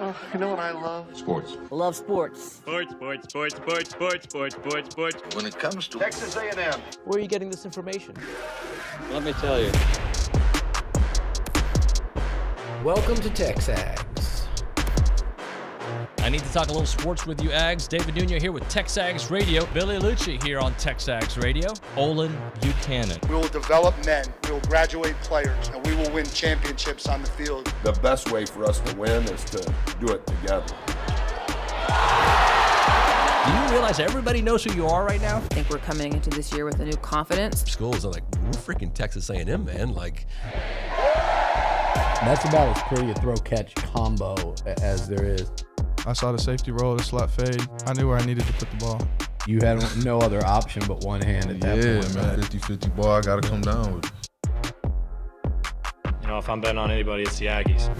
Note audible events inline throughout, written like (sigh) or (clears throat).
Oh, you know what I love? Sports. Love sports. Sports, sports, sports, sports, sports, sports, sports, sports. When it comes to Texas A&M. Where are you getting this information? Let me tell you. Welcome to Texags. I need to talk a little sports with you, Ags. David Nuno here with Texags Radio. Billy Liucci here on Texags Radio. Olin Buchanan. We will develop men, we will graduate players, and we will win championships on the field. the best way for us to win is to do it together. Do you realize everybody knows who you are right now? I think we're coming into this year with a new confidence. Schools are like, we're freaking Texas A&M, man. Like, That's about as pretty a throw catch combo as there is. I saw the safety roll, the slot fade. I knew where I needed to put the ball. You had no other option but one hand at that yeah, point. man, 50 50 ball, I got to come down with it. You know, if I'm betting on anybody, it's the Aggies.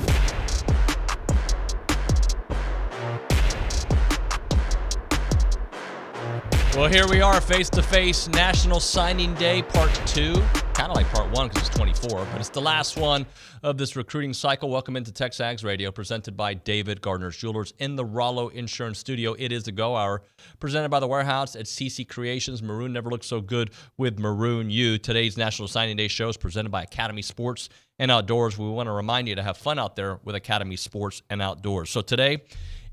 Well, here we are, face to face, National Signing Day, part two. Kind of like part one because it's 24, but it's the last one of this recruiting cycle. Welcome into Texags Radio, presented by David Gardner's Jewelers in the Rollo Insurance Studio. It is the Go Hour, presented by the Warehouse at CC Creations. Maroon never looks so good with Maroon You. Today's National Signing Day show is presented by Academy Sports and Outdoors. We want to remind you to have fun out there with Academy Sports and Outdoors. So today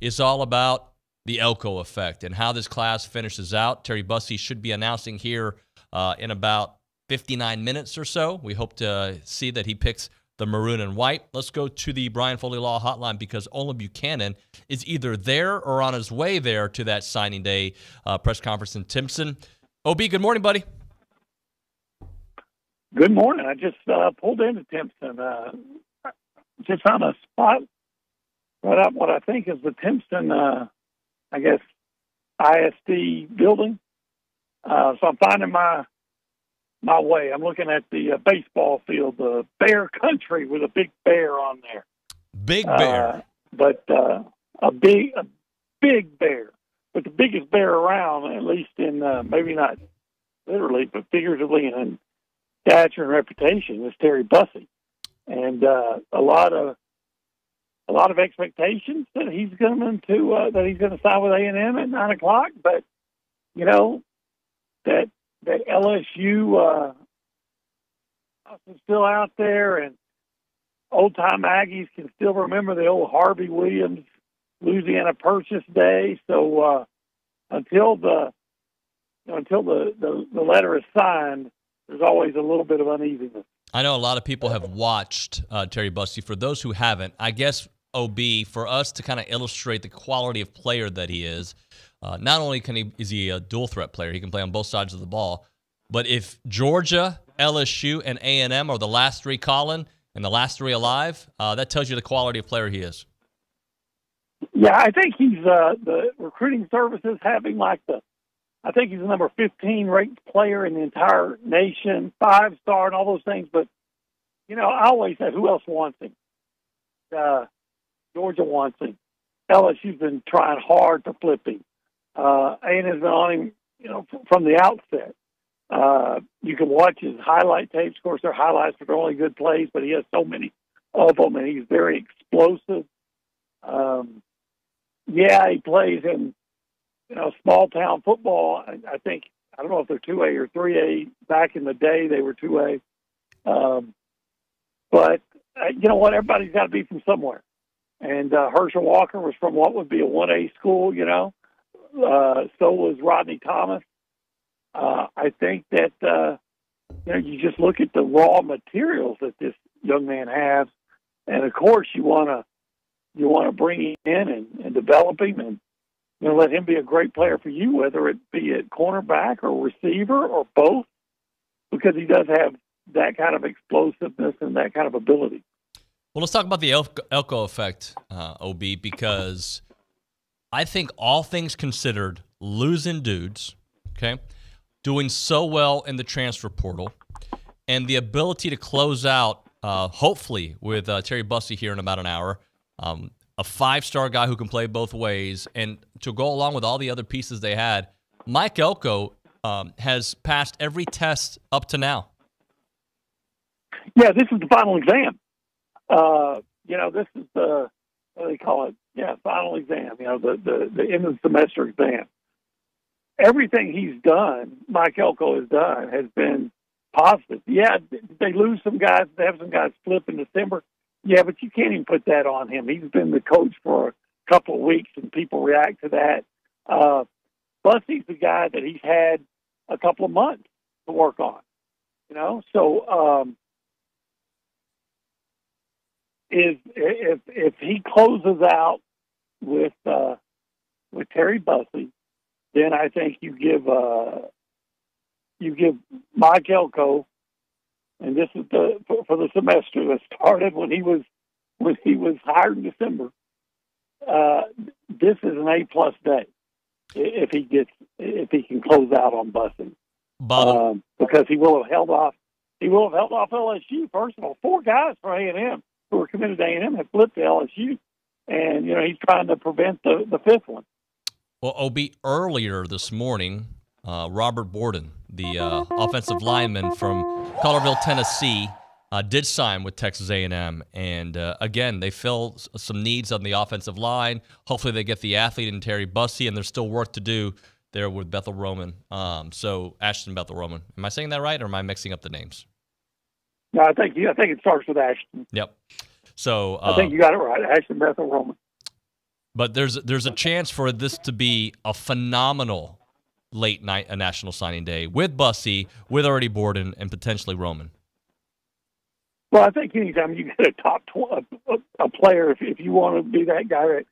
is all about the Elko effect and how this class finishes out. Terry Bussey should be announcing here uh, in about 59 minutes or so. We hope to see that he picks the maroon and white. Let's go to the Brian Foley Law Hotline because Olin Buchanan is either there or on his way there to that signing day uh, press conference in Timpson. OB, good morning, buddy. Good morning. I just uh, pulled into Timpson. Uh, just found a spot right up what I think is the Timpson, uh, I guess, ISD building. Uh, so I'm finding my my way. I'm looking at the uh, baseball field, the Bear Country with a big bear on there. Big Bear. Uh, but uh, a big, a big bear, but the biggest bear around, at least in uh, maybe not literally, but figuratively and in stature and reputation, is Terry Bussey, and uh, a lot of a lot of expectations that he's going to uh, that he's going to sign with A and M at nine o'clock. But you know that that LSU uh, is still out there, and old time Aggies can still remember the old Harvey Williams Louisiana Purchase Day. So uh, until the until the, the the letter is signed, there's always a little bit of uneasiness. I know a lot of people have watched uh, Terry Bussey. For those who haven't, I guess OB for us to kind of illustrate the quality of player that he is. Uh, not only can he is he a dual threat player, he can play on both sides of the ball. But if Georgia, LSU, and A and M are the last three calling and the last three alive, uh, that tells you the quality of player he is. Yeah, I think he's uh, the recruiting services having like the. I think he's the number 15 ranked player in the entire nation, five star, and all those things. But you know, I always say, who else wants him? Uh, Georgia wants him. LSU's been trying hard to flip him. Uh, A&M's been on him, you know, from the outset. Uh, you can watch his highlight tapes. Of course, they're highlights, but they're only good plays. But he has so many of them, and he's very explosive. Um, yeah, he plays in you know small town football. I, I think I don't know if they're two A or three A. Back in the day, they were two A. Um, but uh, you know what? Everybody's got to be from somewhere. And uh, Herschel Walker was from what would be a one A school. You know, uh, so was Rodney Thomas. Uh, I think that uh, you know you just look at the raw materials that this young man has, and of course you want to you want to bring him in and, and develop him and you know let him be a great player for you, whether it be at cornerback or receiver or both, because he does have that kind of explosiveness and that kind of ability. Well, let's talk about the El- Elko effect, uh, OB, because I think all things considered, losing dudes, okay, doing so well in the transfer portal, and the ability to close out, uh, hopefully, with uh, Terry Bussey here in about an hour, um, a five star guy who can play both ways, and to go along with all the other pieces they had, Mike Elko um, has passed every test up to now. Yeah, this is the final exam. Uh, you know, this is the what do they call it? Yeah, final exam. You know, the the, the end of the semester exam. Everything he's done, Mike Elko has done, has been positive. Yeah, they lose some guys. They have some guys flip in December. Yeah, but you can't even put that on him. He's been the coach for a couple of weeks, and people react to that. Uh, Bussey's the guy that he's had a couple of months to work on. You know, so um, if if if he closes out with uh, with Terry Bussey, then I think you give uh, you give Mike Elko, and this is the for, for the semester that started when he was when he was hired in December. Uh, this is an A plus day if he gets if he can close out on Bussey, um, because he will have held off. He will have held off LSU. First of all, four guys for A and M who are committed to A and M have flipped to LSU, and you know he's trying to prevent the the fifth one. Well, Ob earlier this morning, uh, Robert Borden, the uh, offensive lineman from Collierville, Tennessee, uh, did sign with Texas A&M, and uh, again, they fill some needs on the offensive line. Hopefully, they get the athlete in Terry Bussey, and there's still work to do there with Bethel Roman. Um, so Ashton Bethel Roman. Am I saying that right, or am I mixing up the names? No, I think I think it starts with Ashton. Yep. So I think you got it right, Ashton Bethel Roman. But there's there's a chance for this to be a phenomenal late night a national signing day with Bussey, with already Borden, and potentially Roman. Well, I think anytime you get a top tw- a, a player, if, if you want to be that guy that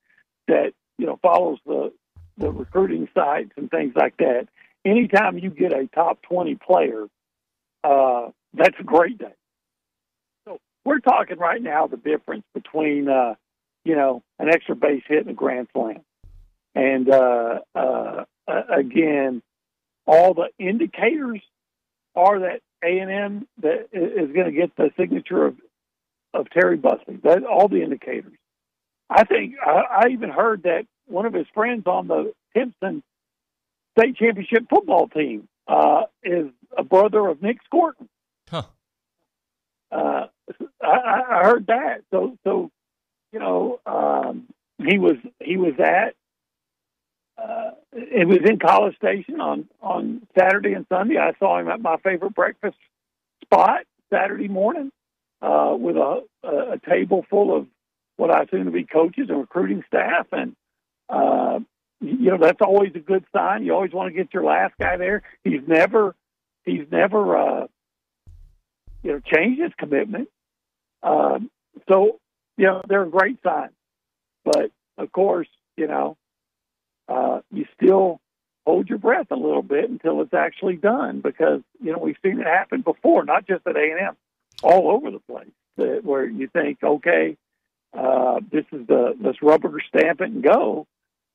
that you know follows the the recruiting sites and things like that, anytime you get a top twenty player, uh, that's a great day. We're talking right now the difference between uh, you know an extra base hit and a grand slam, and uh, uh, again, all the indicators are that a and M that is going to get the signature of of Terry Bussey. That all the indicators. I think I, I even heard that one of his friends on the Timpson state championship football team uh, is a brother of Nick Scorton. Huh. Uh, I, I heard that. So, so you know, um, he was he was at uh, it was in College Station on on Saturday and Sunday. I saw him at my favorite breakfast spot Saturday morning uh, with a, a table full of what I assume to be coaches and recruiting staff, and uh, you know that's always a good sign. You always want to get your last guy there. He's never he's never uh, you know changed his commitment. Um, so you know they're a great sign, but of course you know uh, you still hold your breath a little bit until it's actually done because you know we've seen it happen before, not just at A and M, all over the place. That, where you think, okay, uh, this is the let's rubber stamp it and go,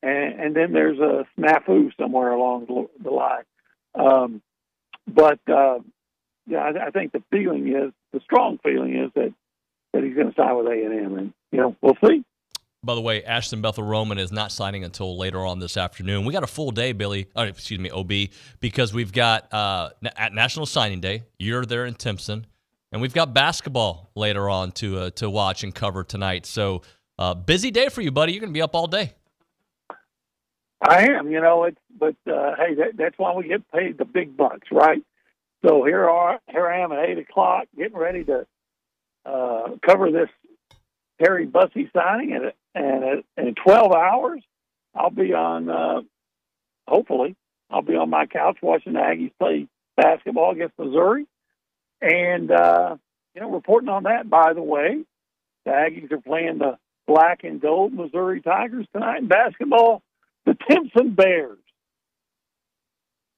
and, and then there's a snafu somewhere along the, the line. Um, but uh, yeah, I, I think the feeling is the strong feeling is that that he's going to sign with A and M, and you know we'll see. By the way, Ashton Bethel Roman is not signing until later on this afternoon. We got a full day, Billy. Oh, excuse me, OB, because we've got uh, at National Signing Day. You're there in Timpson, and we've got basketball later on to uh, to watch and cover tonight. So uh, busy day for you, buddy. You're going to be up all day. I am, you know. It's but uh, hey, that, that's why we get paid the big bucks, right? So here are here I am at eight o'clock, getting ready to uh, cover this Terry Bussey signing, and and in 12 hours, I'll be on. Uh, hopefully, I'll be on my couch watching the Aggies play basketball against Missouri, and uh, you know, reporting on that. By the way, the Aggies are playing the black and gold Missouri Tigers tonight in basketball. The Timpson Bears.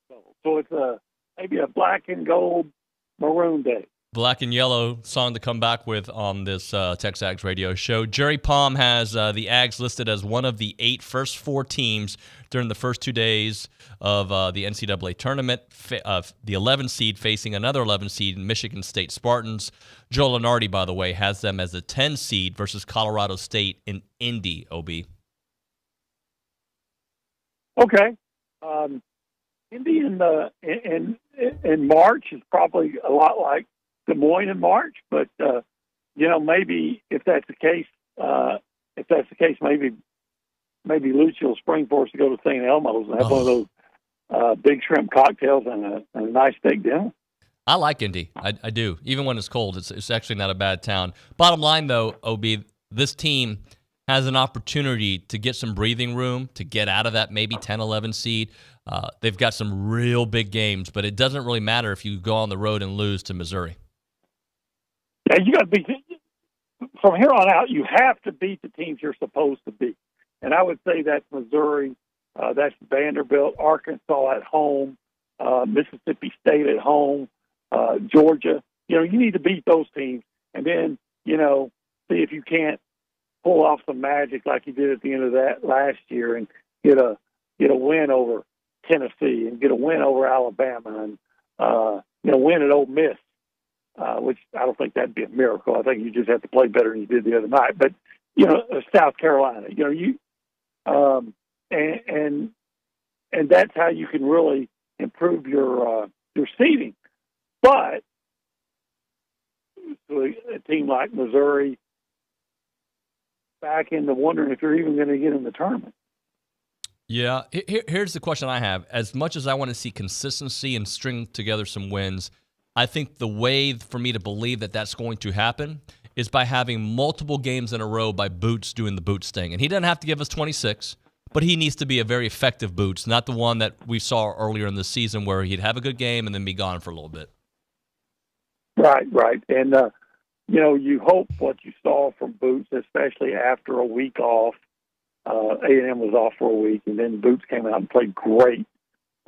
So, so it's a maybe a black and gold maroon day black and yellow song to come back with on this uh, Texags radio show. Jerry Palm has uh, the Ags listed as one of the eight first four teams during the first two days of uh, the NCAA tournament. Uh, the 11 seed facing another 11 seed, in Michigan State Spartans. Joe Lunardi, by the way, has them as a 10 seed versus Colorado State in Indy. Ob. Okay. Um, Indy in the in in March is probably a lot like Des Moines in March, but uh, you know maybe if that's the case, uh, if that's the case, maybe maybe will spring for us to go to St. Elmo's and have one of those uh, big shrimp cocktails and a, and a nice steak dinner. I like Indy. I, I do. Even when it's cold, it's, it's actually not a bad town. Bottom line, though, OB, this team has an opportunity to get some breathing room, to get out of that maybe 10 11 seed. Uh, they've got some real big games, but it doesn't really matter if you go on the road and lose to Missouri. Yeah, you got to be from here on out. You have to beat the teams you're supposed to beat, and I would say that's Missouri, uh, that's Vanderbilt, Arkansas at home, uh, Mississippi State at home, uh, Georgia. You know, you need to beat those teams, and then you know see if you can't pull off some magic like you did at the end of that last year and get a get a win over Tennessee and get a win over Alabama and uh, you know win at Ole Miss, uh, which I don't think that'd be a miracle. I think you just have to play better than you did the other night. But you know uh, South Carolina, you know you um, and and and that's how you can really improve your uh, your seeding. But a team like Missouri, back into wondering if you're even going to get in the tournament. Yeah, Here, here's the question I have. As much as I want to see consistency and string together some wins, I think the way for me to believe that that's going to happen is by having multiple games in a row by Boots doing the Boots thing. And he doesn't have to give us 26, but he needs to be a very effective Boots, not the one that we saw earlier in the season where he'd have a good game and then be gone for a little bit. Right, right. And, uh, you know, you hope what you saw from Boots, especially after a week off. Uh, A&M was off for a week, and then Boots came out and played great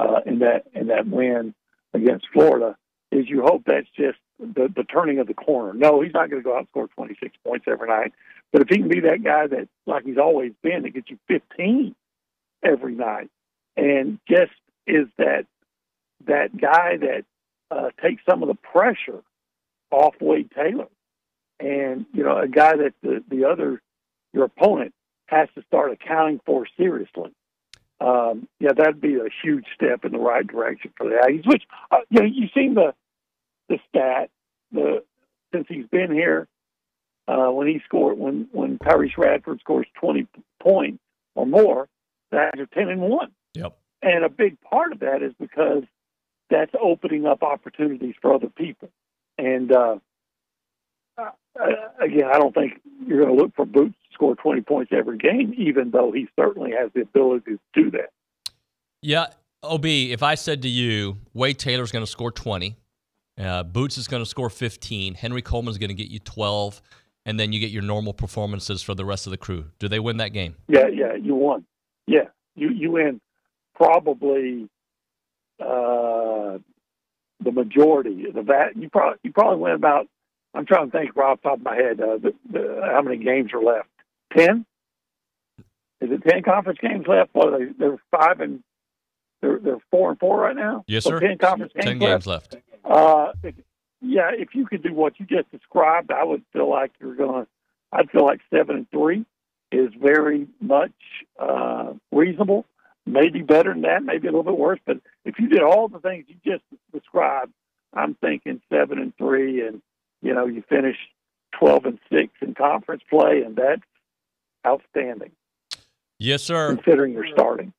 uh, in that in that win against Florida. Is you hope that's just the, the turning of the corner. No, he's not going to go out and score 26 points every night. But if he can be that guy that, like he's always been, that gets you 15 every night, and just is that that guy that uh, takes some of the pressure off Wade Taylor, and you know a guy that the, the other your opponent has to start accounting for seriously. Um, yeah, that'd be a huge step in the right direction for the Aggies. Which uh, you know you've seen the the stat the since he's been here uh, when he scored when when Tyrece Radford scores twenty points or more, that are ten and one. Yep. And a big part of that is because that's opening up opportunities for other people. And uh, again, I don't think you're going to look for Boots to score 20 points every game, even though he certainly has the ability to do that. Yeah, OB, if I said to you, Wade Taylor's going to score 20, uh, Boots is going to score 15, Henry Coleman's going to get you 12, and then you get your normal performances for the rest of the crew. Do they win that game? Yeah, yeah, you won. Yeah, you you win probably uh, the majority. The vat you probably you probably win about. I'm trying to think right off the top of my head. Uh, the, the, how many games are left? Ten. Is it ten conference games left? What are they? They're five and they're they're four and four right now. Yes, so sir. Ten conference games ten left. games left. Uh, if, yeah, if you could do what you just described, I would feel like you're going to. I'd feel like seven and three is very much uh, reasonable. Maybe better than that, maybe a little bit worse. But if you did all the things you just described, I'm thinking seven and three, and you know you finish twelve and six in conference play, and that's outstanding. Yes, sir. Considering you're starting.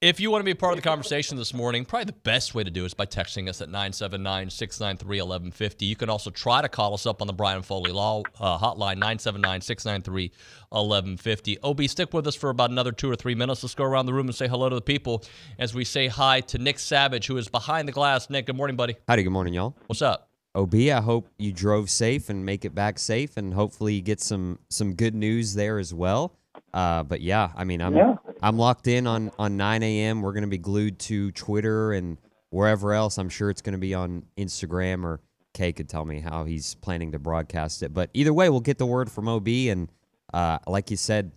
If you want to be a part of the conversation this morning, probably the best way to do it is by texting us at 979 693 1150. You can also try to call us up on the Brian Foley Law uh, hotline, 979 693 1150. OB, stick with us for about another two or three minutes. Let's go around the room and say hello to the people as we say hi to Nick Savage, who is behind the glass. Nick, good morning, buddy. Howdy, good morning, y'all. What's up? OB, I hope you drove safe and make it back safe, and hopefully you get some some good news there as well. Uh, but yeah, I mean, I'm yeah. I'm locked in on on 9 a.m. We're gonna be glued to Twitter and wherever else. I'm sure it's gonna be on Instagram or Kay could tell me how he's planning to broadcast it. But either way, we'll get the word from OB, and uh, like you said,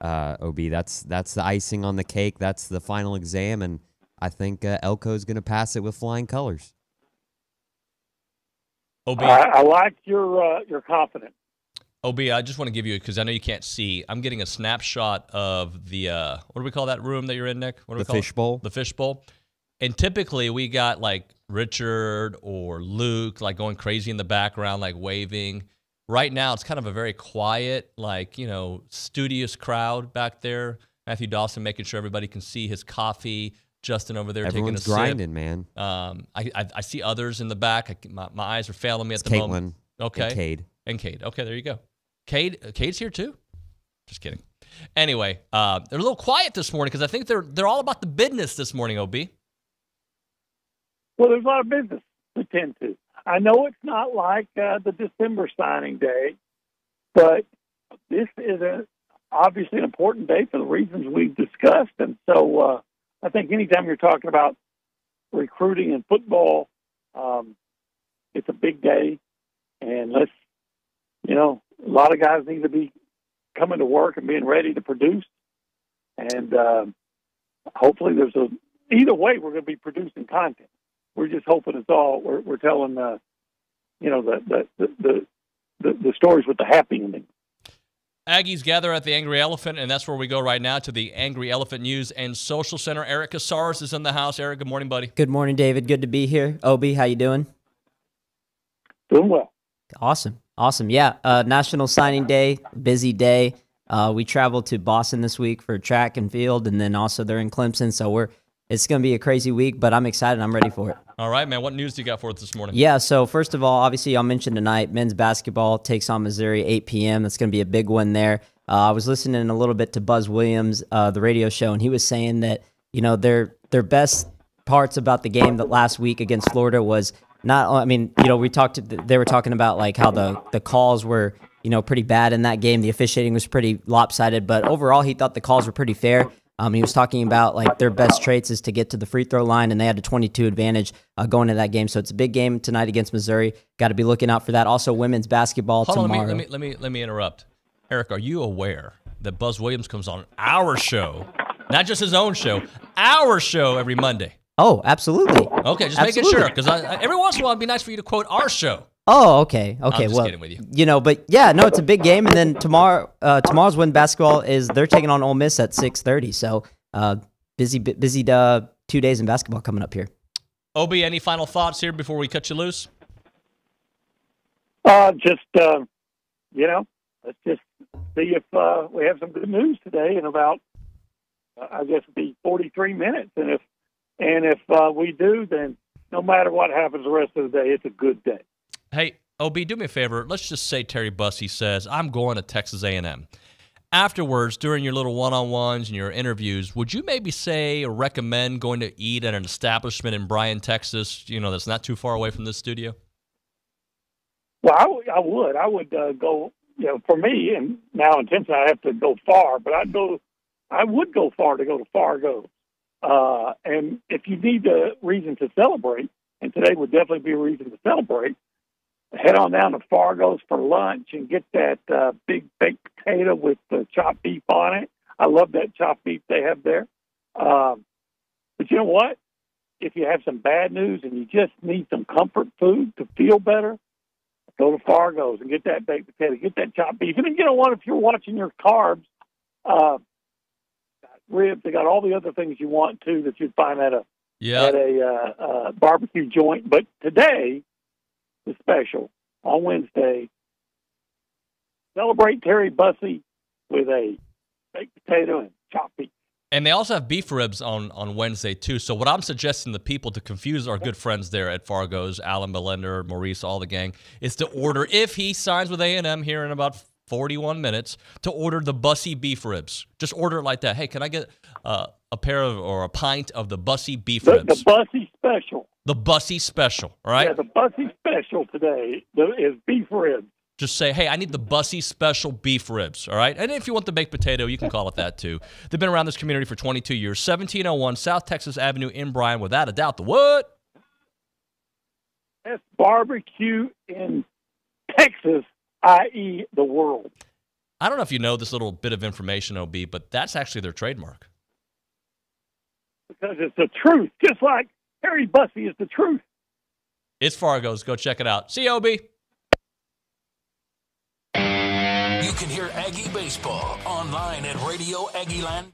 uh, OB, that's that's the icing on the cake. That's the final exam, and I think uh, Elko is gonna pass it with flying colors. OB, I, I like your uh, your confidence. OB, I just want to give you because I know you can't see. I'm getting a snapshot of the uh, what do we call that room that you're in, Nick? What do The we call fish bowl? It? The fish bowl. And typically we got like Richard or Luke like going crazy in the background, like waving. right now it's kind of a very quiet, like, you know, studious crowd back there. Matthew Dawson making sure everybody can see his coffee. Justin over there Everyone's taking a grinding, sip. man. Um, I, I I see others in the back. I, my, my eyes are failing me at It's the moment. Okay. and Cade. And Cade. Okay, there you go. Cade, uh, Cade's here too. Just kidding. Anyway, uh, they're a little quiet this morning because I think they're they're all about the business this morning. Ob. Well, there's a lot of business to tend to. I know it's not like uh, the December signing day, but this is a, obviously an important day for the reasons we've discussed. And so uh, I think anytime you're talking about recruiting in football, um, it's a big day. And let's, you know, a lot of guys need to be coming to work and being ready to produce. And um, hopefully there's a, either way, we're going to be producing content we're just hoping it's all we're, we're telling the you know the the, the the the stories with the happy ending. Aggies gather at the Angry Elephant, and that's where we go right now to the Angry Elephant News and Social Center. Eric Casares is in the house. Eric, good morning, buddy. Good morning, David. Good to be here. Ob, how you doing? Doing well. Awesome, awesome. Yeah, uh, National Signing Day, busy day. Uh, we traveled to Boston this week for track and field, and then also they're in Clemson, so we're it's going to be a crazy week, but I'm excited. I'm ready for it. All right, man. What news do you got for us this morning? Yeah, so first of all, obviously, I'll mention tonight men's basketball takes on Missouri 8 p.m. That's going to be a big one there. Uh, I was listening a little bit to Buzz Williams, uh, the radio show, and he was saying that you know their their best parts about the game that last week against Florida was not. I mean, you know, we talked. To they were talking about like how the the calls were you know pretty bad in that game. The officiating was pretty lopsided, but overall, he thought the calls were pretty fair. Um, he was talking about like their best traits is to get to the free throw line, and they had a 22 advantage uh, going into that game. So it's a big game tonight against Missouri. Got to be looking out for that. Also, women's basketball Hold tomorrow. on, let me, let me let me let me interrupt. Eric, are you aware that Buzz Williams comes on our show, not just his own show, our show every Monday? Oh, absolutely. Okay, just Absolutely. making sure because every once in a while it'd be nice for you to quote our show. Oh, okay, okay. just well, kidding with you. know, but yeah, no, it's a big game, and then tomorrow, uh, tomorrow's win basketball is they're taking on Ole Miss at 6:30. So uh, busy, busy uh, two days in basketball coming up here. Ob, any final thoughts here before we cut you loose? Uh, just uh, you know, let's just see if uh, we have some good news today in about uh, I guess it'd be 43 minutes, and if and if uh, we do, then no matter what happens the rest of the day, it's a good day. Hey, Ob, do me a favor. Let's just say Terry Bussey says I'm going to Texas A&M. Afterwards, during your little one-on-ones and your interviews, would you maybe say or recommend going to eat at an establishment in Bryan, Texas? You know, that's not too far away from this studio. Well, I, w- I would. I would uh, go. You know, for me, and now in intentionally, I have to go far, but I'd go. I would go far to go to Fargo. Uh, and if you need a reason to celebrate, and today would definitely be a reason to celebrate, head on down to Fargo's for lunch and get that uh, big baked potato with the chopped beef on it. I love that chopped beef they have there. Um, but you know what? If you have some bad news and you just need some comfort food to feel better, go to Fargo's and get that baked potato, get that chopped beef. And then, you know what? If you're watching your carbs, uh, ribs, they got all the other things you want too that you'd find at a Yeah. at a uh, uh, barbecue joint. But today, the special on Wednesday, celebrate Terry Bussey with a baked potato and chopped beef. And they also have beef ribs on, on Wednesday too. So what I'm suggesting to people to confuse our good friends there at Fargo's, Alan Belender, Maurice, all the gang, is to order if he signs with A&M here in about 41 minutes to order the Bussey beef ribs. Just order it like that. Hey, can I get uh, a pair of or a pint of the Bussey beef The, ribs? the Bussey special. The Bussey special, all right? Yeah, the Bussey special today is beef ribs. Just say, hey, I need the Bussey special beef ribs, all right? And if you want the baked potato, you can call it that too. They've been around this community for 22 years. 1701 South Texas Avenue in Bryan, without a doubt. The what? Best barbecue in Texas, i.e., the world. I don't know if you know this little bit of information, OB, but that's actually their trademark. Because it's the truth, just like Harry Bussey is the truth. It's Fargo's. Go check it out. See you, OB. You can hear Aggie Baseball online at Radio Aggieland.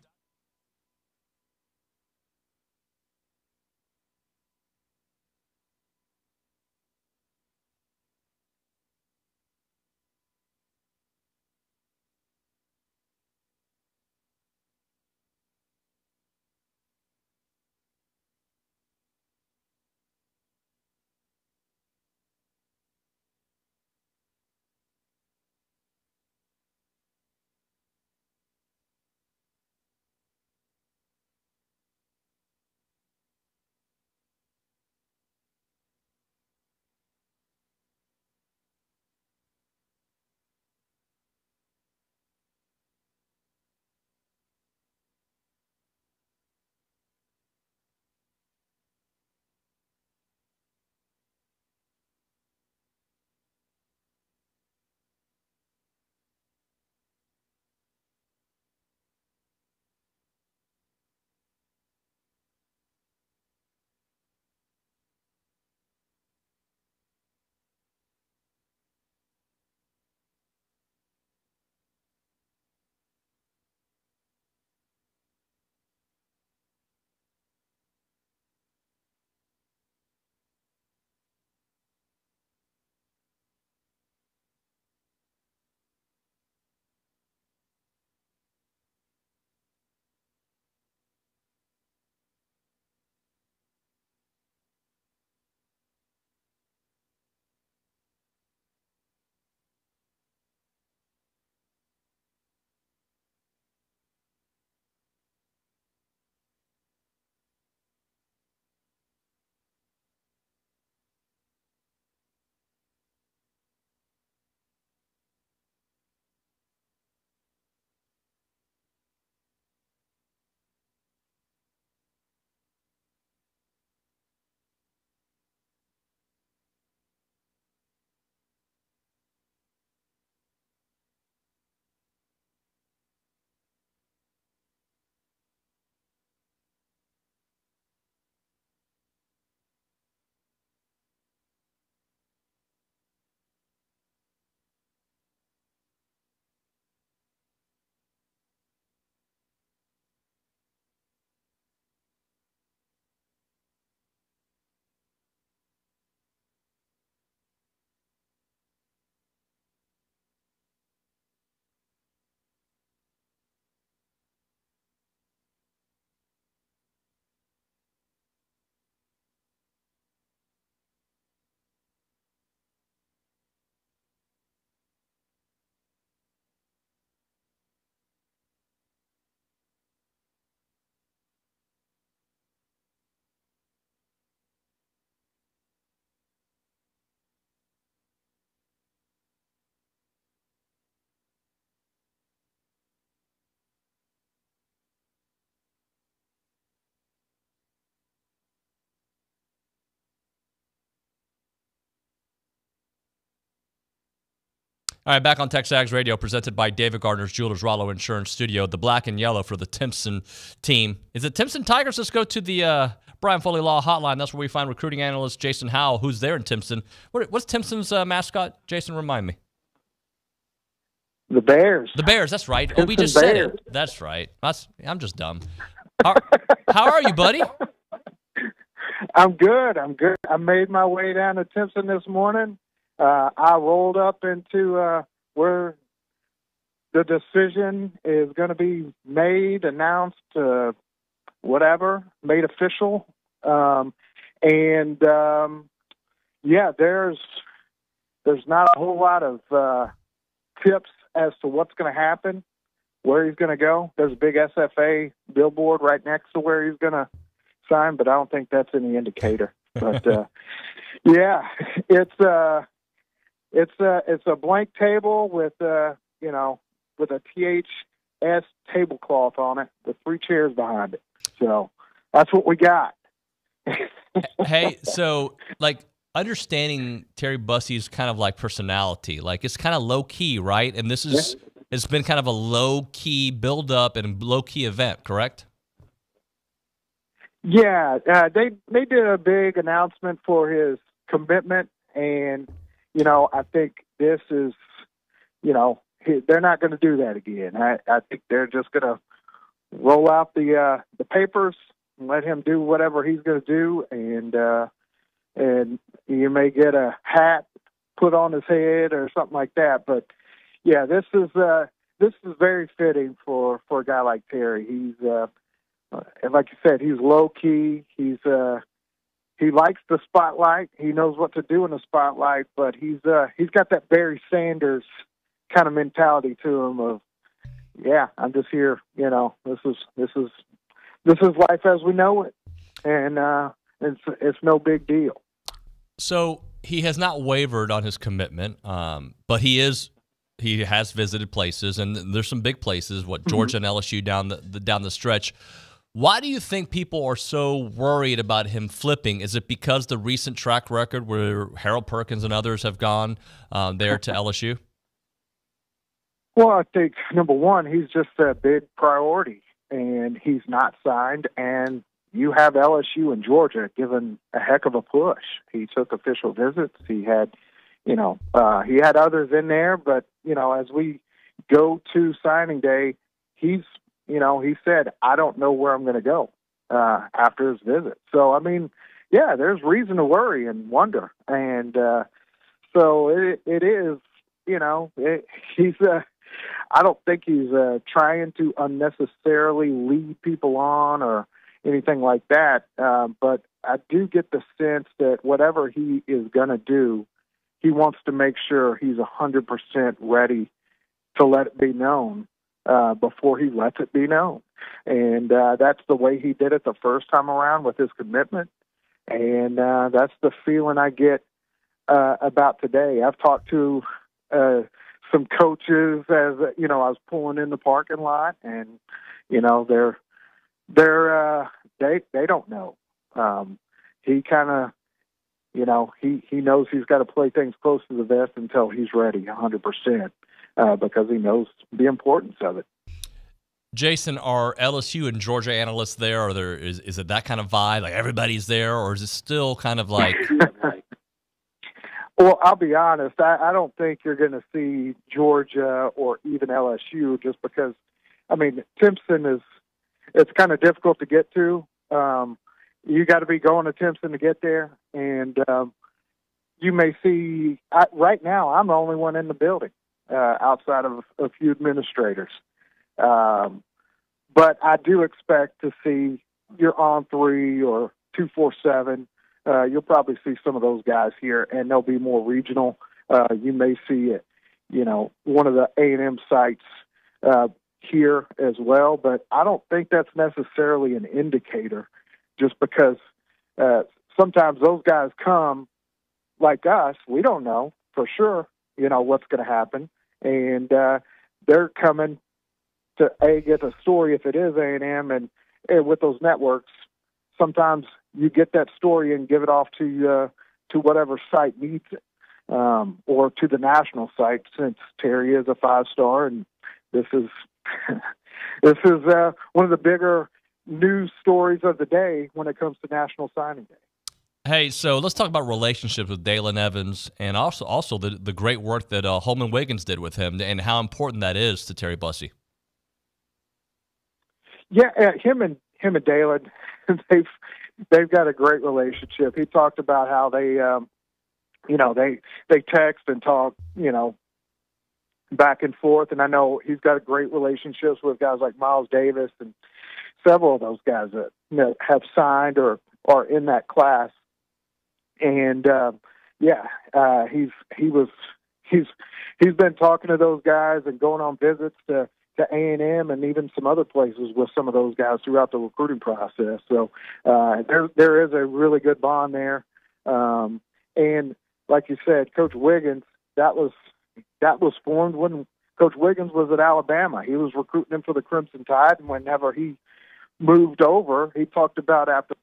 All right, back on Texags Radio, presented by David Gardner's Jewelers Rollo Insurance Studio. The black and yellow for the Timpson team. Is it Timpson Tigers? Let's go to the uh, Brian Foley Law Hotline. That's where we find recruiting analyst Jason Howell, who's there in Timpson. What, what's Timpson's uh, mascot? Jason, remind me. The Bears. The Bears. That's right. oh, we Timpson just said it. That's right. That's, I'm just dumb. How, how are you, buddy? (laughs) I'm good. I'm good. I made my way down to Timpson this morning. Uh, I rolled up into uh, where the decision is going to be made, announced, uh, whatever, made official. Um, and um, yeah, there's there's not a whole lot of uh, tips as to what's going to happen, where he's going to go. There's a big SFA billboard right next to where he's going to sign, but I don't think that's any indicator. But uh, (laughs) yeah, it's uh, it's uh, it's a blank table with uh, you know with a THS tablecloth on it with three chairs behind it. So that's what we got. (laughs) hey, so like understanding Terry Bussey's kind of like personality, like it's kind of low key, right? And this is it's been kind of a low key build up and low key event, correct? Yeah, uh, they they did a big announcement for his commitment, and you know I think this is, you know, he, they're not going to do that again. I I think they're just going to roll out the uh, the papers and let him do whatever he's going to do, and uh, and you may get a hat put on his head or something like that. But yeah, this is uh, this is very fitting for for a guy like Terry. He's uh, like you said, he's low key. He's uh, he likes the spotlight. He knows what to do in the spotlight, but he's uh, he's got that Barry Sanders kind of mentality to him of yeah, I'm just here, you know, this is this is this is life as we know it. And uh it's it's no big deal. So he has not wavered on his commitment, um, but he is he has visited places, and there's some big places. What Georgia and LSU down the, the down the stretch. Why do you think people are so worried about him flipping? Is it because the recent track record where Harold Perkins and others have gone um, there to (laughs) LSU? Well, I think number one, he's just a big priority, and he's not signed. And you have LSU and Georgia given a heck of a push. He took official visits. He had, you know, uh, he had others in there, but you know, as we go to signing day, he's, you know, he said, I don't know where I'm going to go uh, after his visit. So, I mean, yeah, there's reason to worry and wonder, and uh, so it, it is, you know, it, (laughs) he's uh, I don't think he's uh, trying to unnecessarily lead people on or anything like that. Uh, but I do get the sense that whatever he is going to do, he wants to make sure he's a hundred percent ready to let it be known uh, before he lets it be known. And uh, that's the way he did it the first time around with his commitment. And uh, that's the feeling I get uh, about today. I've talked to uh, some coaches as you know I was pulling in the parking lot, and you know they're they're uh, they they don't know. Um, he kind of you know he he knows he's got to play things close to the vest until he's ready, a hundred percent, uh, because he knows the importance of it. Jason, are LSU and Georgia analysts there? Are there is, is it that kind of vibe? Like everybody's there, or is it still kind of like (laughs) Well, I'll be honest. I, I don't think you're going to see Georgia or even LSU just because. I mean, Timpson is it's kind of difficult to get to. Um, you got to be going to Timpson to get there, and um, you may see. I, right now, I'm the only one in the building uh, outside of a few administrators. Um, but I do expect to see your on three or two four seven uh, you'll probably see some of those guys here, and they'll be more regional. Uh, you may see it, you know, one of the A and M sites uh, here as well. But I don't think that's necessarily an indicator, just because uh, sometimes those guys come like us. We don't know for sure, you know, what's going to happen, and uh, they're coming to a get a story if it is A and M, and and with those networks, sometimes you get that story and give it off to uh, to whatever site needs it. um, or to the national site since Terry is a five star, and this is (laughs) this is uh, one of the bigger news stories of the day when it comes to National Signing Day. Hey, so let's talk about relationships with Dalen Evans and also also the the great work that uh, Holmon Wiggins did with him and how important that is to Terry Bussey. Yeah, uh, him and him and Dalen, (laughs) they've they've got a great relationship. He talked about how they, um, you know, they they text and talk, you know, back and forth. And I know he's got great relationships with guys like Miles Davis and several of those guys that you know, have signed or are in that class. And uh, yeah, uh, he's he was he's he's been talking to those guys and going on visits to to A and M and even some other places with some of those guys throughout the recruiting process. So uh, there there is a really good bond there. Um, and like you said, Coach Wiggins, that was that was formed when Coach Wiggins was at Alabama. He was recruiting him for the Crimson Tide, and whenever he moved over, he talked about after.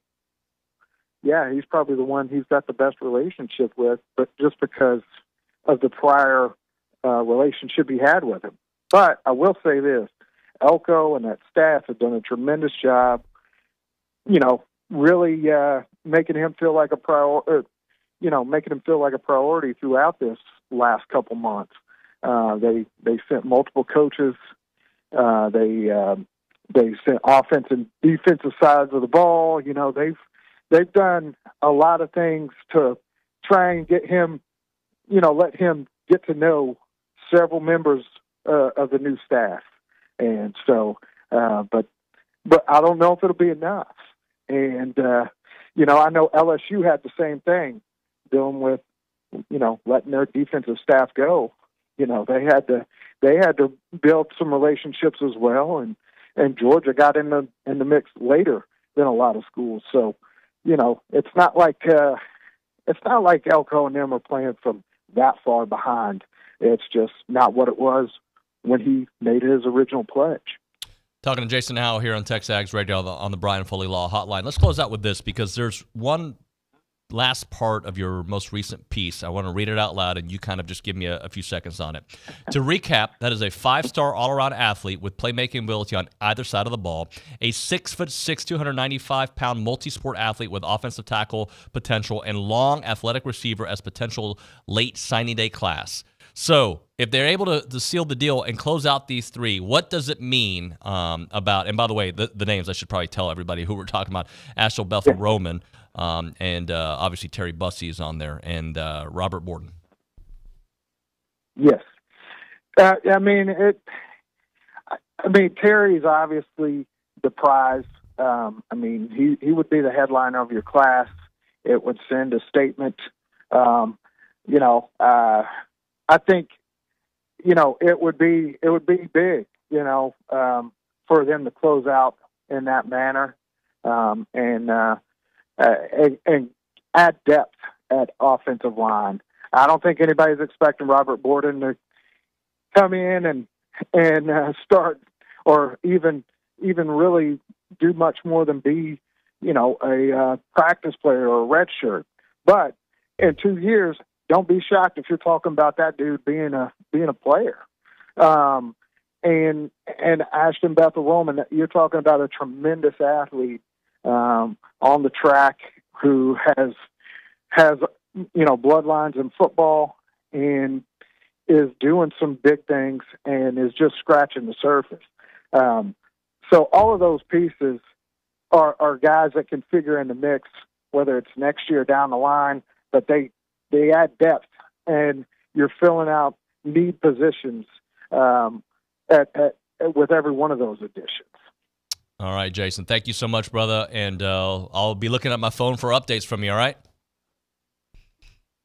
Yeah, he's probably the one he's got the best relationship with, but just because of the prior uh, relationship he had with him. But I will say this: Elko and that staff have done a tremendous job. You know, really uh, making him feel like a prior, you know, making him feel like a priority throughout this last couple months. Uh, they they sent multiple coaches. Uh, they uh, they sent offense and defensive sides of the ball. You know, they've they've done a lot of things to try and get him, you know, let him get to know several members uh, of the new staff. And so, uh, but but I don't know if it'll be enough. And uh, you know, I know LSU had the same thing, dealing with you know letting their defensive staff go. You know, they had to they had to build some relationships as well, and and Georgia got in the in the mix later than a lot of schools. So, you know, it's not like uh, it's not like Elko and them are playing from that far behind. It's just not what it was when he made his original pledge. Talking to Jason Howell here on TexAgs Radio on the Brian Foley Law Hotline. Let's close out with this because there's one last part of your most recent piece. I want to read it out loud and you kind of just give me a, a few seconds on it. to recap, that is a five star all around athlete with playmaking ability on either side of the ball, a six foot six, 295 pound multi sport athlete with offensive tackle potential, and long athletic receiver as potential late signing day class. So, if they're able to, to seal the deal and close out these three, what does it mean um, about? And by the way, the, the names I should probably tell everybody who we're talking about: Ashton Bethel Roman, um, and uh, obviously Terry Bussey is on there, and uh, Robert Borden. Yes, uh, I mean it. I mean Terry's obviously the prize. Um, I mean he he would be the headliner of your class. It would send a statement. Um, you know, uh, I think you know it would be it would be big. You know, um, for them to close out in that manner, um, and uh, and, and add depth at offensive line. I don't think anybody's expecting Robert Borden to come in and and uh, start or even even really do much more than be you know a uh, practice player or a red shirt. But in two years, don't be shocked if you're talking about that dude being a being a player. Um, and and Ashton Bethel Roman, you're talking about a tremendous athlete um, on the track who has has you know bloodlines in football and is doing some big things and is just scratching the surface. Um, so all of those pieces are, are guys that can figure in the mix, whether it's next year down the line, but they they add depth and you're filling out need positions um, at, at, with every one of those additions. All right, Jason. Thank you so much, brother. And uh, I'll be looking at my phone for updates from you. All right.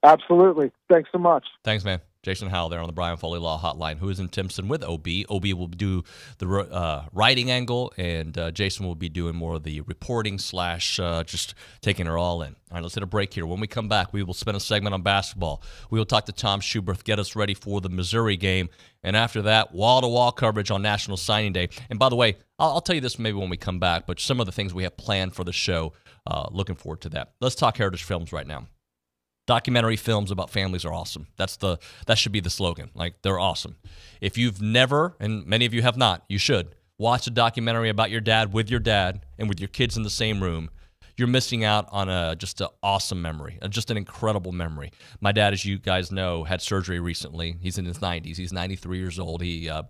Absolutely. Thanks so much. Thanks, man. Jason Howell there on the Brian Foley Law Hotline, who is in Timpson with OB. OB will do the uh, writing angle, and uh, Jason will be doing more of the reporting slash uh, just taking her all in. All right, let's hit a break here. When we come back, we will spend a segment on basketball. We will talk to Tom Schuberth, get us ready for the Missouri game, and after that, wall to wall coverage on National Signing Day. And by the way, I'll, I'll, tell you this maybe when we come back, but some of the things we have planned for the show. Uh, looking forward to that. Let's talk Heritage Films right now. Documentary films about families are awesome. That's the that should be the slogan. Like they're awesome. If you've never, and many of you have not, you should watch a documentary about your dad with your dad and with your kids in the same room. You're missing out on a just an awesome memory, just an incredible memory. My dad, as you guys know, had surgery recently. He's in his 90s. He's 93 years old. He uh,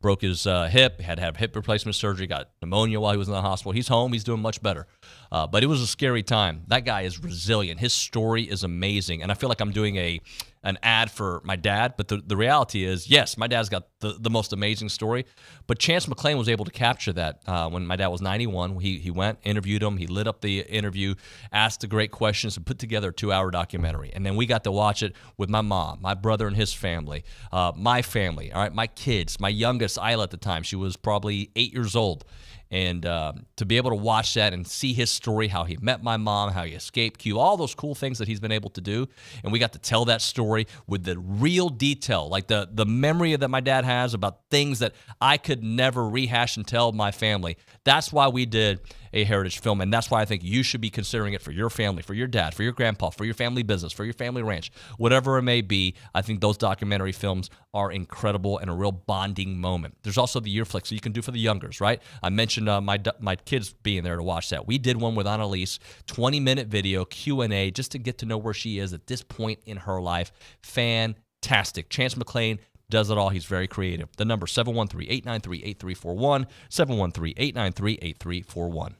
broke his uh, hip, had to have hip replacement surgery, got pneumonia while he was in the hospital. He's home, he's doing much better. Uh, but it was a scary time. That guy is resilient. His story is amazing. And I feel like I'm doing a an ad for my dad, but the, the reality is, yes, my dad's got the, the most amazing story. But Chance McClain was able to capture that uh, when my dad was 91. He, he went, interviewed him, he lit up the interview, asked the great questions, and put together a two hour documentary. And then we got to watch it with my mom, my brother and his family, uh, my family, all right, my kids, my youngest, Isla at the time. She was probably eight years old. And uh, to be able to watch that and see his story, how he met my mom, how he escaped Q, all those cool things that he's been able to do, and we got to tell that story with the real detail, like the the memory that my dad has about things that I could never rehash and tell my family. That's why we did a heritage film, and that's why I think you should be considering it for your family, for your dad, for your grandpa, for your family business, for your family ranch, whatever it may be. I think those documentary films are incredible and a real bonding moment. There's also the year flick, so you can do for the youngers, right? I mentioned uh, my my kids being there to watch that. We did one with Annalise, 20 minute video Q and A, just to get to know where she is at this point in her life. Fantastic. Chance McClain does it all. He's very creative. The number 713-893-8341, 713-893-8341.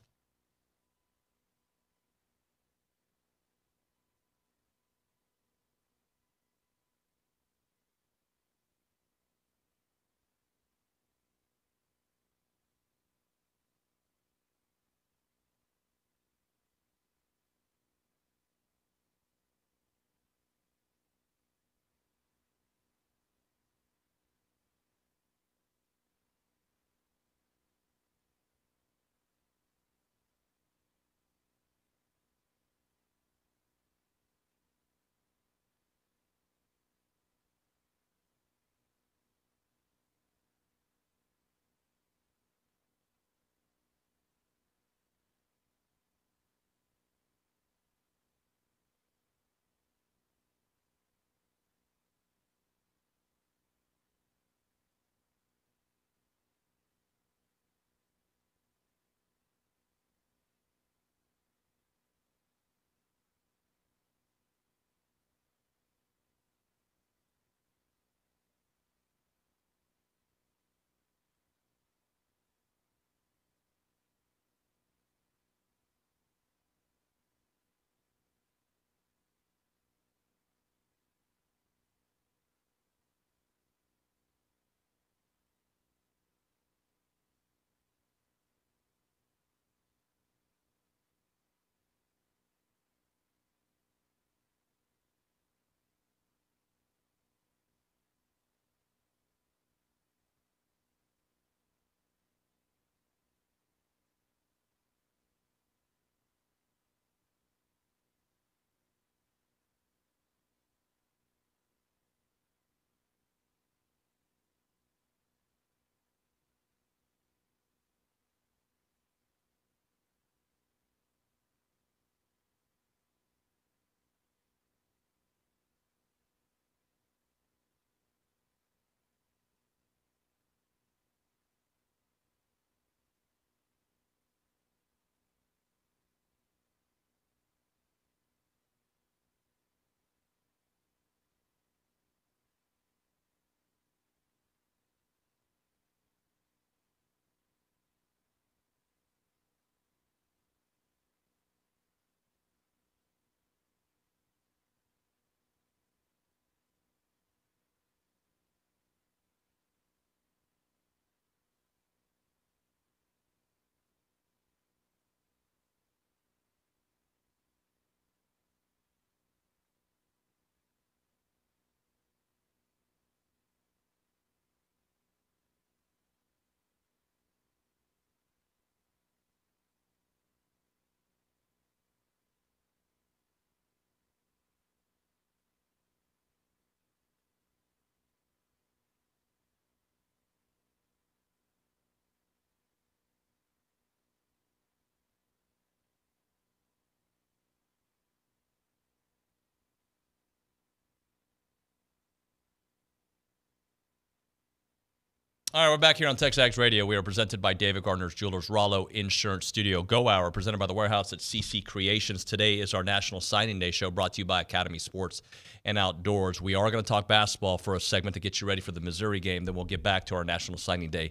All right, we're back here on TexAgs Radio. We are presented by David Gardner's Jewelers Rollo Insurance Studio. Go Hour, presented by the Warehouse at CC Creations. Today is our National Signing Day show brought to you by Academy Sports and Outdoors. We are going to talk basketball for a segment to get you ready for the Missouri game. Then we'll get back to our National Signing Day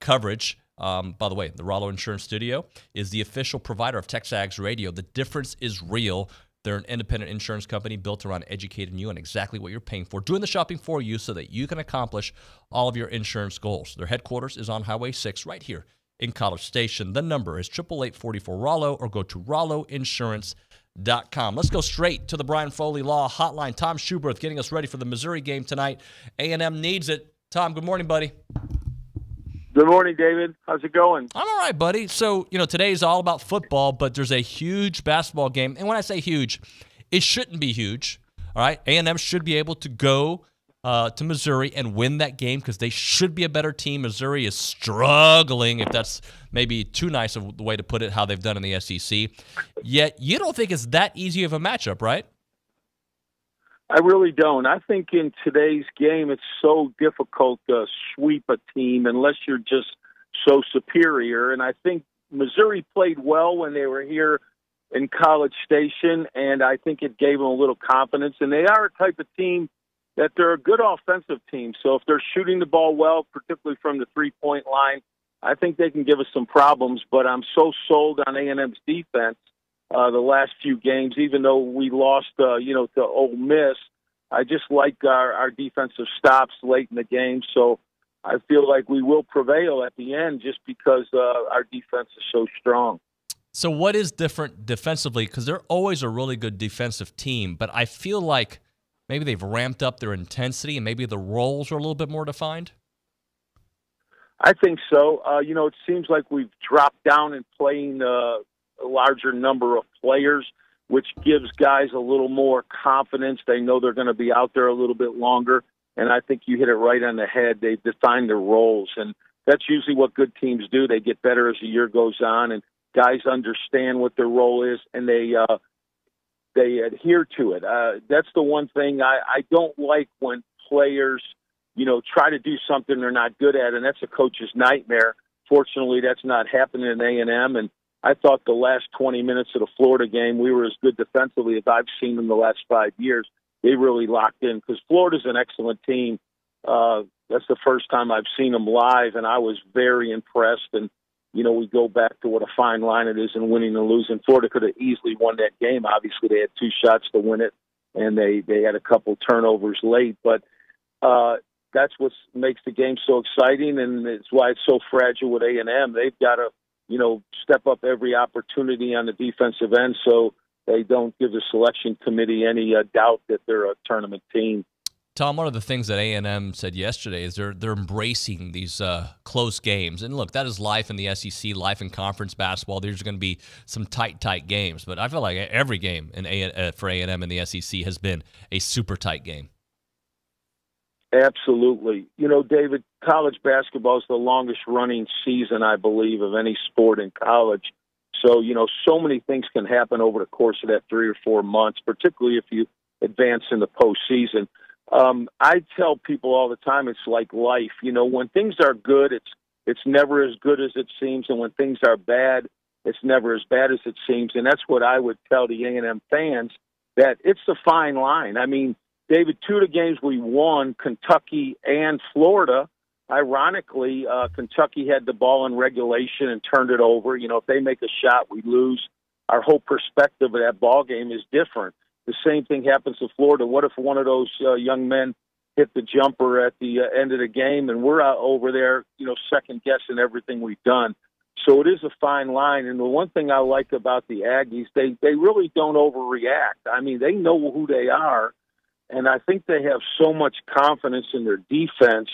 coverage. Um, by the way, the Rollo Insurance Studio is the official provider of TexAgs Radio. The difference is real. They're an independent insurance company built around educating you on exactly what you're paying for, doing the shopping for you so that you can accomplish all of your insurance goals. Their headquarters is on Highway 6 right here in College Station. The number is 888 Rollo or go to rolloinsurance.com. Let's go straight to the Brian Foley Law Hotline. Tom Schuberth getting us ready for the Missouri game tonight. A&M needs it. Tom, good morning, buddy. Good morning, David. How's it going? I'm all right, buddy. So, you know, today's all about football, but there's a huge basketball game. And when I say huge, it shouldn't be huge. All right. A&M should be able to go uh, to Missouri and win that game because they should be a better team. Missouri is struggling, if that's maybe too nice of the way to put it, how they've done in the SEC. Yet you don't think it's that easy of a matchup, right? I really don't. I think in today's game, it's so difficult to sweep a team unless you're just so superior. And I think Missouri played well when they were here in College Station, and I think it gave them a little confidence. And they are a type of team that they're a good offensive team. So if they're shooting the ball well, particularly from the three point line, I think they can give us some problems. But I'm so sold on A&M's defense uh, the last few games, even though we lost, uh, you know, to Ole Miss. I just like our, our defensive stops late in the game, so I feel like we will prevail at the end just because uh, our defense is so strong. So, what is different defensively? Because they're always a really good defensive team, but I feel like maybe they've ramped up their intensity and maybe the roles are a little bit more defined. I think so. Uh, you know, it seems like we've dropped down in playing uh, larger number of players, which gives guys a little more confidence. They know they're going to be out there a little bit longer. And I think you hit it right on the head. They've defined their roles. And that's usually what good teams do. They get better as the year goes on, and guys understand what their role is, and they uh, they adhere to it. Uh, that's the one thing I, I don't like when players, you know, try to do something they're not good at, and that's a coach's nightmare. Fortunately, that's not happening in A and M, and I thought the last 20 minutes of the Florida game, we were as good defensively as I've seen in the last five years. They really locked in because Florida's an excellent team. Uh, that's the first time I've seen them live, and I was very impressed. And you know, we go back to what a fine line it is in winning and losing. Florida could have easily won that game. Obviously, they had two shots to win it, and they they had a couple turnovers late. But uh, that's what makes the game so exciting, and it's why it's so fragile with A and M. They've got to you know, step up every opportunity on the defensive end so they don't give the selection committee any uh, doubt that they're a tournament team. Tom, one of the things that A and M said yesterday is they're they're embracing these uh, close games, and look, that is life in the SEC, life in conference basketball. There's going to be some tight, tight games, but I feel like every game in a, uh, for A and M in the SEC has been a super tight game. Absolutely. You know, David, college basketball is the longest running season, I believe, of any sport in college. So, you know, so many things can happen over the course of that three or four months, particularly if you advance in the postseason. Um, I tell people all the time it's like life. You know, when things are good, it's it's never as good as it seems, and when things are bad, it's never as bad as it seems. And that's what I would tell the A and M fans that it's a fine line. I mean, David, two of the games we won, Kentucky and Florida. Ironically, uh, Kentucky had the ball in regulation and turned it over. You know, if they make a shot, we lose. Our whole perspective of that ball game is different. The same thing happens to Florida. What if one of those uh, young men hit the jumper at the uh, end of the game, and we're out over there, you know, second guessing everything we've done? So it is a fine line. And the one thing I like about the Aggies, they they really don't overreact. I mean, they know who they are and I think they have so much confidence in their defense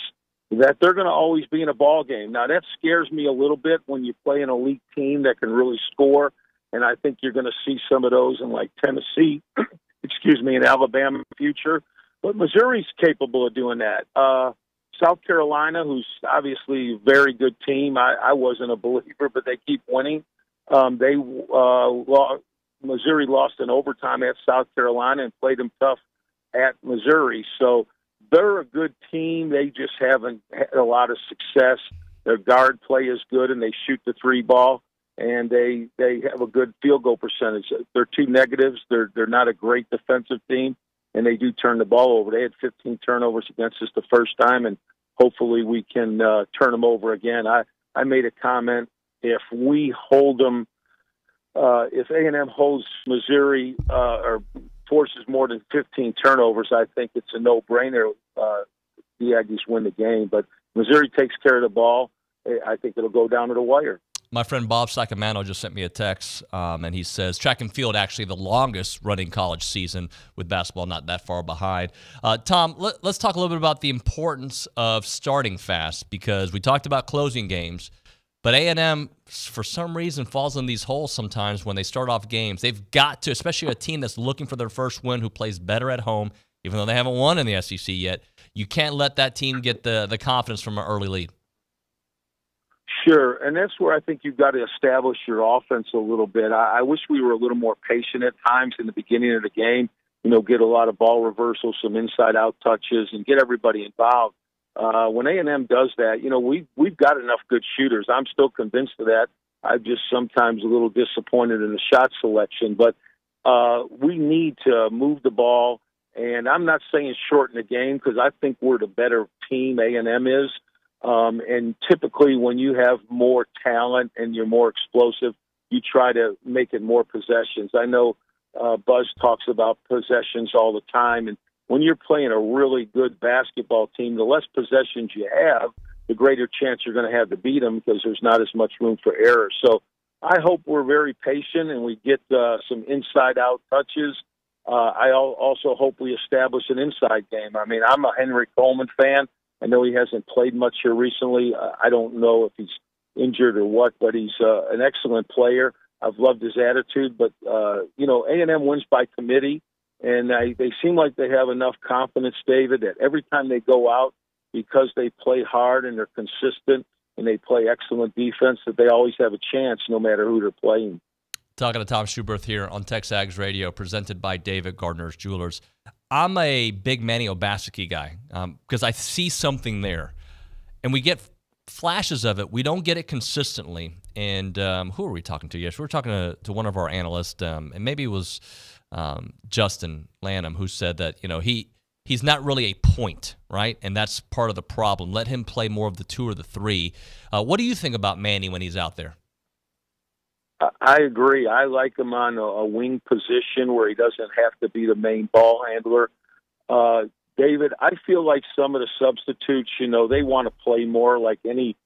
that they're going to always be in a ball game. Now that scares me a little bit when you play an elite team that can really score, and I think you're going to see some of those in like Tennessee, (clears throat) excuse me, in Alabama in the future. But Missouri's capable of doing that. Uh, South Carolina, who's obviously a very good team, I, I wasn't a believer, but they keep winning. Um, they uh, lost, Missouri lost in overtime at South Carolina and played them tough at Missouri. So they're a good team. They just haven't had a lot of success. Their guard play is good, and they shoot the three ball, and they they have a good field goal percentage. They're two negatives. They're they're not a great defensive team, and they do turn the ball over. They had 15 turnovers against us the first time, and hopefully we can uh, turn them over again. I I made a comment if we hold them, uh, if A and M holds Missouri uh, or forces more than 15 turnovers, I think it's a no-brainer. Uh, the Aggies win the game, but Missouri takes care of the ball. I think it'll go down to the wire. My friend Bob Sacamano just sent me a text, um, and he says track and field actually the longest running college season with basketball not that far behind. Uh, Tom, let, us talk a little bit about the importance of starting fast because we talked about closing games, but A and M for some reason falls in these holes sometimes when they start off games. They've got to, especially a team that's looking for their first win, who plays better at home, even though they haven't won in the SEC yet. You can't let that team get the the confidence from an early lead. Sure, and that's where I think you've got to establish your offense a little bit. I, I wish we were a little more patient at times in the beginning of the game. You know, get a lot of ball reversals, some inside-out touches, and get everybody involved. Uh, when A and M does that, you know, we we've got enough good shooters. I'm still convinced of that. I'm just sometimes a little disappointed in the shot selection, but uh, we need to move the ball. And I'm not saying shorten the game because I think we're the better team. A and M is. Um, and typically, when you have more talent and you're more explosive, you try to make it more possessions. I know uh, Buzz talks about possessions all the time, and when you're playing a really good basketball team, the less possessions you have, the greater chance you're going to have to beat them because there's not as much room for error. So I hope we're very patient and we get uh, some inside out touches. Uh, I also hope we establish an inside game. I mean, I'm a Henry Coleman fan. I know he hasn't played much here recently. Uh, I don't know if he's injured or what, but he's uh, an excellent player. I've loved his attitude, but uh, you know, A and M wins by committee, and I, they seem like they have enough confidence, David, that every time they go out, because they play hard and they're consistent and they play excellent defense, that they always have a chance, no matter who they're playing. Talking to Tom Schuberth here on Texags Radio, presented by David Gardner's Jewelers. I'm a big Manny Obaseki guy because um, I see something there, and we get flashes of it. We don't get it consistently. And um, who are we talking to? Yes, we were talking to, to one of our analysts, um, and maybe it was um, Justin Lanham who said that you know he he's not really a point, right? And that's part of the problem. Let him play more of the two or the three. Uh, what do you think about Manny when he's out there? I agree. I like him on a, wing position where he doesn't have to be the main ball handler. Uh, David, I feel like some of the substitutes, you know, they want to play more like any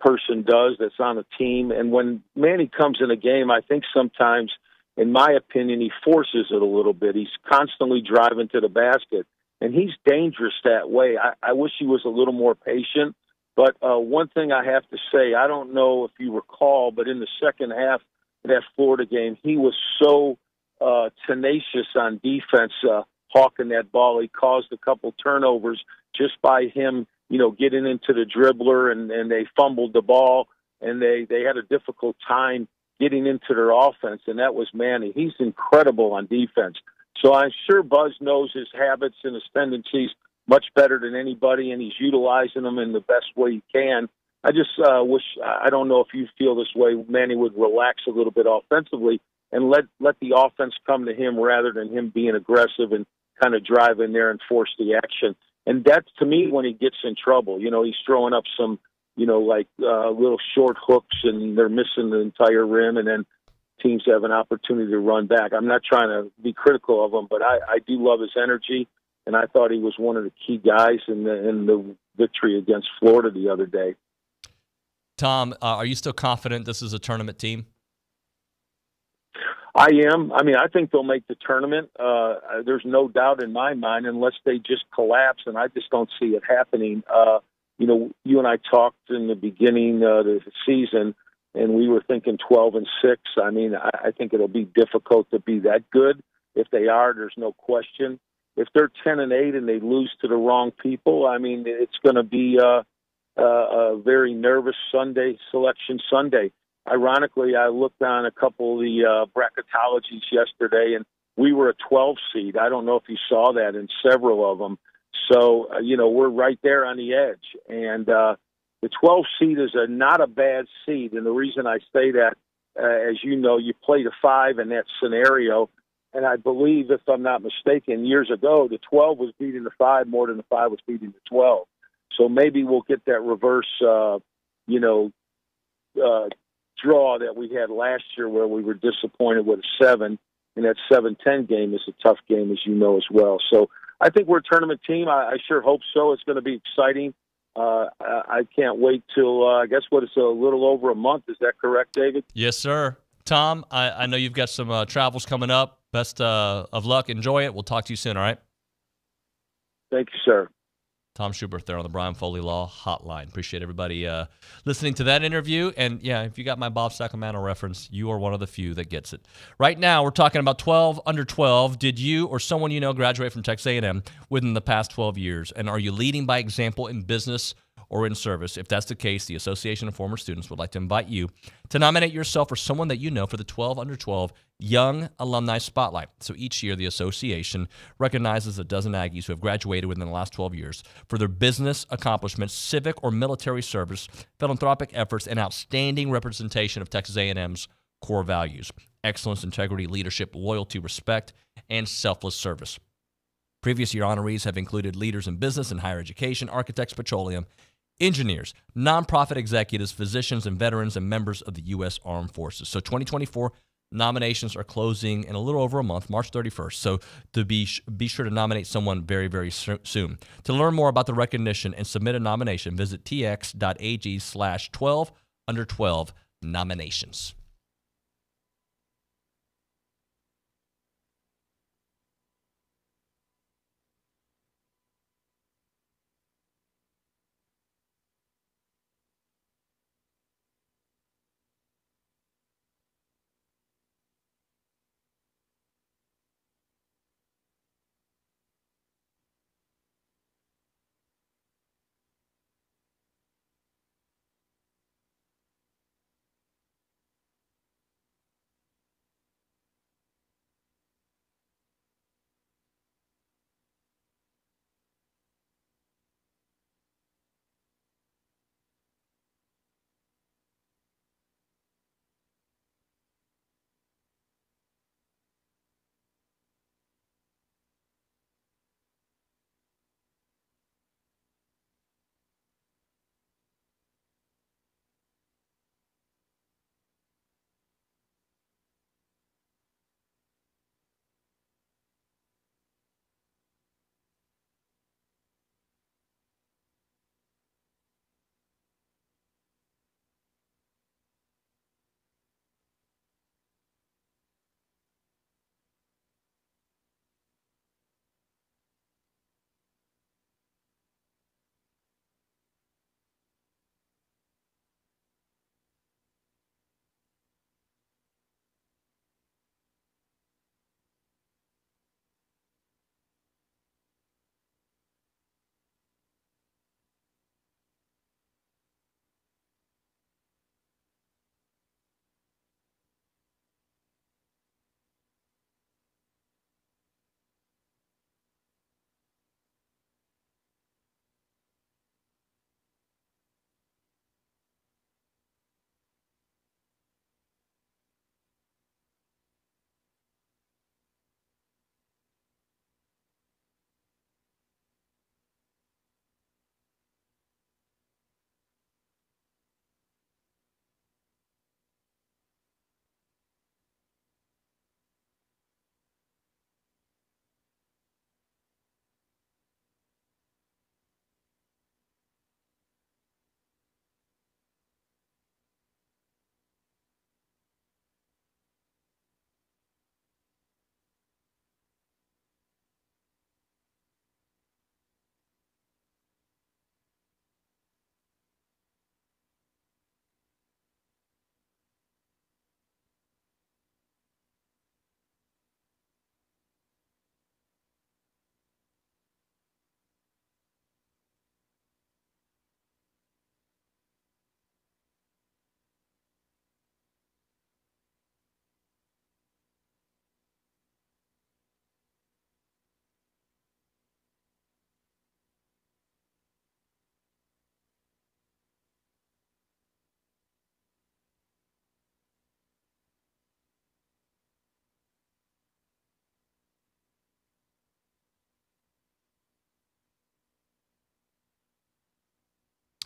person does that's on a team. And when Manny comes in a game, I think sometimes, in my opinion, he forces it a little bit. He's constantly driving to the basket, and he's dangerous that way. I, I wish he was a little more patient. But uh, one thing I have to say, I don't know if you recall, but in the second half, of that Florida game. He was so uh, tenacious on defense, uh, hawking that ball. He caused a couple turnovers just by him, you know, getting into the dribbler, and, and they fumbled the ball, and they they had a difficult time getting into their offense, and that was Manny. He's incredible on defense. So I'm sure Buzz knows his habits and his tendencies much better than anybody, and he's utilizing them in the best way he can. I just uh, wish I don't know if you feel this way. Manny would relax a little bit offensively and let let the offense come to him rather than him being aggressive and kind of drive in there and force the action. And that's to me when he gets in trouble. You know, he's throwing up some, you know, like uh, little short hooks and they're missing the entire rim, and then teams have an opportunity to run back. I'm not trying to be critical of him, but I, I do love his energy, and I thought he was one of the key guys in the in the victory against Florida the other day. Tom, uh, are you still confident this is a tournament team? I am. I mean, I think they'll make the tournament. Uh, there's no doubt in my mind, unless they just collapse, and I just don't see it happening. Uh, you know, you and I talked in the beginning of the season, and we were thinking 12 and six. I mean, I, I think it'll be difficult to be that good. If they are, there's no question. If they're 10 and eight and they lose to the wrong people, I mean, it's going to be. Uh, uh, a very nervous Sunday selection Sunday. Ironically, I looked on a couple of the uh, bracketologies yesterday, and we were a 12 seed. I don't know if you saw that in several of them. So, uh, you know, we're right there on the edge. And uh, the 12 seed is a, not a bad seed. And the reason I say that, uh, as you know, you play the five in that scenario. And I believe, if I'm not mistaken, years ago, the 12 was beating the five more than the five was beating the 12. So maybe we'll get that reverse, uh, you know, uh, draw that we had last year where we were disappointed with a seven. And that 7 10 game is a tough game, as you know, as well. So I think we're a tournament team. I, I sure hope so. It's going to be exciting. Uh, I, I can't wait till, uh, I guess, what, it's a little over a month. Is that correct, David? Yes, sir. Tom, I, I know you've got some uh, travels coming up. Best uh, of luck. Enjoy it. We'll talk to you soon, all right? Thank you, sir. Tom Schuberth there on the Brian Foley Law Hotline. Appreciate everybody uh, listening to that interview. And yeah, if you got my Bob Sacamano reference, you are one of the few that gets it. Right now, we're talking about 12 under 12. Did you or someone you know graduate from Texas A&M within the past 12 years? And are you leading by example in business or in service? If that's the case, the Association of Former Students would like to invite you to nominate yourself or someone that you know for the 12 under 12 Young Alumni Spotlight. So each year, the association recognizes a dozen Aggies who have graduated within the last 12 years for their business accomplishments, civic or military service, philanthropic efforts, and outstanding representation of Texas A&M's core values: excellence, integrity, leadership, loyalty, respect, and selfless service. Previous year honorees have included leaders in business and higher education, architects, petroleum, engineers, nonprofit executives, physicians, and veterans, and members of the U.S. Armed Forces. So 2024 nominations are closing in a little over a month, March 31st. So to be be sure to nominate someone very very soon. To learn more about the recognition and submit a nomination, visit tx.ag/12 under 12 nominations.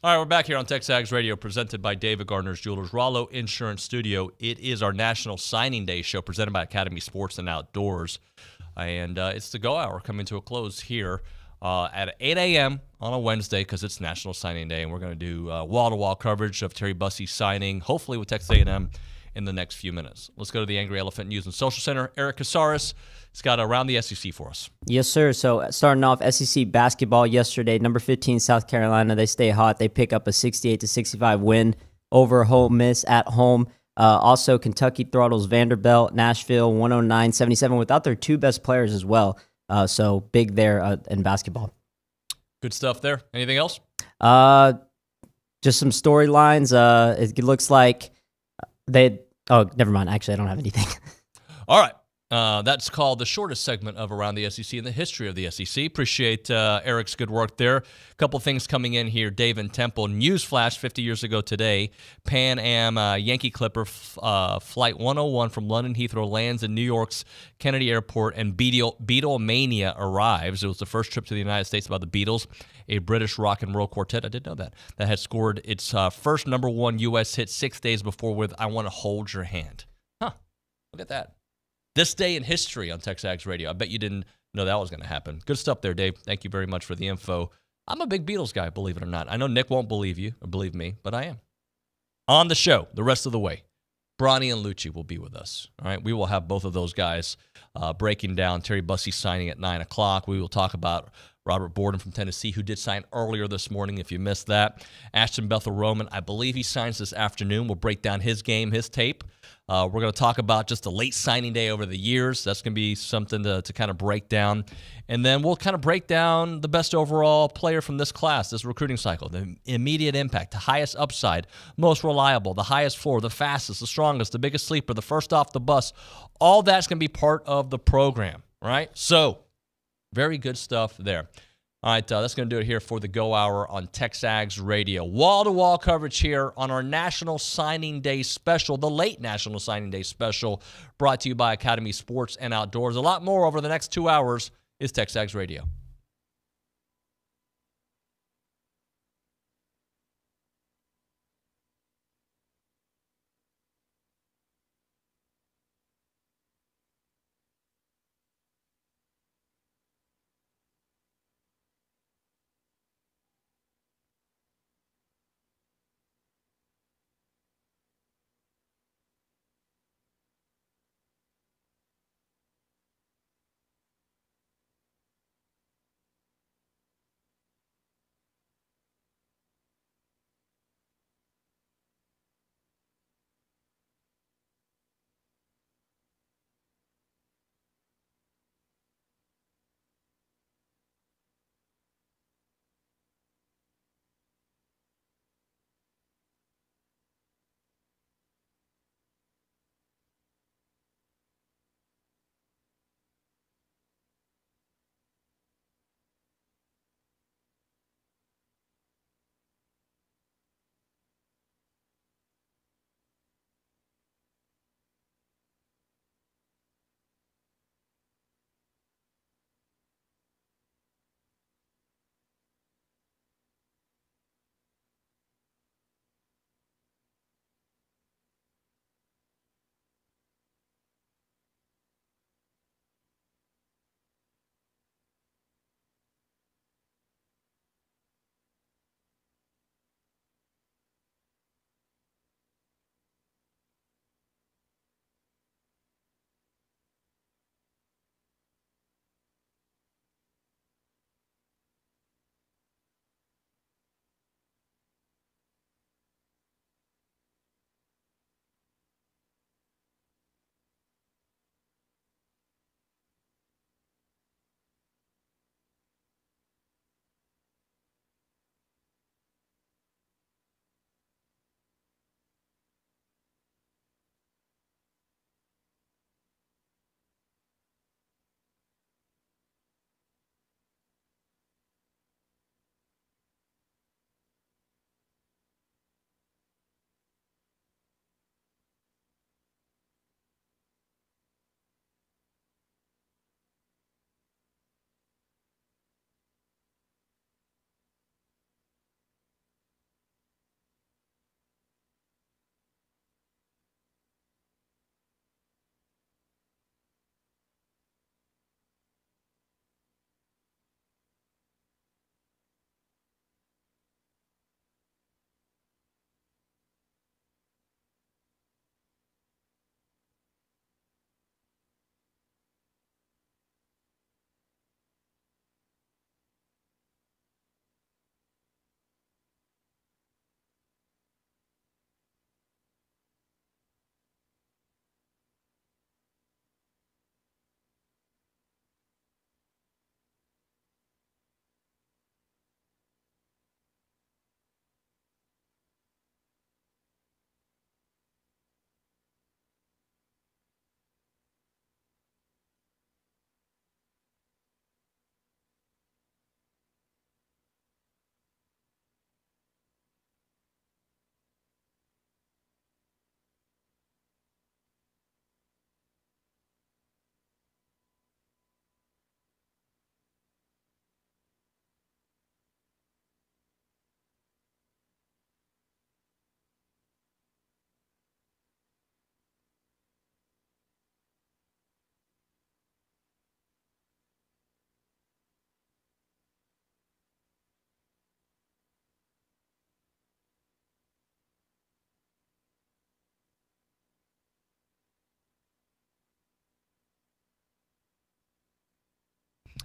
All right, we're back here on Texags Radio, presented by David Gardner's Jewelers, Rollo Insurance Studio. It is our National Signing Day show, presented by Academy Sports and Outdoors, and uh, it's the go hour coming to a close here uh, at 8 a.m. on a Wednesday because it's National Signing Day, and we're going to do wall to wall coverage of Terry Bussey signing, hopefully with Texas A&M in the next few minutes. Let's go to the Angry Elephant News and Social Center. Eric Casares has got around the SEC for us. Yes, sir. So starting off SEC basketball yesterday, number 15 South Carolina, they stay hot. They pick up a 68 to 65 win over Ole Miss at home. Uh, also, Kentucky throttles Vanderbilt, Nashville 109 77 without their two best players as well. Uh, so big there uh, in basketball. Good stuff there. Anything else? Uh, just some storylines. Uh, it looks like they. Oh, never mind. Actually, I don't have anything. (laughs) All right. Uh, that's called the shortest segment of Around the SEC in the history of the SEC. Appreciate uh, Eric's good work there. A couple things coming in here. Dave and Temple. Newsflash 50 years ago today, Pan Am uh, Yankee Clipper uh, Flight 101 from London Heathrow lands in New York's Kennedy Airport, and Beatle, Beatlemania arrives. It was the first trip to the United States by the Beatles, a British rock and roll quartet. I did know that. That had scored its uh, first number one U.S. hit six days before with I Want to Hold Your Hand. Huh. Look at that. This day in history on Texags Radio. I bet you didn't know that was going to happen. Good stuff there, Dave. Thank you very much for the info. I'm a big Beatles guy, believe it or not. I know Nick won't believe you or believe me, but I am. On the show, the rest of the way, Bronny and Liucci will be with us. All right, we will have both of those guys uh, breaking down Terry Bussey signing at nine o'clock. We will talk about Robert Borden from Tennessee, who did sign earlier this morning. If you missed that, Ashton Bethel Roman, I believe he signs this afternoon. We'll break down his game, his tape. Uh, we're going to talk about just the late signing day over the years. That's going to be something to, to kind of break down. And then we'll kind of break down the best overall player from this class, this recruiting cycle, the immediate impact, the highest upside, most reliable, the highest floor, the fastest, the strongest, the biggest sleeper, the first off the bus. All that's going to be part of the program, right? So, very good stuff there. All right, uh, that's going to do it here for the Go Hour on Texags Radio. Wall to wall coverage here on our National Signing Day special, the late National Signing Day special, brought to you by Academy Sports and Outdoors. A lot more over the next two hours is Texags Radio.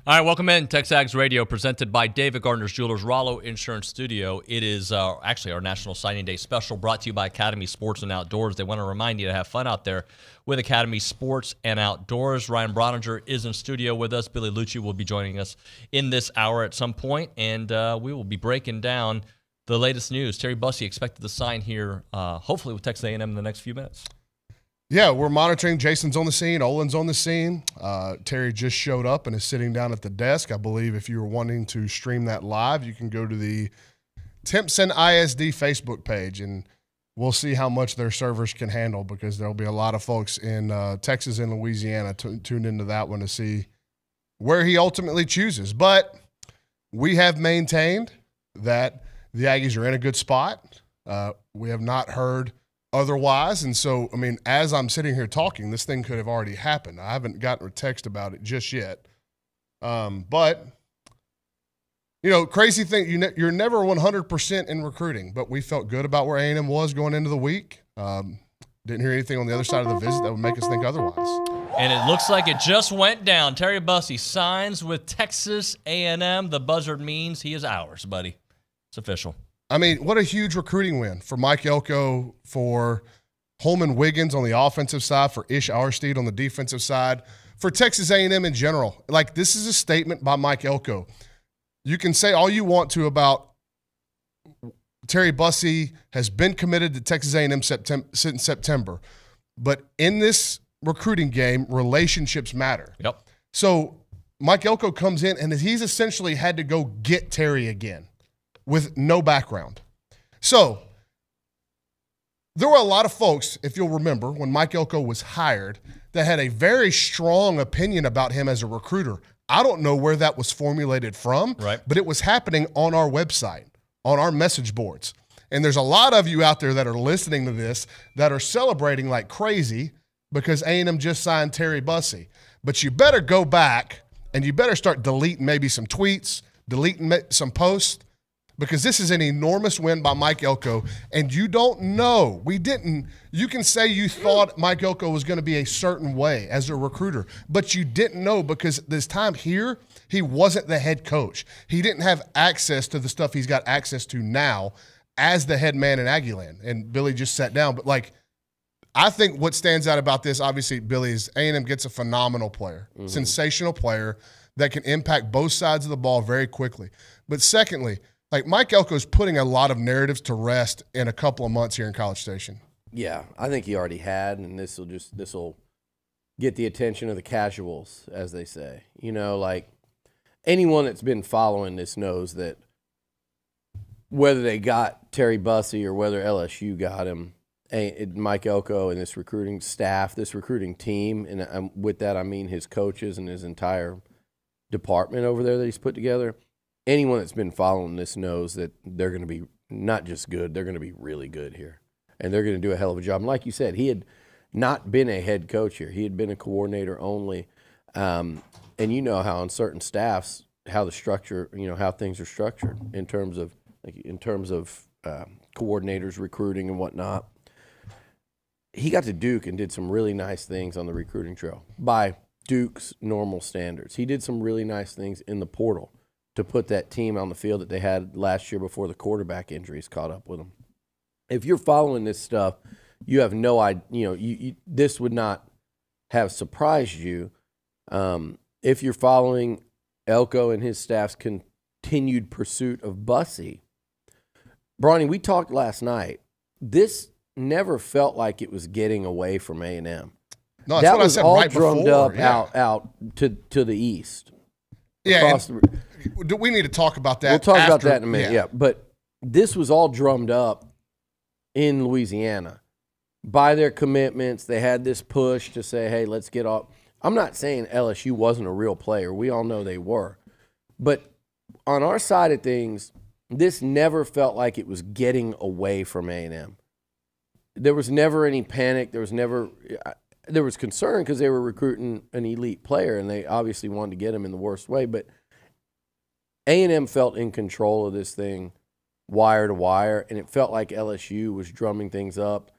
All right, welcome in Texags Radio, presented by David Gardner's Jewelers, Rollo Insurance Studio. It is uh, actually our National Signing Day special, brought to you by Academy Sports and Outdoors. They want to remind you to have fun out there with Academy Sports and Outdoors. Ryan Brauninger is in studio with us. Billy Liucci will be joining us in this hour at some point, and uh, we will be breaking down the latest news. Terry Bussey expected to sign here, uh, hopefully with Texas A&M in the next few minutes. Yeah, we're monitoring. Jason's on the scene. Olin's on the scene. Uh, Terry just showed up and is sitting down at the desk. I believe if you were wanting to stream that live, you can go to the Timpson ISD Facebook page and we'll see how much their servers can handle because there'll be a lot of folks in uh, Texas and Louisiana tuned into that one to see where he ultimately chooses. But we have maintained that the Aggies are in a good spot. Uh, we have not heard – otherwise. And so, I mean, as I'm sitting here talking, this thing could have already happened. I haven't gotten a text about it just yet. Um, but, you know, crazy thing, you ne- you're never 100% in recruiting, but we felt good about where A&M was going into the week. Um, didn't hear anything on the other side of the visit that would make us think otherwise. And it looks like it just went down. Terry Bussey signs with Texas A&M. The buzzard means he is ours, buddy. It's official. I mean, what a huge recruiting win for Mike Elko, for Holmon Wiggins on the offensive side, for Ish Aristide on the defensive side, for Texas A&M in general. Like this is a statement by Mike Elko. You can say all you want to about Terry Bussey has been committed to Texas A&M September, since September, but in this recruiting game, relationships matter. Yep. So Mike Elko comes in and he's essentially had to go get Terry again with no background. So there were a lot of folks, if you'll remember, when Mike Elko was hired, that had a very strong opinion about him as a recruiter. I don't know where that was formulated from, right. but it was happening on our website, on our message boards. And there's a lot of you out there that are listening to this that are celebrating like crazy because A&M just signed Terry Bussey. But you better go back and you better start deleting maybe some tweets, deleting some posts, because this is an enormous win by Mike Elko, and you don't know. We didn't. You can say you thought Mike Elko was going to be a certain way as a recruiter, but you didn't know because this time here, he wasn't the head coach. He didn't have access to the stuff he's got access to now as the head man in Aggieland. And Billy just sat down, but like. I think what stands out about this, obviously, Billy, is A&M gets a phenomenal player, mm-hmm. sensational player that can impact both sides of the ball very quickly. But secondly, like Mike Elko is putting a lot of narratives to rest in a couple of months here in College Station. Yeah, I think he already had, and this will just this will get the attention of the casuals, as they say. You know, like anyone that's been following this knows that whether they got Terry Bussey or whether LSU got him, Mike Elko and this recruiting staff, this recruiting team, and um, with that I mean his coaches and his entire department over there that he's put together. Anyone that's been following this knows that they're going to be not just good, they're going to be really good here. And they're going to do a hell of a job. And like you said, he had not been a head coach here, he had been a coordinator only. Um, and you know how on certain staffs, how the structure, you know, how things are structured in terms of, like, in terms of uh, coordinators recruiting and whatnot he got to Duke and did some really nice things on the recruiting trail by Duke's normal standards. He did some really nice things in the portal to put that team on the field that they had last year before the quarterback injuries caught up with them. If you're following this stuff, you have no idea. You know, you, you this would not have surprised you um, if you're following Elko and his staff's continued pursuit of Bussey. Bronny, we talked last night. This never felt like it was getting away from A and M. No, that was all right drummed before, up yeah. out out to to the east. Yeah, across the, we need to talk about that. we'll talk about that in a minute. Yeah. but this was all drummed up in Louisiana by their commitments. They had this push to say, "Hey, let's get off." I'm not saying LSU wasn't a real player. We all know they were, but on our side of things, this never felt like it was getting away from A&M. There was never any panic. There was never there was concern because they were recruiting an elite player and they obviously wanted to get him in the worst way. But A and M felt in control of this thing, wire to wire, and it felt like LSU was drumming things up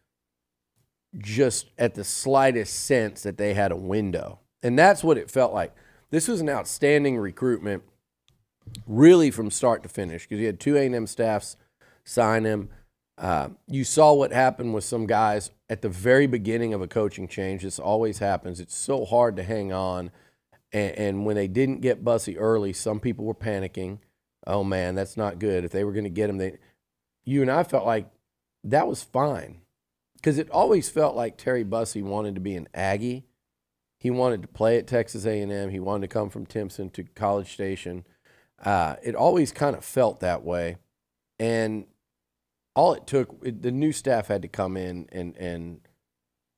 just at the slightest sense that they had a window, and that's what it felt like. this was an outstanding recruitment, really from start to finish, because you had two A&M staffs sign him. Uh, you saw what happened with some guys at the very beginning of a coaching change. This always happens. It's so hard to hang on. And, and when they didn't get Bussey early, some people were panicking. Oh man, that's not good. If they were going to get him, they. You and I felt like that was fine, because it always felt like Terry Bussey wanted to be an Aggie. He wanted to play at Texas A&M. He wanted to come from Timpson to College Station. Uh, it always kind of felt that way, and all it took it, the new staff had to come in and and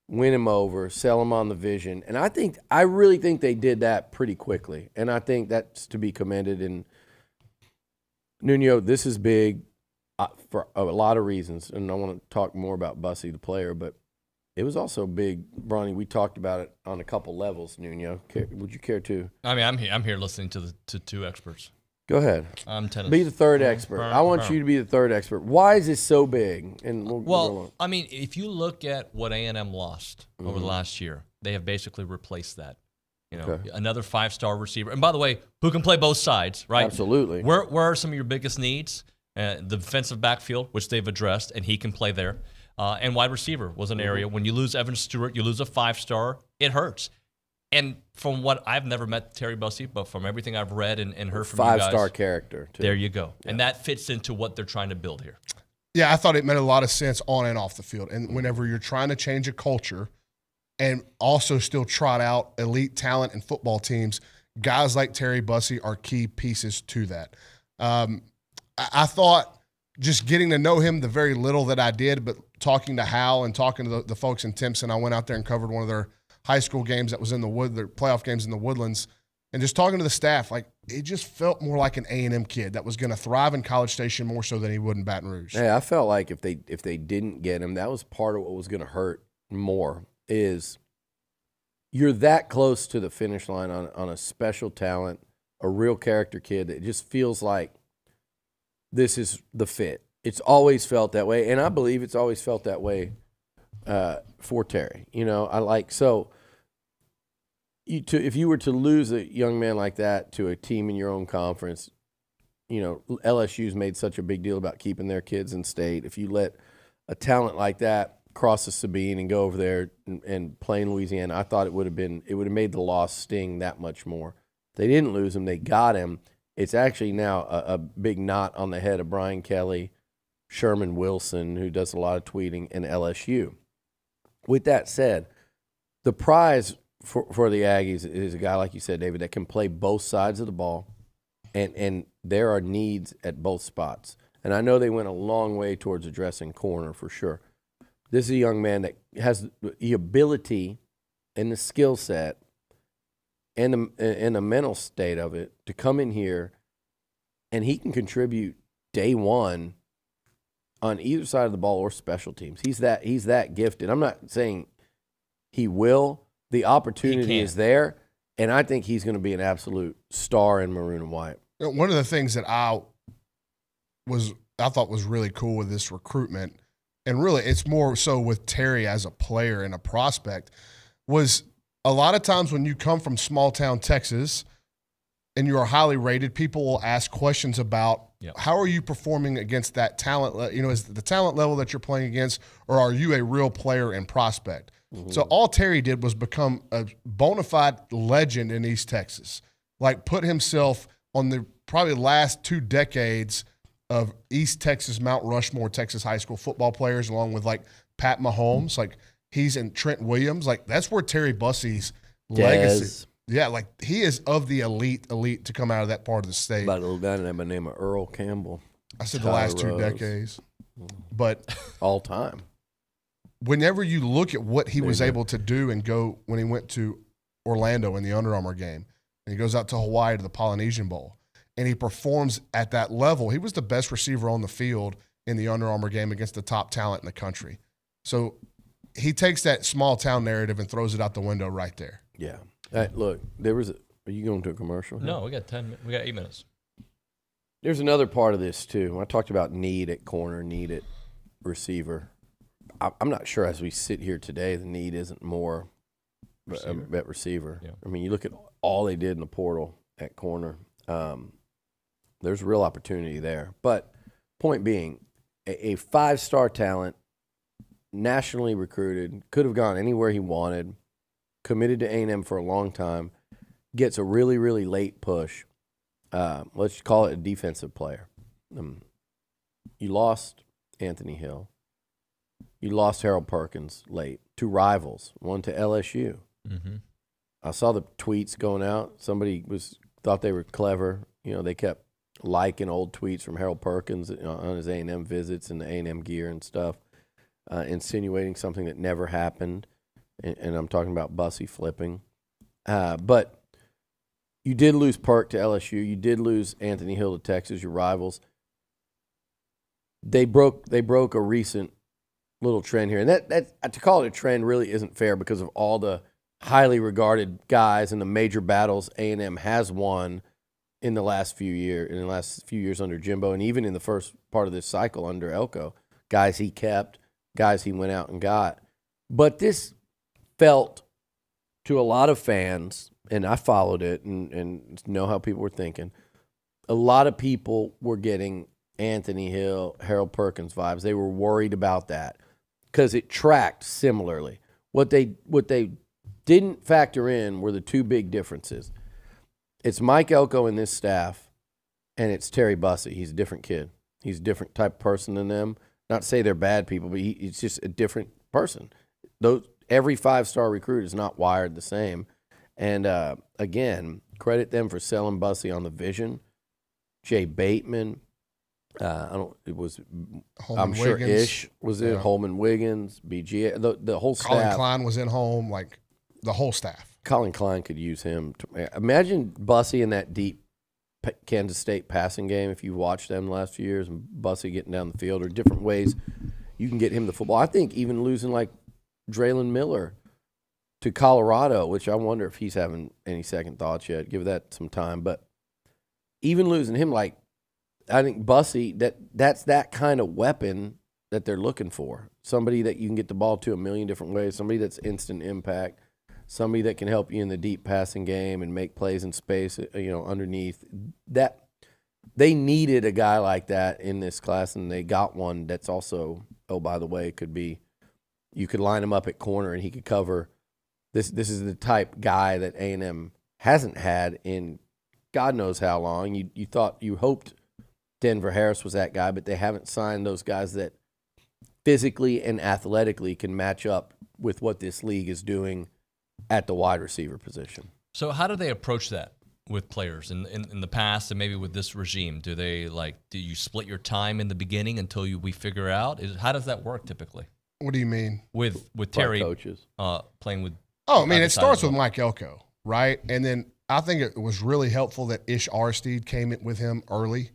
win him over, sell him on the vision, and I think I really think they did that pretty quickly, and I think that's to be commended. And Nuno, this is big uh, for a lot of reasons, and I want to talk more about Bussey the player, but it was also big, Bronny. We talked about it on a couple levels. Nuno, would you care to? I mean, I'm here. I'm here listening to the to two experts. Go ahead. I'm tennis. Be the third expert. I want you to be the third expert. Why is this so big? And we'll, Well, we'll- I mean, if you look at what A and M lost over the Mhm. last year, they have basically replaced that. You know, Okay. another five-star receiver, and by the way, who can play both sides, right? Absolutely. Where where are some of your biggest needs? Uh, the defensive backfield, which they've addressed, and he can play there. Uh, and wide receiver was an Mm-hmm. area. When you lose Evan Stewart, you lose a five-star. It hurts. And from what I've never met Terry Bussey, but from everything I've read and, and heard from you guys, Five-star character, too. There you go, and that fits into what they're trying to build here. Yeah, I thought it made a lot of sense on and off the field. And whenever you're trying to change a culture and also still trot out elite talent and football teams, guys like Terry Bussey are key pieces to that. Um, I, I thought just getting to know him the very little that I did, but talking to Hal and talking to the, the folks in Timpson, I went out there and covered one of their high school games that was in the wood, their playoff games in the Woodlands, and just talking to the staff, like it just felt more like an A and M kid that was going to thrive in College Station more so than he would in Baton Rouge. Hey, I felt like if they if they didn't get him, that was part of what was going to hurt more. Is you're that close to the finish line on on a special talent, a real character kid that just feels like this is the fit. It's always felt that way, and I believe it's always felt that way uh, for Terry. You know, I like so. You to if you were to lose a young man like that to a team in your own conference, you know, LSU's made such a big deal about keeping their kids in state. If you let a talent like that cross the Sabine and go over there and, and play in Louisiana, I thought it would have been it would have made the loss sting that much more. They didn't lose him; they got him. It's actually now a, a big knot on the head of Brian Kelly, Sherman Wilson, who does a lot of tweeting, and LSU. With that said, the prize for, for the Aggies is a guy like you said, David, that can play both sides of the ball, and and there are needs at both spots. And I know they went a long way towards addressing corner for sure. This is a young man that has the ability and the skill set and the and the mental state of it to come in here, and he can contribute day one on either side of the ball or special teams. He's that he's that gifted. I'm not saying he will. The opportunity is there, and I think he's going to be an absolute star in maroon and white. You know, one of the things that I was I thought was really cool with this recruitment, and really it's more so with Terry as a player and a prospect, was a lot of times when you come from small town Texas and you are highly rated, people will ask questions about how are you performing against that talent. You know, is the talent level that you're playing against, or are you a real player and prospect? So mm-hmm. all Terry did was become a bona fide legend in East Texas. Like put himself on the probably last two decades of East Texas Mount Rushmore Texas high school football players, along with like Pat Mahomes. Like he's in Trent Williams. Like that's where Terry Bussey's legacy. Yeah, like he is of the elite, elite to come out of that part of the state. About a little guy by the name of Earl Campbell. I said the Tyler last two decades, but all time. Whenever you look at what he was Maybe. able to do and go when he went to Orlando in the Under Armour game, and he goes out to Hawaii to the Polynesian Bowl, and he performs at that level, he was the best receiver on the field in the Under Armour game against the top talent in the country. So he takes that small town narrative and throws it out the window right there. Yeah. Hey, look, there was. A, are you going to a commercial? here? No, we got ten. mi- We got eight minutes. There's another part of this too. I talked about need at corner, need at receiver. I- I'm not sure as we sit here today, the need isn't more Receiver. at receiver. I mean, you look at all they did in the portal at corner. Um, there's real opportunity there. But point being, a, a five star talent, nationally recruited, could have gone anywhere he wanted, committed to A&M for a long time, gets a really, really late push. Uh, let's call it a defensive player. Um, you lost Anthony Hill. You lost Harold Perkins late. Two rivals, one to LSU. Mhm. I saw the tweets going out. Somebody was thought they were clever. You know, they kept liking old tweets from Harold Perkins on his A and M visits and the A and M gear and stuff, uh, insinuating something that never happened. And, and I'm talking about Bussey flipping. Uh, but you did lose Perk to LSU. You did lose Anthony Hill to Texas, your rivals. They broke they broke a recent little trend here, and that that uh, to call it a trend really isn't fair because of all the highly regarded guys and the major battles A and M has won in the last few years, in the last few years under Jimbo, and even in the first part of this cycle under Elko, guys he kept, guys he went out and got. But this felt to a lot of fans, and I followed it and, and know how people were thinking. A lot of people were getting Anthony Hill, Harold Perkins vibes. They were worried about that because it tracked similarly. What they what they didn't factor in were the two big differences. It's Mike Elko and this staff, and it's Terry Bussey. He's a different kid. He's a different type of person than them. Not to say they're bad people, but he, he's just a different person. Those every five star recruit is not wired the same. And uh, again, credit them for selling Bussey on the vision. Jay Bateman, uh, I don't. It was. Holmon I'm sure Wiggins. Ish was it. Yeah. Holmon Wiggins, BG, the the whole staff. Collin. Klein was in home, like the whole staff. Collin Klein could use him. To, imagine Bussey in that deep P- Kansas State passing game. If you watched them the last few years, and Bussey getting down the field, or different ways you can get him the football. I think even losing like Drelon Miller to Colorado, which I wonder if he's having any second thoughts yet. Give that some time, but even losing him, like I think Bussey, that that's that kind of weapon that they're looking for. Somebody that you can get the ball to a million different ways. Somebody that's instant impact. Somebody that can help you in the deep passing game and make plays in space. uh, You know, underneath that. They needed a guy like that in this class, and they got one that's also. Oh, by the way, could be. You could line him up at corner, and he could cover. This this is the type guy that A and M hasn't had in God knows how long. You you thought you hoped Denver Harris was that guy, but they haven't signed those guys that physically and athletically can match up with what this league is doing at the wide receiver position. So how do they approach that with players in, in in the past and maybe with this regime? Do they like do you split your time in the beginning until you we figure out? Is how does that work typically? What do you mean? With with Terry coaches. uh, playing with Oh, I mean, it starts with Mike Elko, right? And then I think it was really helpful that Ish Aristide came in with him early,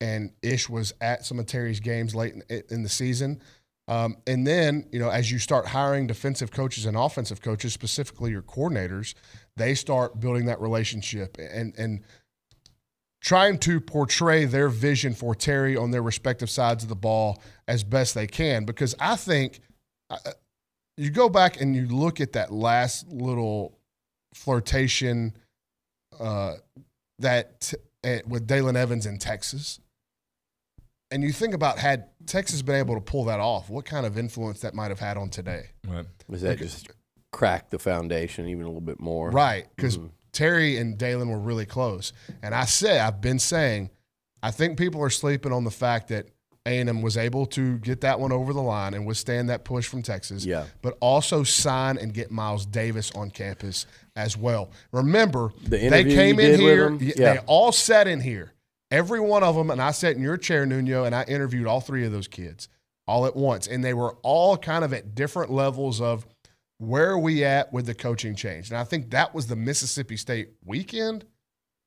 and Ish was at some of Terry's games late in, in the season. Um, and then, you know, as you start hiring defensive coaches and offensive coaches, specifically your coordinators, they start building that relationship and and trying to portray their vision for Terry on their respective sides of the ball as best they can. Because I think uh, you go back and you look at that last little flirtation uh, that uh, with Dalen Evans in Texas, and you think about had Texas been able to pull that off, what kind of influence that might have had on today. Right. Was that just crack the foundation even a little bit more? Right, because Mhm. Terry and Dalen were really close, and I say I've been saying, I think people are sleeping on the fact that A and M was able to get that one over the line and withstand that push from Texas. Yeah. but also sign and get Miles Davis on campus as well. Remember, The they came in here. Yeah. They all sat in here, every one of them, and I sat in your chair, Nuno, and I interviewed all three of those kids all at once, and they were all kind of at different levels of where are we at with the coaching change? And I think that was the Mississippi State weekend.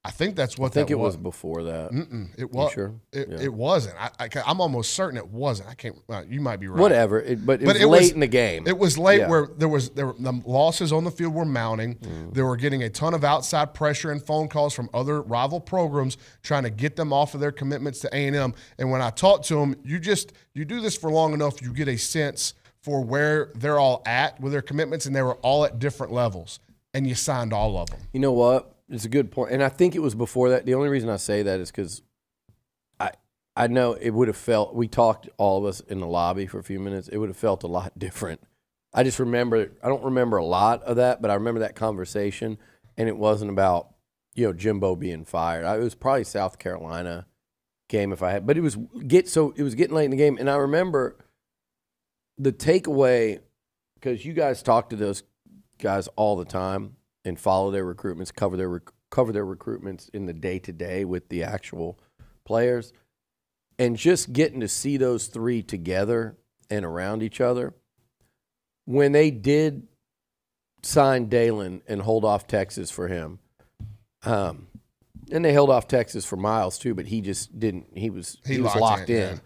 I think that's what I think that it was before that. Mm-mm, it was. sure? It, Yeah. it wasn't. I, I, am almost certain it wasn't. I can't. Uh, you might be right. Whatever. It, but it was late in the game. It was late Yeah. where there was there were, the losses on the field were mounting. Mm. They were getting a ton of outside pressure and phone calls from other rival programs trying to get them off of their commitments to A and M. And when I talked to them, you just you do this for long enough, you get a sense for where they're all at with their commitments, and they were all at different levels. and you signed all of them. You know what? It's a good point, and I think it was before that. The only reason I say that is because I I know it would have felt. We talked all of us in the lobby for a few minutes. It would have felt a lot (laughs) different. I just remember. I don't remember a lot of that, but I remember that conversation, and it wasn't about you know Jimbo being fired. I, it was probably South Carolina game if I had, but it was get so it was getting late in the game, and I remember the takeaway because you guys talk to those guys all the time and follow their recruitments, cover their rec- cover their recruitments in the day to day with the actual players, and just getting to see those three together and around each other. When they did sign Dalen and hold off Texas for him, um, and they held off Texas for Miles too, but he just didn't. He was he, He was locked in, in. yeah.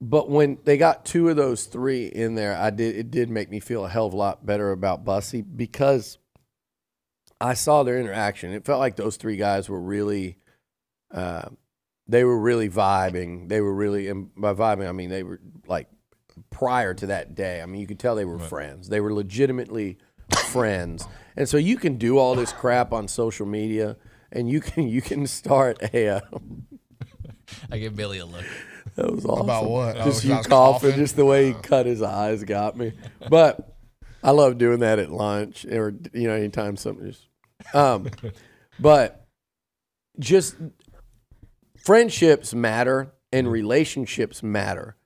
But when they got two of those three in there, I did it did make me feel a hell of a lot better about Bussey because I saw their interaction. It felt like those three guys were really, uh, they were really vibing. They were really, and by vibing I mean they were like prior to that day. I mean you could tell they were friends. They were legitimately friends, and so you can do all this crap on social media, and you can you can start a. Uh, I give Billy a look. That was awesome. About what? Oh, Just he you coughing, coughing? just the way he cut his eyes got me. But I love doing that at lunch or you know anytime something just. Um, but just friendships matter and relationships matter,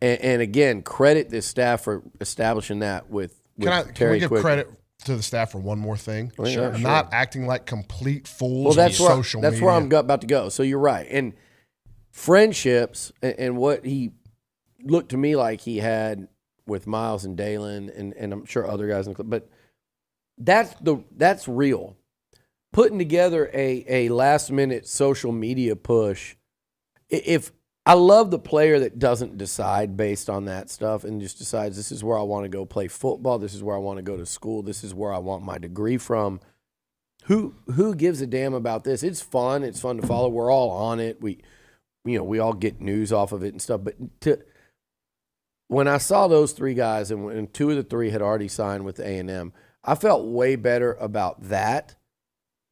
and, and again, credit this staff for establishing that with. with Can I can we give Quigley. credit to the staff for one more thing? Oh, Sure. sure. Not acting like complete fools Well, that's where social that's media. where I'm about to go. So you're right, and friendships and, and what he looked to me like he had with Miles and Dalen, and and I'm sure other guys in the club, but that's the that's real. Putting together a a last minute social media push, if I love the player that doesn't decide based on that stuff and just decides this is where I want to go play football, this is where I want to go to school, this is where I want my degree from who who gives a damn about this? It's fun. It's fun to follow. We're all on it. We, you know, we all get news off of it and stuff. But to when I saw those three guys and when two of the three had already signed with A and M, I felt way better about that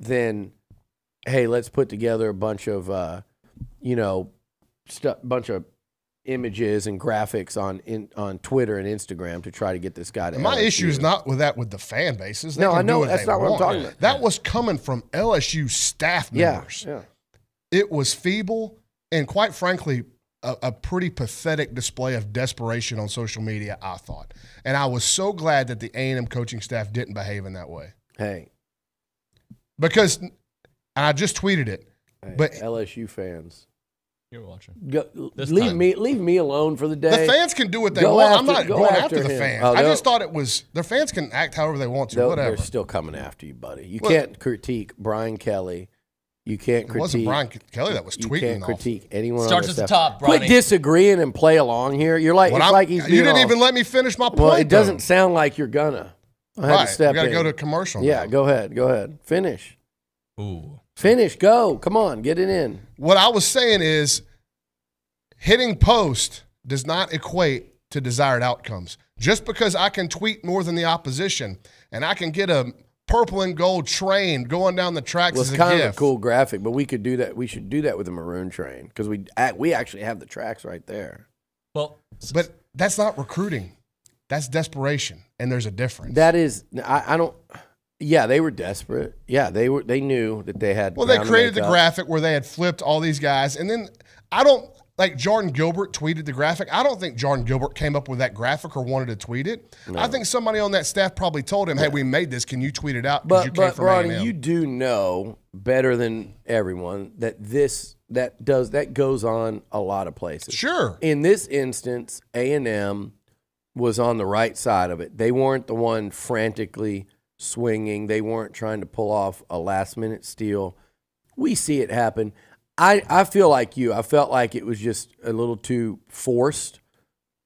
than hey, let's put together a bunch of uh, you know, stu- bunch of images and graphics on in, on Twitter and Instagram to try to get this guy to. My LSU. issue is not with that with the fan bases. They No, I know. That's not what I'm talking about. That was coming from LSU staff members. Yeah, members. yeah. It was feeble and quite frankly a, a pretty pathetic display of desperation on social media. I thought, and I was so glad that the A and M coaching staff didn't behave in that way Hey, because and I just tweeted it. hey, But LSU fans. You're watching. Go, leave time. me leave me alone for the day. the fans can do what they Go want. I'm not go going after, after the him. fans. Oh, I just thought it was their fans can act however they want to. They'll- whatever. They're still coming after you, buddy. You Well- can't critique Brian Kelly. You can't It critique. wasn't Brian Kelly that was tweeting. You can't off. critique anyone. Starts on at the the staff. top, Quit Bronny. disagreeing and play along here. You're like it's like he's you didn't all- even let me finish my point. Well, it doesn't sound like you're gonna. I had Right, to step we gotta in. go to commercial Yeah, now. go ahead. Go ahead. Finish. Ooh. Finish. Go. Come on. Get it in. What I was saying is hitting post does not equate to desired outcomes. Just because I can tweet more than the opposition and I can get a purple and gold train going down the tracks Well, as it's a kind of gift. a cool graphic, but we could do that. We should do that with a maroon train because we we actually have the tracks right there. Well, But that's not recruiting. That's desperation, and there's a difference. That is, I, I don't. Yeah, they were desperate. Yeah, they were. They knew that they had. Well, they created the up. graphic where they had flipped all these guys, and then I don't like Jordan Gilbert tweeted the graphic. I don't think Jordan Gilbert came up with that graphic or wanted to tweet it. I think somebody on that staff probably told him, "Hey, we made this. Can you tweet it out?" But you came but Ronnie, A&M." you do know better than everyone that this that does that goes on a lot of places. Sure. In this instance, A and M was on the right side of it. They weren't the one frantically swinging. They weren't trying to pull off a last minute steal. We see it happen. I, I feel like you. I felt like it was just a little too forced.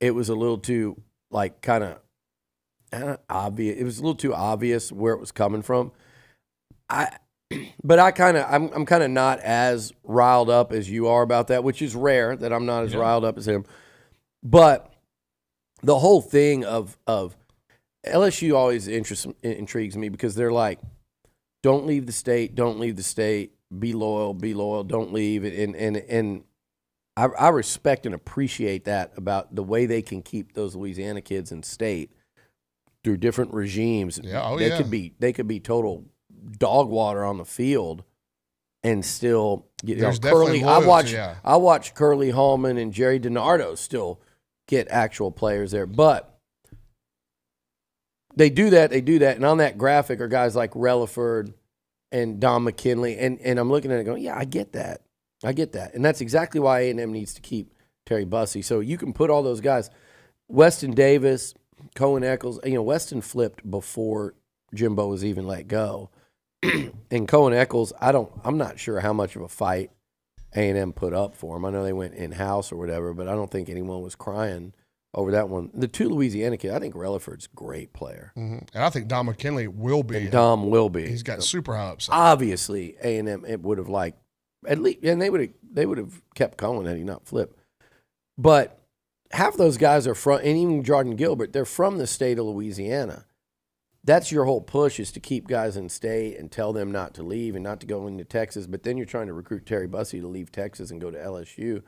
It was a little too like kind of obvious. It was a little too obvious where it was coming from. I, (clears throat) but I kind of I'm I'm kind of not as riled up as you are about that, which is rare that I'm not as riled up as him. But the whole thing of of LSU always interests intrigues me because they're like, don't leave the state, don't leave the state, be loyal, be loyal, don't leave, and and and I, I respect and appreciate that about the way they can keep those Louisiana kids in state through different regimes. Yeah, oh, they yeah. could be they could be total dog water on the field and still get you know, There's definitely Curly. I loyalty, watch yeah. I watch Curly Hallman and Gerry DiNardo still get actual players there, but they do that. They do that, and on that graphic are guys like Relaford and Don McKinley, and and I'm looking at it going, yeah, I get that, I get that, and that's exactly why A and M needs to keep Terry Bussey. So you can put all those guys, Weston Davis, Cohen Eccles. You know, Weston flipped before Jimbo was even let go, (clears throat) and Cohen Eccles. I don't. I'm not sure how much of a fight A and M put up for him. I know they went in house or whatever, but I don't think anyone was crying over that one. The two Louisiana kids. I think Relaford's a great player. Mhm. And I think Don McKinley will be. And Dom will be. He's got So, super high upside. Obviously, A and M it would have liked at least, and they would have they would have kept Cohen had he not flipped. But half those guys are from, and even Jordan Gilbert, they're from the state of Louisiana. That's your whole push is to keep guys in state and tell them not to leave and not to go into Texas. But then you're trying to recruit Terry Bussey to leave Texas and go to LSU.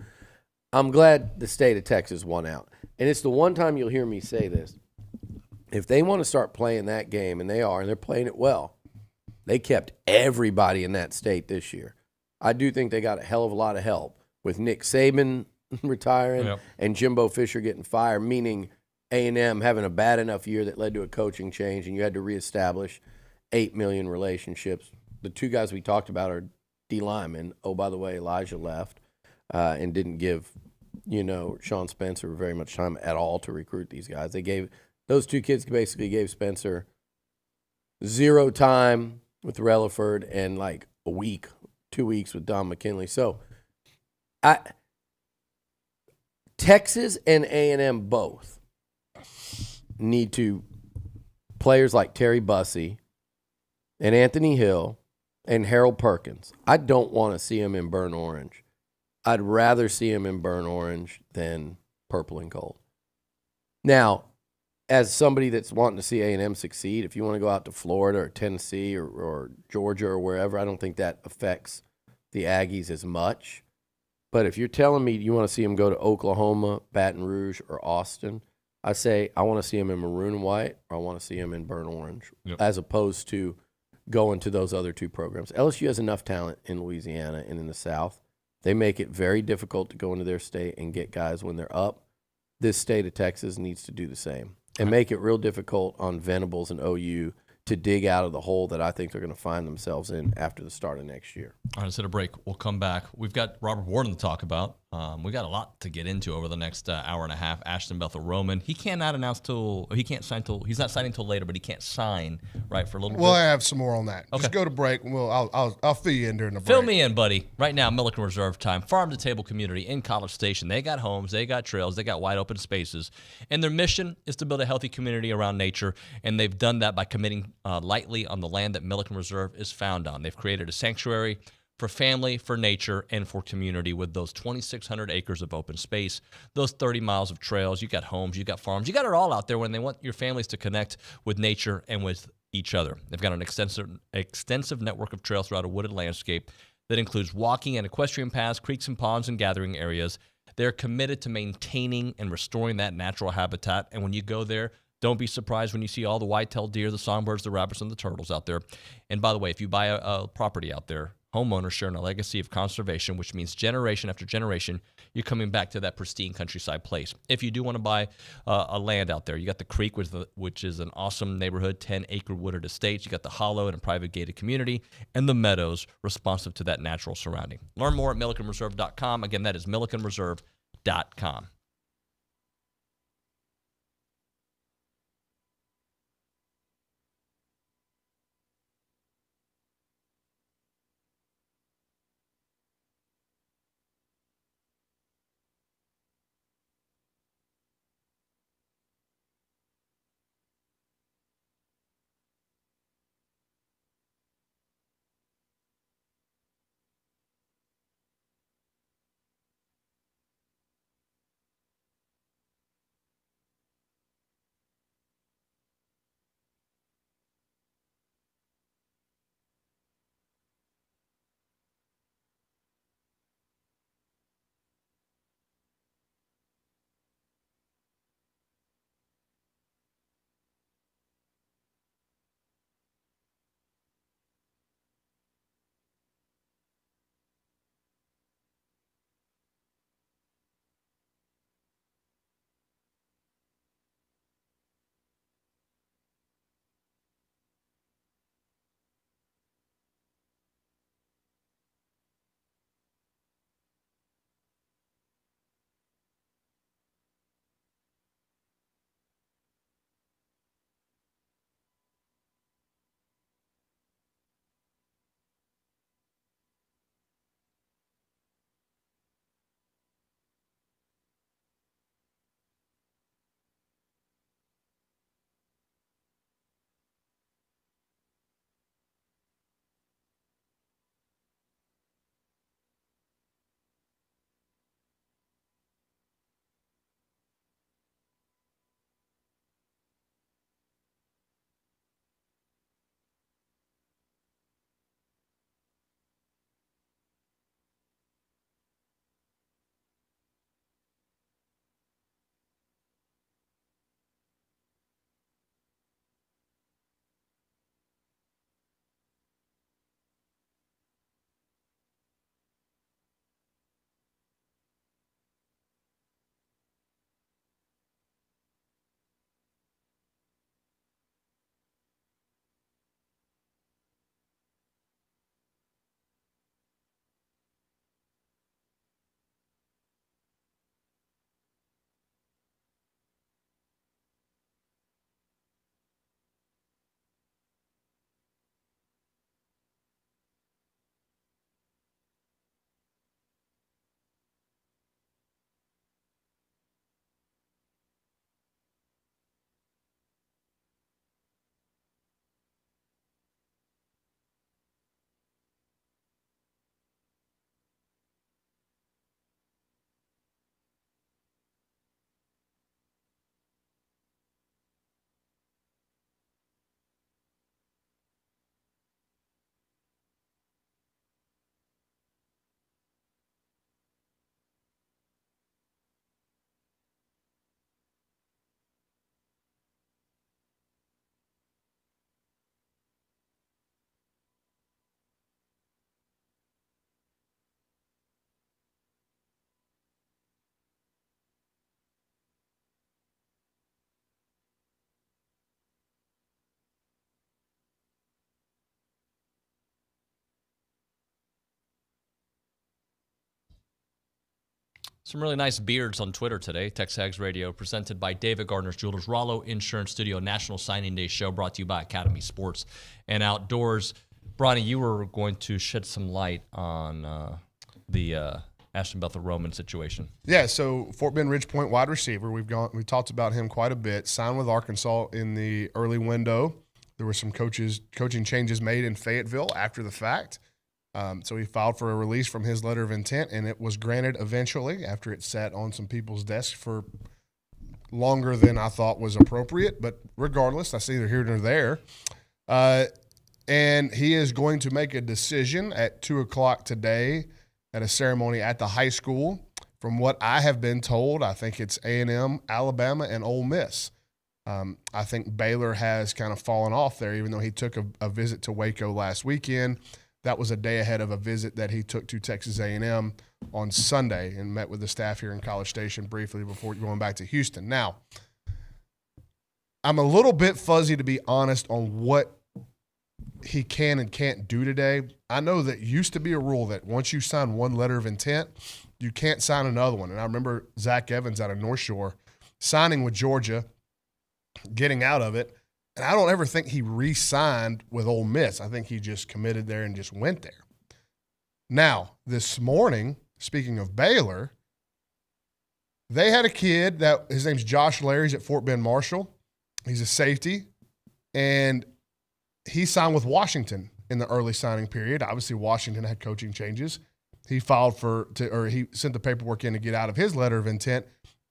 I'm glad the state of Texas won out. And it's the one time you'll hear me say this. If they want to start playing that game, and they are, and they're playing it well, they kept everybody in that state this year. I do think they got a hell of a lot of help with Nick Saban (laughs) retiring Yep. and Jimbo Fisher getting fired, meaning A&M having a bad enough year that led to a coaching change, and you had to reestablish eight million relationships. The two guys we talked about are D. Lyman. Oh, by the way, Elijah left uh, and didn't give, you know, Sean Spencer very much time at all to recruit these guys. They gave those two kids basically gave Spencer zero time with Relaford and like a week, two weeks with Don McKinley. So, I Texas and A and M both need to players like Terry Bussey and Anthony Hill and Harold Perkins. I don't want to see them in burnt orange. I'd rather see him in burnt orange than purple and gold. Now, as somebody that's wanting to see A&M succeed, if you want to go out to Florida or Tennessee or, or Georgia or wherever, I don't think that affects the Aggies as much. But if you're telling me you want to see him go to Oklahoma, Baton Rouge, or Austin, I say I want to see him in maroon and white or I want to see him in burnt orange Yep. as opposed to going to those other two programs. LSU has enough talent in Louisiana and in the South. They make it very difficult to go into their state and get guys when they're up. This state of Texas needs to do the same and make it real difficult on Venables and OU to dig out of the hole that I think they're going to find themselves in after the start of next year. All right, let's hit a break. We'll come back. We've got Robert Borden to talk about. Um, we got a lot to get into over the next uh, hour and a half. Ashton Bethel Roman. He cannot announce till he can't sign till he's not signing till later, but he can't sign right for a little We'll bit. have some more on that. Okay. Just go to break, and we'll I'll I'll, I'll fill you in during the break. Fill me in, buddy. Right now, Milliken Reserve time. Farm to table community in College Station. They got homes, they got trails, they got wide open spaces. And their mission is to build a healthy community around nature. And they've done that by committing uh, lightly on the land that Milliken Reserve is found on. They've created a sanctuary for family, for nature, and for community with those 2,600 acres of open space, those 30 miles of trails. You got homes, you got farms, you got it all out there when they want your families to connect with nature and with each other. They've got an extensive extensive network of trails throughout a wooded landscape that includes walking and equestrian paths, creeks and ponds, and gathering areas. They're committed to maintaining and restoring that natural habitat. And when you go there, don't be surprised when you see all the white-tailed deer, the songbirds, the rabbits, and the turtles out there. And by the way, if you buy a, a property out there, homeowners share in a legacy of conservation, which means generation after generation, you're coming back to that pristine countryside place. If you do want to buy uh, a land out there, you got the creek, which, which is an awesome neighborhood, 10 acre wooded estates. You got the hollow and a private gated community, and the meadows responsive to that natural surrounding. Learn more at millikenreserve.com. Again, that is millikenreserve.com. Some really nice beards on Twitter today. Texags Radio presented by David Gardner's Jewelers, Rollo Insurance Studio, National Signing Day show brought to you by Academy Sports and Outdoors. Bronny, you were going to shed some light on uh, the uh, Ashton Bethel Roman situation. Yeah, so Fort Bend Ridge Point wide receiver, we've gone we talked about him quite a bit. Signed with Arkansas in the early window. There were some coaches coaching changes made in Fayetteville after the fact. Um, so he filed for a release from his letter of intent, and it was granted eventually after it sat on some people's desks for longer than I thought was appropriate. But regardless, that's either here nor there. Uh, and he is going to make a decision at two o'clock today at a ceremony at the high school. From what I have been told, I think it's A and M, Alabama, and Ole Miss. Um, I think Baylor has kind of fallen off there, even though he took a, a visit to Waco last weekend that was a day ahead of a visit that he took to Texas A&M on Sunday and met with the staff here in College Station briefly before going back to Houston. Now, I'm a little bit fuzzy to be honest on what he can and can't do today. I know that used to be a rule that once you sign one letter of intent, you can't sign another one. And I remember Zach Evans out of North Shore signing with Georgia, getting out of it, and I don't ever think he re signed with Ole Miss. I think he just committed there and just went there. Now, this morning, speaking of Baylor, they had a kid that his name's Josh Larry's at Fort Bend Marshall. He's a safety, and he signed with Washington in the early signing period. Obviously, Washington had coaching changes. He filed for to or he sent the paperwork in to get out of his letter of intent,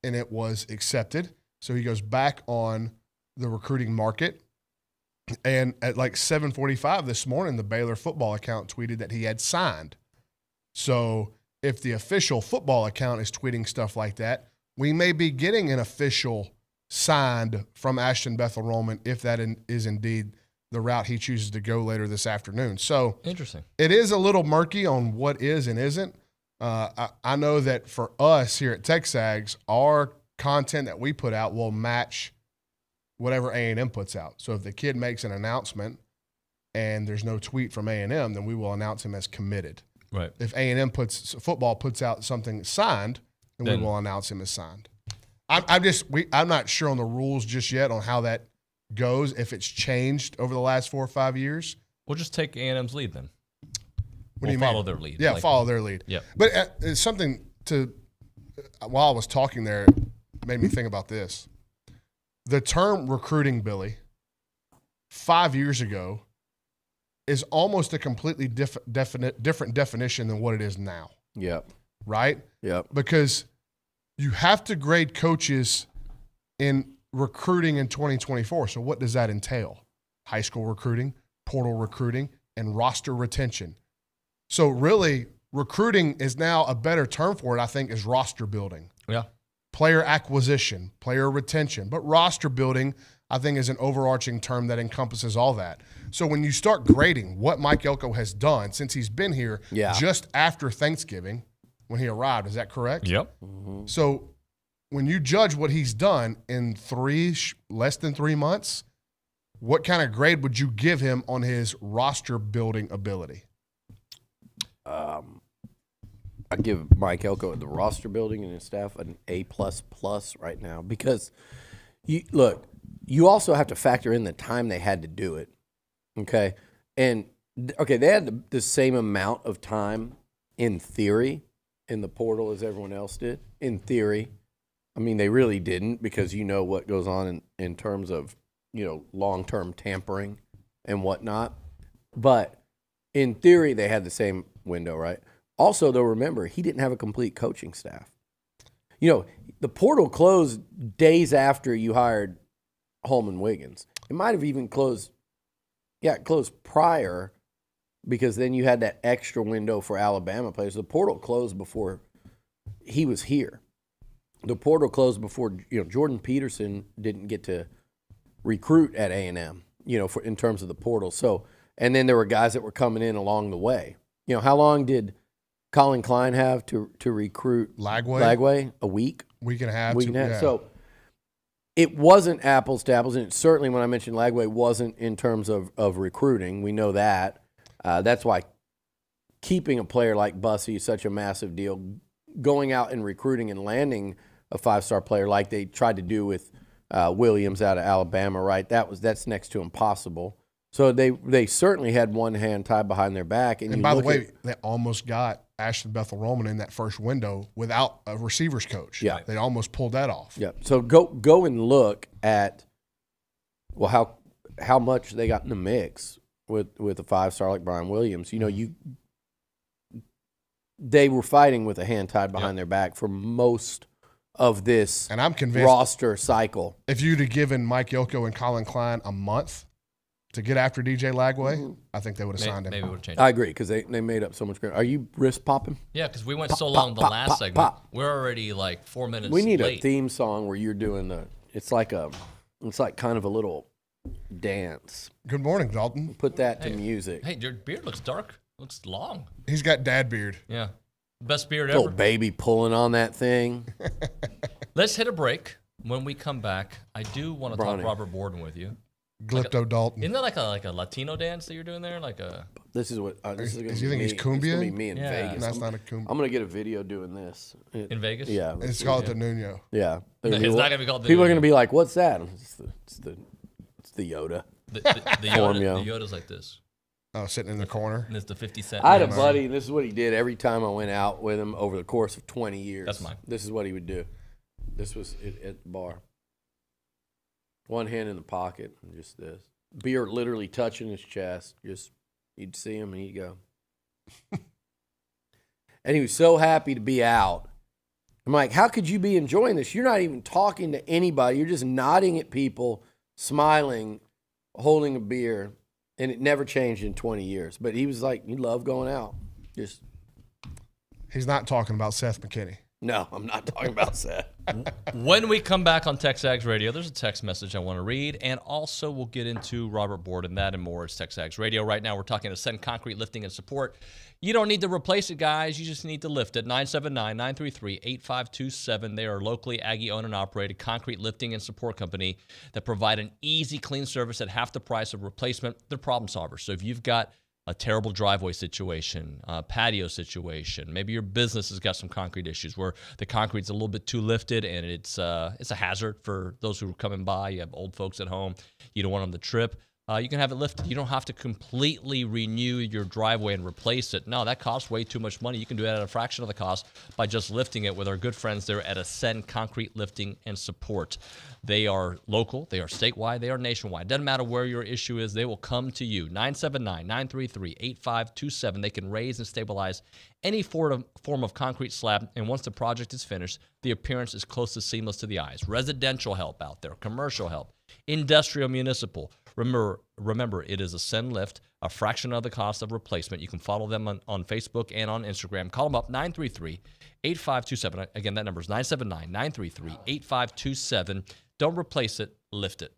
and it was accepted. So he goes back on the recruiting market. And at like 7:45 this morning, the Baylor football account tweeted that he had signed. So if the official football account is tweeting stuff like that, we may be getting an official signed from Ashton Bethel Roman if that in, is indeed the route he chooses to go later this afternoon. So interesting. It is a little murky on what is and isn't. Uh, I, I know that for us here at TexAgs, our content that we put out will match whatever A&M puts out. So if the kid makes an announcement and there's no tweet from A&M, then we will announce him as committed. Right. If A&M puts football puts out something signed, then, then we will announce him as signed. I'm, I'm just we I'm not sure on the rules just yet on how that goes. If it's changed over the last four or five years, we'll just take A&M's lead then. What we'll do you follow mean? their lead? Yeah, like, follow their lead. Yeah. But uh, it's something to while I was talking there, made me think about this the term recruiting, Billy, five years ago is almost a completely diff- definite, different definition than what it is now. Yep. Right? Yep. Because you have to grade coaches in recruiting in 2024. So, what does that entail? High school recruiting, portal recruiting, and roster retention. So, really, recruiting is now a better term for it, I think, is roster building. Yeah player acquisition, player retention, but roster building, I think, is an overarching term that encompasses all that. So when you start grading what Mike Elko has done since he's been here yeah. just after Thanksgiving when he arrived, is that correct? Yep. Mm-hmm. So when you judge what he's done in three, less than three months, what kind of grade would you give him on his roster building ability? Um, I give Mike Elko and the roster building and his staff an A plus plus right now because you look, you also have to factor in the time they had to do it. Okay, and okay, they had the, the same amount of time in theory in the portal as everyone else did. In theory, I mean they really didn't because you know what goes on in, in terms of you know long term tampering and whatnot. But in theory, they had the same window, right? Also, though, remember, he didn't have a complete coaching staff. You know, the portal closed days after you hired Holmon Wiggins. It might have even closed, yeah, closed prior because then you had that extra window for Alabama players. The portal closed before he was here. The portal closed before you know Jordan Peterson didn't get to recruit at A and M. You know, for in terms of the portal. So, and then there were guys that were coming in along the way. You know, how long did Collin Klein have to to recruit Lagway? Lagway a week, week and a half, week and a half. Yeah. So it wasn't apples to apples, and it certainly when I mentioned Lagway wasn't in terms of of recruiting. We know that. Uh, that's why keeping a player like Bussey is such a massive deal. going out and recruiting and landing a five star player like they tried to do with uh, Williams out of Alabama, right? That was that's next to impossible. So they they certainly had one hand tied behind their back. And, And by the way, at- they almost got Ashton Bethel Roman in that first window without a receivers coach. Yeah. They almost pulled that off. Yeah. So go go and look at well how how much they got in the mix with with a five star like Ryan Williams. You know, mm-hmm. you they were fighting with a hand tied behind their back for most of this and I'm convinced roster cycle. If you'd have given Mike Elko and Collin Klein a month to get after DJ Lagway, mm-hmm. I think they would have signed him. maybe would've changed. I agree because they, they made up so much ground. Are you wrist popping? Yeah, because we went Pop, so pop, long the pop, last pop, segment. pop. We're already like four minutes. We need late. a theme song where you're doing the. It's like a. It's like kind of a little dance. Good morning, Dalton. Put that to music. Hey, your beard looks dark. Looks long. He's got dad beard. Yeah, best beard Little ever. baby pulling on that thing. (laughs) Let's hit a break. When we come back, I do want to talk Robert Borden with you. Glypto Dalton. Isn't that like a like a Latino dance that you're doing there? Like a This is what. Uh, this is, Is- gonna is be you think me. he's It's gonna cumbia? be me in Yeah. Vegas. That's I'm, not a cumbia. I'm gonna get a video doing this It- in Vegas? Yeah, It's called the Nuno. Yeah, It's They're not gonna be called the People are gonna be like, "What's that?" It's the it's the it's the Yoda. The, the, the, Yoda, yo. the Yoda's like this, Oh, sitting in the corner. and it's the 50 cent. I had a notes. buddy, and this is what he did every time I went out with him over the course of 20 years. That's mine. This is what he would do. This was at, at the bar. One hand in the pocket, and just this. Beer literally touching his chest. Just you'd see him, and he'd go. (laughs) and he was so happy to be out. I'm like, how could you be enjoying this? You're not even talking to anybody. You're just nodding at people, smiling, holding a beer, and it never changed in 20 years. But he was like, you love going out. Just He's not talking about Seth McKinney. no, I'm not talking about (laughs) Seth. When we come back on TexAgs Radio, there's a text message I want to read, and also we'll get into Robert Borden, that and more. It's TexAgs Radio. Right now, we're talking to Ascend Concrete Lifting and Support. You don't need to replace it, guys. You just need to lift it. 979 933 8527. They are locally Aggie owned and operated concrete lifting and support company that provide an easy, clean service at half the price of replacement. They're problem solvers. So if you've got a terrible driveway situation, a patio situation. Maybe your business has got some concrete issues where the concrete's a little bit too lifted and it's uh, it's a hazard for those who are coming by. You have old folks at home. You don't want them to trip. Uh, you can have it lifted. You don't have to completely renew your driveway and replace it. No, that costs way too much money. You can do it at a fraction of the cost by just lifting it with our good friends there at Ascend Concrete Lifting and Support. They are local, they are statewide, they are nationwide. Doesn't matter where your issue is, they will come to you. 979 933 8527. They can raise and stabilize any form of concrete slab, and once the project is finished, the appearance is close to seamless to the eyes. Residential help out there, commercial help, industrial, municipal. Remember, remember, it is Ascend lift, a fraction of the cost of replacement. You can follow them on, on Facebook and on Instagram. Call them up 933 8527. Again, that number is 979 933 8527. Don't replace it, lift it.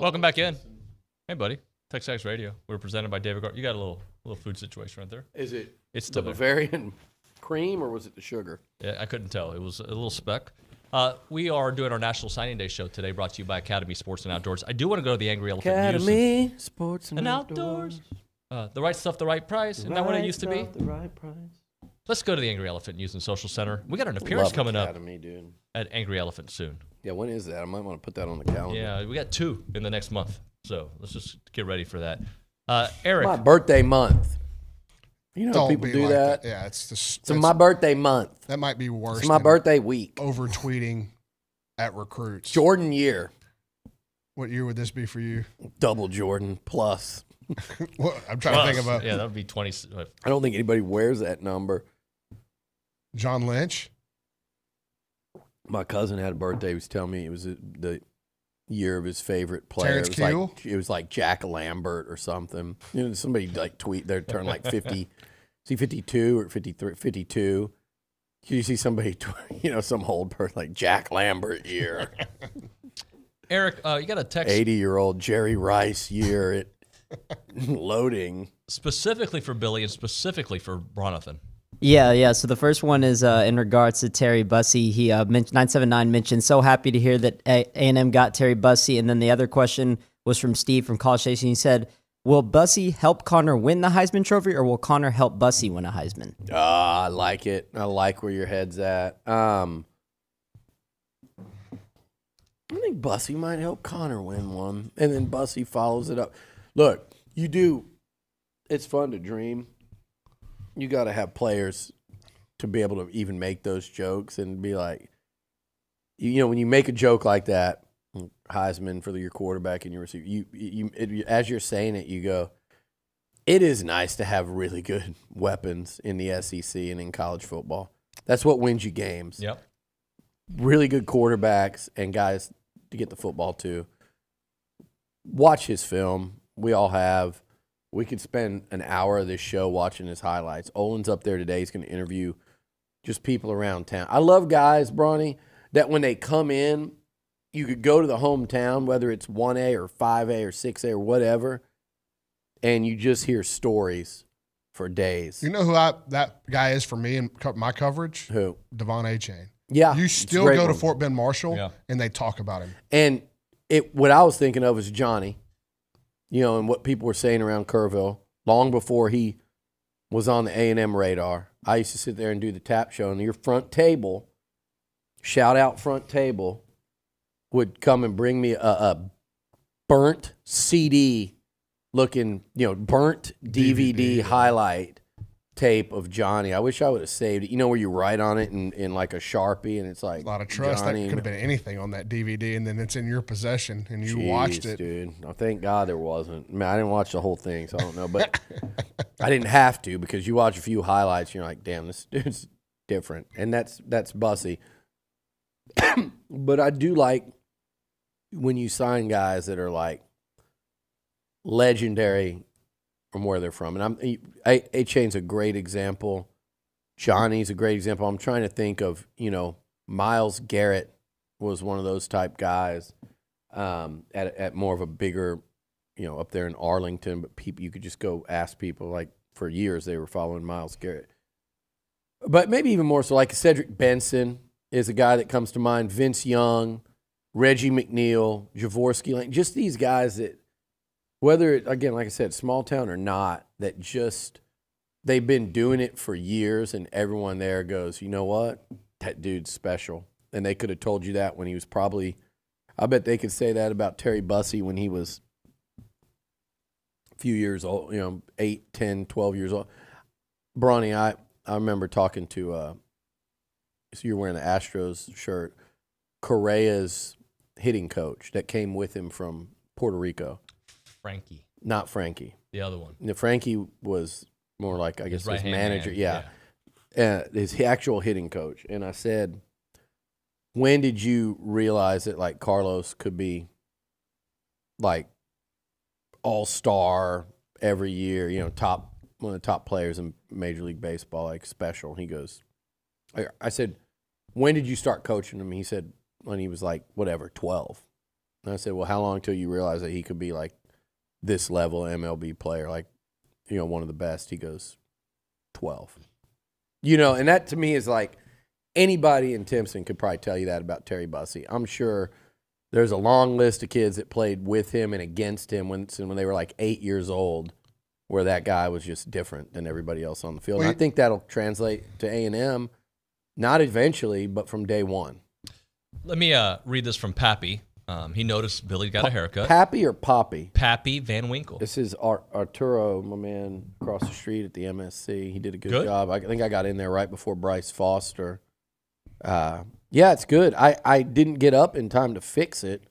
Welcome back in. Hey, buddy. TexAgs Radio. We're presented by David Gar. You got a little little food situation right there. Is it It's the there. Bavarian cream or was it the sugar? Yeah, I couldn't tell. It was a little speck. Uh, we are doing our National Signing Day show today, brought to you by Academy Sports and Outdoors. I do want to go to the Angry Elephant in Houston. Academy Sports and, and outdoors. Uh, the right stuff, the right price. Isn't that what it Right used to be? The right price. Let's go to the Angry Elephant in Houston Social Center. We got an appearance Love coming Academy, up dude. at Angry Elephant soon. Yeah, when is that? I might want to put that on the calendar. Yeah, we got two in the next month. So let's just get ready for that. Uh, Eric. My birthday month. You know Don't people be do like that. Yeah, it's just. It's my birthday month. That might be worse. It's my than birthday week. Over tweeting at recruits. Jordan year. What year would this be for you? Double Jordan plus. (laughs) What- I'm trying to think Plus, about Yeah, that would be 20. uh, I don't think anybody wears that number. John Lynch. My cousin had a birthday. He was telling me it was the year of his favorite player. Terrence it was Kuehl? like it was like Jack Lambert or something. You know, somebody like tweet they turn like fifty. (laughs) see fifty two or 53, 52. You see somebody, (laughs) you know, some old person like Jack Lambert year, (laughs) Eric, uh, you got a text eighty year old Jerry Rice year at loading. specifically for Billy and specifically for Bronathan. Yeah, yeah. So the first one is uh, in regards to Terry Bussey. He uh, mentioned 979 mentioned so happy to hear that A and M got Terry Bussey. And then the other question was from Steve from College Station. He said, "Will Bussey help Conner win the Heisman Trophy, or will Conner help Bussey win a Heisman?" Ah, I like it. I like where your head's at. Um, I think Bussey might help Conner win one, and then Bussey follows it up. Look, you do. It's fun to dream. You got to have players to be able to even make those jokes and be like, you, you know, when you make a joke like that, Heisman for your quarterback and your receiver, you, you, it, as you're saying it, you go, it is nice to have really good (laughs) weapons in the SEC and in college football. That's what wins you games. Yep. Really good quarterbacks and guys to get the football to. Watch his film. We all have. We could spend an hour of this show watching his highlights. Olin's up there today. He's going to interview just people around town. I love guys, Bronny, that when they come in, you could go to the hometown, whether it's 1A or 5A or 6A or whatever, and you just hear stories for days. You know who I that guy is for me and my coverage? Who? De'Von Achane. Yeah, You still great go to. Fort Bend Marshall Yeah. and they talk about him. And it what I was thinking of was Johnny, you know, and what people were saying around Kerrville long before he was on the A and M radar. I used to sit there and do the tap show, and your front table, shout out front table, would come and bring me a, a burnt CD looking, you know, burnt DVD, highlight tape of Johnny. I wish I would have saved it. You know where you write on it in, in like a Sharpie and it's like A lot of trust. Johnny that could have been anything on that DVD, and then it's in your possession, and you watched it. dude. Oh, thank God there wasn't. I, mean, I didn't watch the whole thing, so I don't know. But (laughs) I didn't have to because you watch a few highlights, and you're like, damn, this (laughs) dude's different, and that's that's Bussey. (coughs) but I do like when you sign guys that are like legendary from where they're from, and I'm Achane's a great example. Johnny's a great example. I'm trying to think of you know Myles Garrett was one of those type guys um, at at more of a bigger, you know, up there in Arlington. But people, you could just go ask people. Like for years, they were following Myles Garrett. But maybe even more so, like Cedric Benson is a guy that comes to mind. Vince Young, Reggie McNeal, Javorsky, like just these guys that, whether it, again, like I said, small town or not, that just they've been doing it for years, and everyone there goes, you know what, that dude's special. And they could have told you that when he was probably, I bet they could say that about Terry Bussey when he was a few years old, you know, 8, 10, 12 years old. Bronny, I, I remember talking to, uh, so you're wearing the Astros shirt, Correa's hitting coach that came with him from Puerto Rico. Frankie, Not Frankie. the other one. No, Frankie was more like I guess his, right-hand manager. man, Yeah, Uh, his actual hitting coach. And I said, when did you realize that like Carlos could be like all star every year? You know, top one of the top players in Major League Baseball, like special. He goes, I, I said, when did you start coaching him? He said when he was like whatever twelve. And I said, well, how long till you realize that he could be like this level MLB player, like you know, one of the best? He goes, twelve. You know, and that to me is like anybody in Timpson could probably tell you that about Terry Bussey. I'm sure there's a long list of kids that played with him and against him when when they were like eight years old, where that guy was just different than everybody else on the field. Well, and I think that'll translate to A and M, not eventually, but from day one. Let me uh, read this from Pappy. Um, he noticed Billy got a haircut. Pappy or Poppy? Pappy Van Winkle. This is Ar- Arturo, my man, across the street at the MSC. He did a good, Good? job. I think I got in there right before Bryce Foster. Uh, yeah, it's good. I, I didn't get up in time to fix it,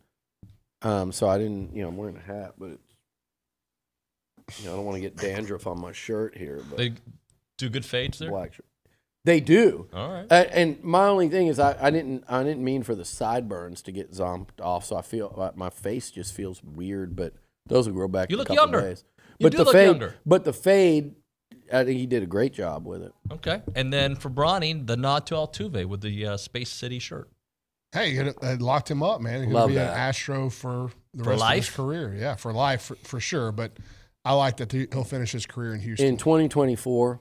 um, so I didn't. You know, I'm wearing a hat, but it's, you know, I don't want to get dandruff on my shirt here. But They do good fades there. black shirt. They do. All right. Uh, and my only thing is, I, I didn't I didn't mean for the sideburns to get zomped off, so I feel like my face just feels weird. But those will grow back. You in look a couple younger. Days. You but do the look fade, younger. but the fade, I think he did a great job with it. Okay. And then for Bronny, the nod to Altuve with the uh, Space City shirt. Hey, it, it locked him up, man. He'll Love be an. Astro for the For rest life? of his career. Yeah, for life, for, for sure. But I like that he'll finish his career in Houston. In 2024,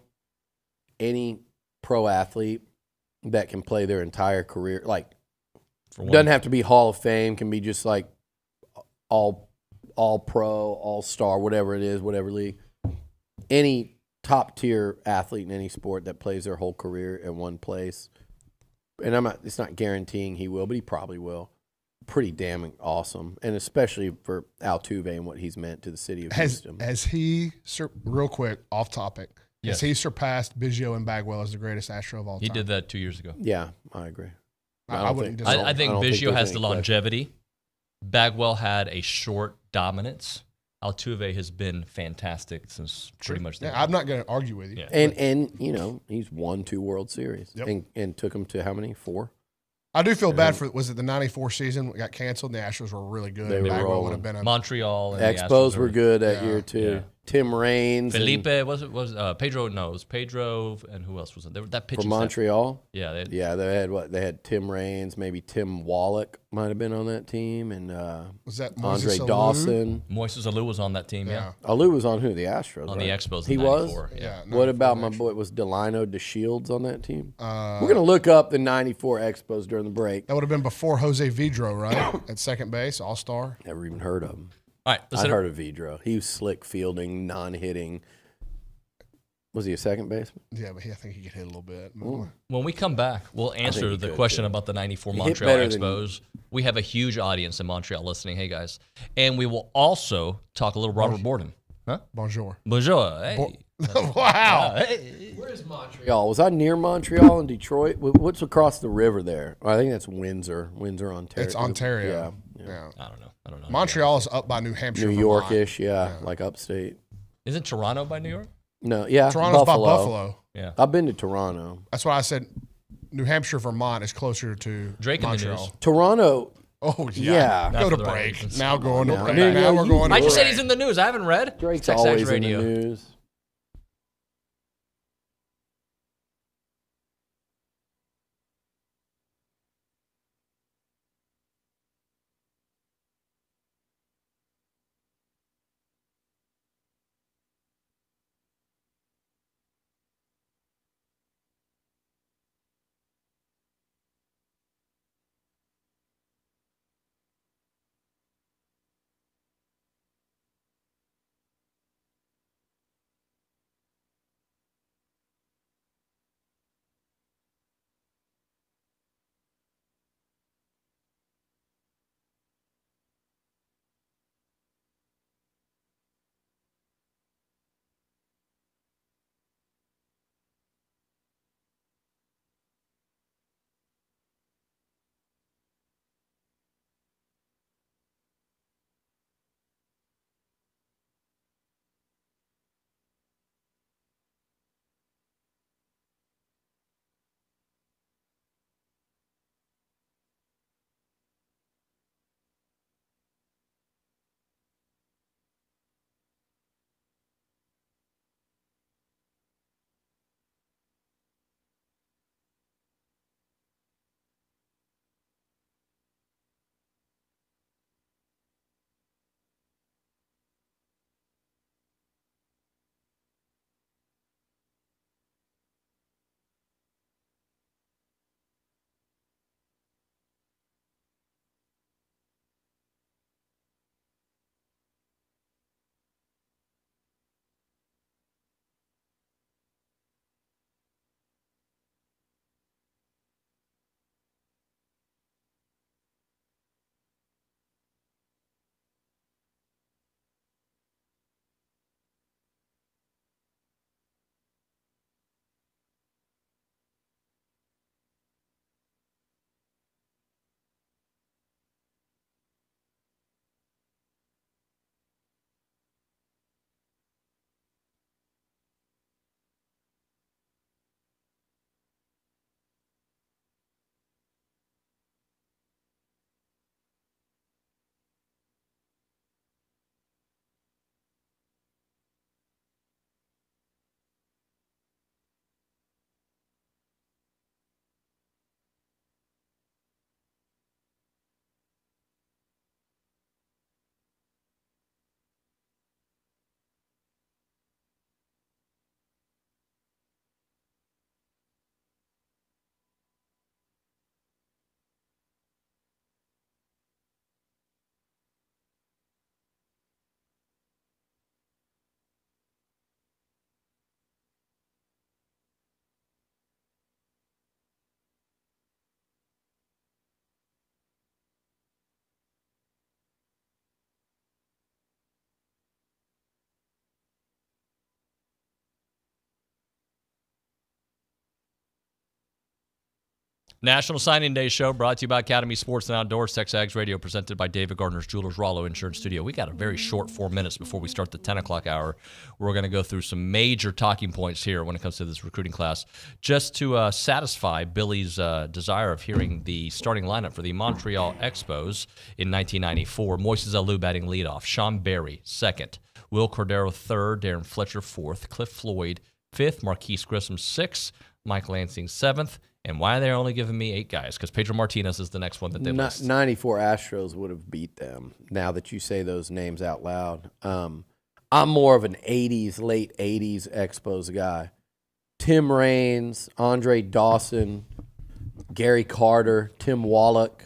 any pro athlete that can play their entire career, like For one- doesn't have to be Hall of Fame, can be just like all all pro, all star, whatever it is, whatever league. Any top tier athlete in any sport that plays their whole career in one place, and I'm not. It's not guaranteeing he will, but he probably will. Pretty damn awesome, and especially for Altuve and what he's meant to the city of has Houston. has he sur- real quick off topic? Yes. Has he surpassed Biggio and Bagwell as the greatest Astro of all time. He did that two years ago. Yeah, I agree. I- I don't wouldn't think- disagree. I, I think don't Biggio there's has any the question. longevity. Bagwell had a short dominance. Altuve has been fantastic since pretty much. Yeah, I'm not going to argue with you. Yeah. And and you know he's won two World Series Yep. and and took him to how many four? I do feel bad for was it the '94 season got canceled? The Astros were really good. They and were Bagwell would have been a Montreal and the Expos Astros were good that Yeah. year too. Yeah. Tim Raines and- Felipe was it was uh, Pedro knows Pedro and who else was it? There, that pitching from staff- Montreal. Yeah, they, Yeah, they had what they had Tim Raines, maybe Tim Wallach might have been on that team, and uh, Was that Andre Alou? Dawson? Moises Alou was on that team. Yeah, Alou was on who? The Astros. On the? Expos He was. 94, yeah. What about my boy? Was Delino DeShields on that team? Uh, We're gonna look up the '94 Expos during the break. That would have been before Jose Vidro, right? (coughs) At second base, All Star. Never even heard of him. All right, I heard of Vidro. He was slick fielding, non-hitting. Was he a second baseman? Yeah, but he, I think he could hit a little bit. Ooh. When we come back, we'll answer the could, question too. about the 94 He Montreal better than- Expos. We have a huge audience in Montreal listening. Hey, guys. And we will also talk a little Robert Borden. Huh? Bonjour. Bonjour. Hey. (laughs) wow. Hey. Where's Montreal? Was I near Montreal and Detroit? What's across the river there? I think that's Windsor. Windsor, Ontario. It's Ontario. Yeah. Yeah. I don't know. I don't know. Montreal is up by New Hampshire. New Vermont. Yorkish, yeah, like upstate. Isn't Toronto by New York? No, yeah. Toronto's by Buffalo. Buffalo. Yeah. I've been to Toronto. That's why I said New Hampshire, Vermont is closer to Drake in the Montreal. news. Toronto. Oh Yeah. yeah. Go to the right break. Now going to Now. break. Man, now we're going to I just said he's in the news. I haven't read. Drake's Tex always in the news. National Signing Day show brought to you by Academy Sports and Outdoors, TexAgs Radio, presented by David Gardner's Jewelers, Rollo Insurance Studio. We got a very short four minutes before we start the 10 o'clock hour. We're going to go through some major talking points here when it comes to this recruiting class, just to uh, satisfy Billy's uh, desire of hearing the starting lineup for the Montreal Expos in 1994. Moises Alou batting leadoff, Sean Berry second, Wil Cordero third, Darrin Fletcher fourth, Cliff Floyd fifth, Marquis Grissom sixth, Mike Lansing seventh. And why they're they only giving me eight guys? Because Pedro Martinez is the next one that they Ni- list. 94 Astros would have beat them now that you say those names out loud. Um, I'm more of an 80s, late 80s Expos guy. Tim Raines, Andre Dawson, Gary Carter, Tim Wallach.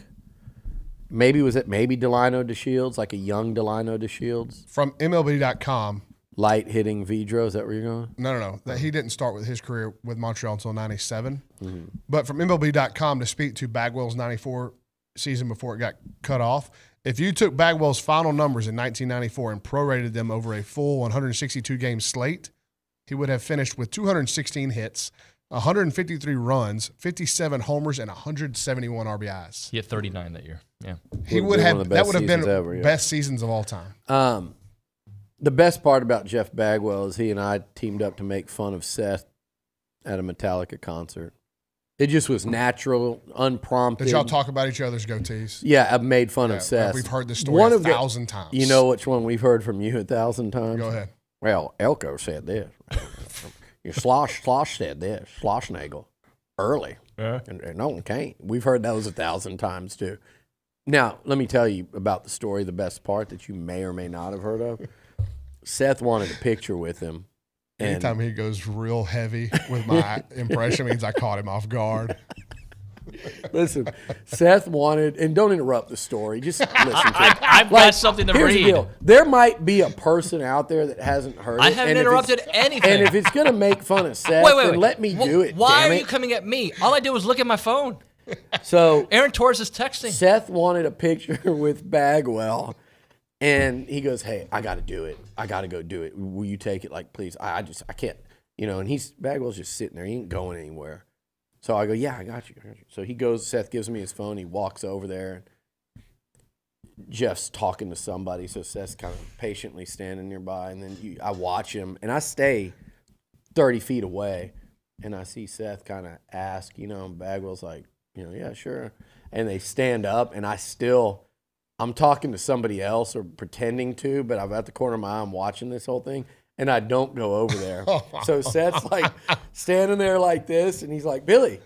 Maybe was it maybe Delino DeShields, like a young Delino DeShields? From MLB.com. Light hitting Vidro, is that where you're going? No, no, no. That he didn't start with his career with Montreal until '97. Mhm. But from MLB.com to speak to Bagwell's '94 season before it got cut off, if you took Bagwell's final numbers in 1994 and prorated them over a full 162 game slate, he would have finished with 216 hits, 153 runs, 57 homers, and 171 RBIs. He had 39 that year. Yeah. He Would've would have one of the that would have been seasons ever, yeah. best seasons of all time. Um, the best part about Jeff Bagwell is he and I teamed up to make fun of Seth at a Metallica concert. It just was natural, unprompted. Did y'all talk about each other's goatees? Yeah, I've made fun Yeah, of Seth. we've heard this story a the- thousand times. You know which one we've heard from you a thousand times? Go ahead. Well, Elko said this. Your (laughs) slosh slosh said this. Schlossnagle. Early. Yeah. And, and no one can't. We've heard those a thousand times too. Now, let me tell you about the story, the best part that you may or may not have heard of. Seth wanted a picture with him. And Anytime he goes real heavy with my (laughs) impression means I caught him off guard. Listen, Seth wanted, and don't interrupt the story. Just (laughs) listen to I- it. I've got something to here's the deal. There might be a person out there that hasn't heard I it. haven't and if it's- interrupted anything. And if it's going to make fun of Seth, wait, wait, then wait. let me Wh- do it. Why damn are it. you coming at me? All I did was look at my phone. So Aaron Torres is texting. Seth wanted a picture (laughs) with Bagwell, and he goes, "Hey, I got to do it. I got to go do it. Will you take it? Like, please. I, I just, I can't. You know." And he's Bagwell's just sitting there. He ain't going anywhere. So I go, "Yeah, I got you." I got you." So he goes. Seth gives me his phone. He walks over there. And Jeff's talking to somebody, so Seth's kind of patiently standing nearby, and then you, I watch him, and I stay thirty feet away, and I see Seth kind of ask, you know, and Bagwell's like, you know, yeah, sure, and they stand up, and I still, I'm talking to somebody else or pretending to, but I'm at the corner of my eye, I'm watching this whole thing, and I don't go over there. (laughs) Oh so Seth's like standing there like this, and he's like, Billy.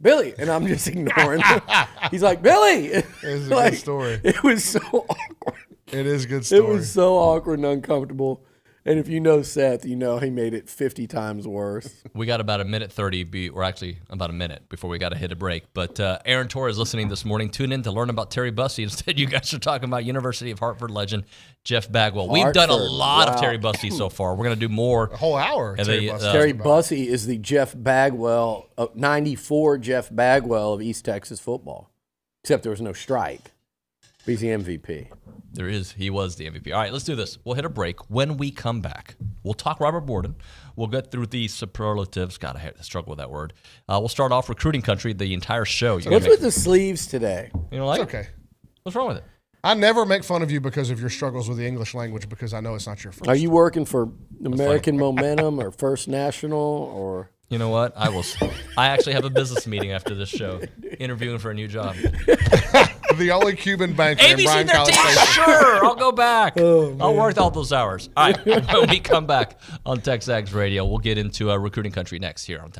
Billy, and I'm just ignoring. him. (laughs) He's like Billy. It is a (laughs) Like, good story. It was so awkward. It is a good story. It was so awkward and uncomfortable. And if you know Seth, you know he made it 50 times worse. (laughs) We got about a minute 30, be, or actually about a minute before we got to hit a break. But uh, Aaron Torres listening this morning. Tune in to learn about Terry Bussey. (laughs) Instead, you guys are talking about University of Hartford legend Jeff Bagwell. We've done a Hartford, lot of. Terry Bussey so far. We're going to do more. A whole hour. Terry they, Bussey. uh, Terry Bussey is the Jeff Bagwell, uh, 94 Jeff Bagwell of East Texas football. Except there was no strike. He's the MVP. There is. He was the MVP. All right, let's do this. We'll hit a break. When we come back, we'll talk Robert Borden. We'll get through the superlatives. God, I have to struggle with that word. Uh, we'll start off recruiting country, the entire show. You're What's gonna with the sleeves today? You know, like It's okay. What's wrong with it? I never make fun of you because of your struggles with the English language because I know it's not your first. Are you working for American Momentum or First National or? You know what? I will. s- I actually have a business meeting after this show, interviewing for a new job. (laughs) the only Cuban banker in ABC Bryan 13, College Station. sure. I'll go back. (laughs) Oh, I'll work all those hours. All right. (laughs) when we come back on TexAgs Radio, we'll get into uh, recruiting country next here on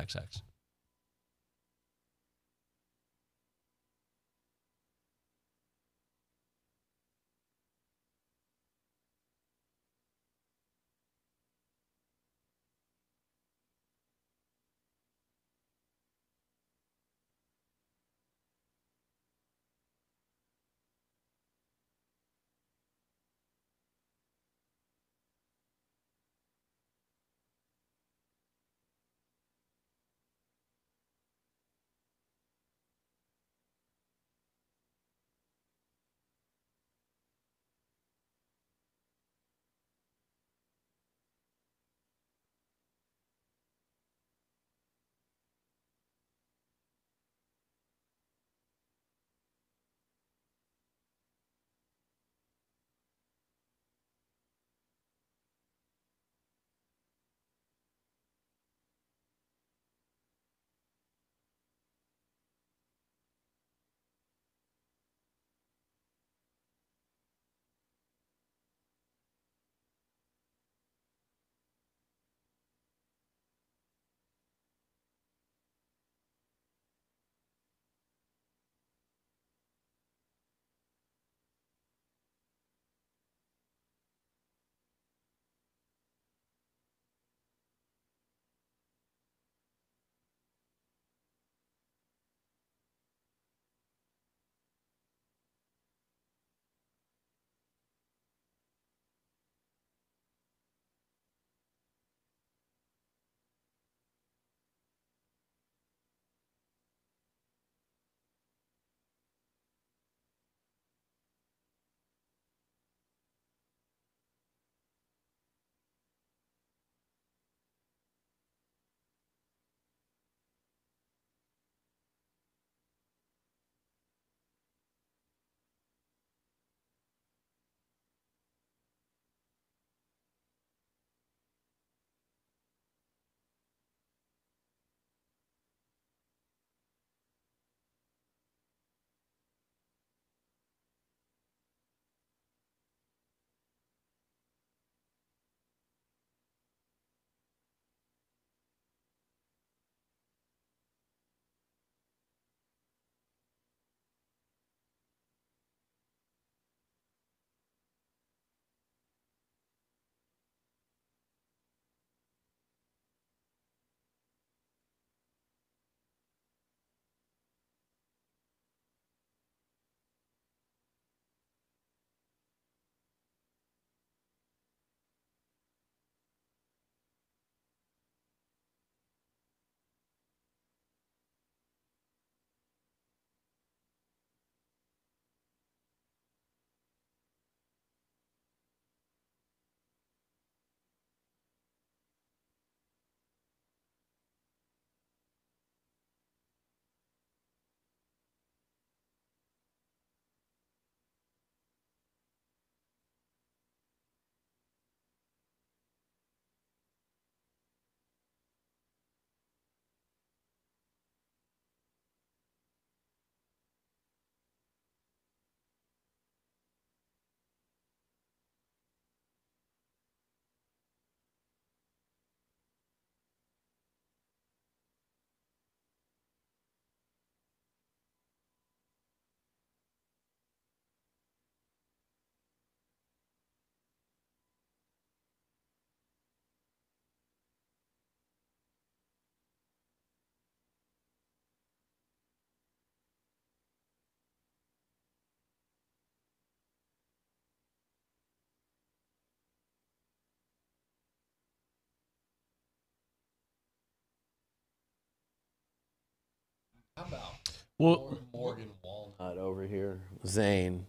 TexAgs. Well, Morgan Walnut over here. Zane.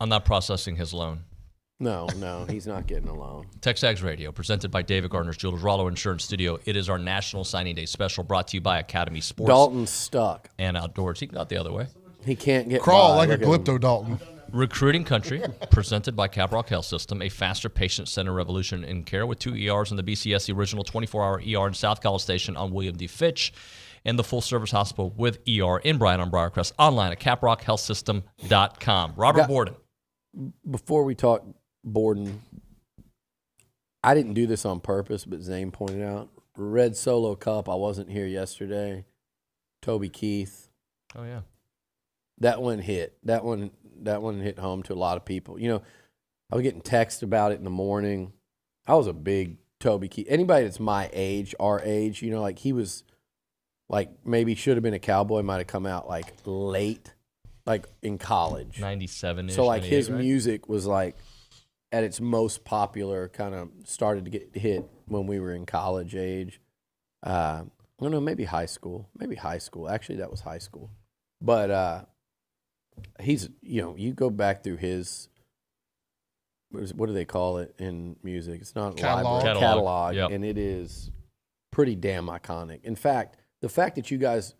I'm not processing his loan. No, no, he's not getting a loan. (laughs) TexAgs Radio, presented by David Gardner's Jewelers, Rollo Insurance Studio. It is our National Signing Day special, brought to you by Academy Sports. Dalton's stuck. And Outdoors. He got the other way. He can't get Crawl by. like a Look at him. glypto Dalton. Recruiting Country, (laughs) presented by Caprock Health System, a faster patient centered revolution in care with two ERs in the BCS, the original 24 hour ER in South College Station on William D. Fitch, and the full service hospital with ER in Bryan on Briarcrest, online at caprockhealthsystem.com. Robert Got- Borden. Before we talk Borden, I didn't do this on purpose, but Zane pointed out Red Solo Cup. I wasn't here yesterday. Toby Keith. Oh, yeah. That one hit. That one. That one hit home to a lot of people. You know, I was getting texts about it in the morning. I was a big Toby Keith. Anybody that's my age, our age, you know, like he was, like maybe should have been a cowboy. Might have come out like late, like in college. 97 So like his music was like at its most popular, kind of started to get hit when we were in college age. Uh, I don't know, maybe high school, maybe high school. Actually, that was high school. But uh, he's you know you go back through his what do they call it in music? It's not Catalog. library, Catalog, catalog, yep. and it is pretty damn iconic. In fact, the fact that you guys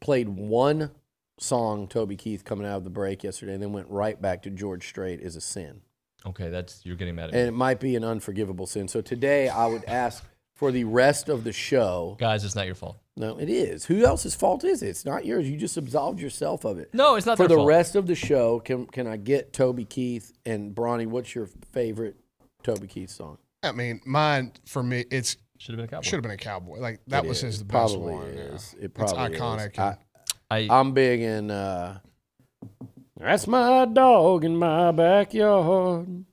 played one song, Toby Keith, coming out of the break yesterday, and then went right back to George Strait is a sin. Okay, that's you're getting mad at me. And it might be an unforgivable sin. So today I would ask for the rest of the show. Guys, it's not your fault. No, it is. Who else's fault is it? It's not yours. You just absolved yourself of it. No, it's not For their the fault. rest of the show, can can I get Toby Keith and Bronny? What's your favorite Toby Keith song? I mean, mine for me, it's Should have been a cowboy. should have been a cowboy. Like that It was is. his It best probably one. is. yeah. It probably it's iconic. is. and- I, I'm big in. Uh, That's my dog in my backyard.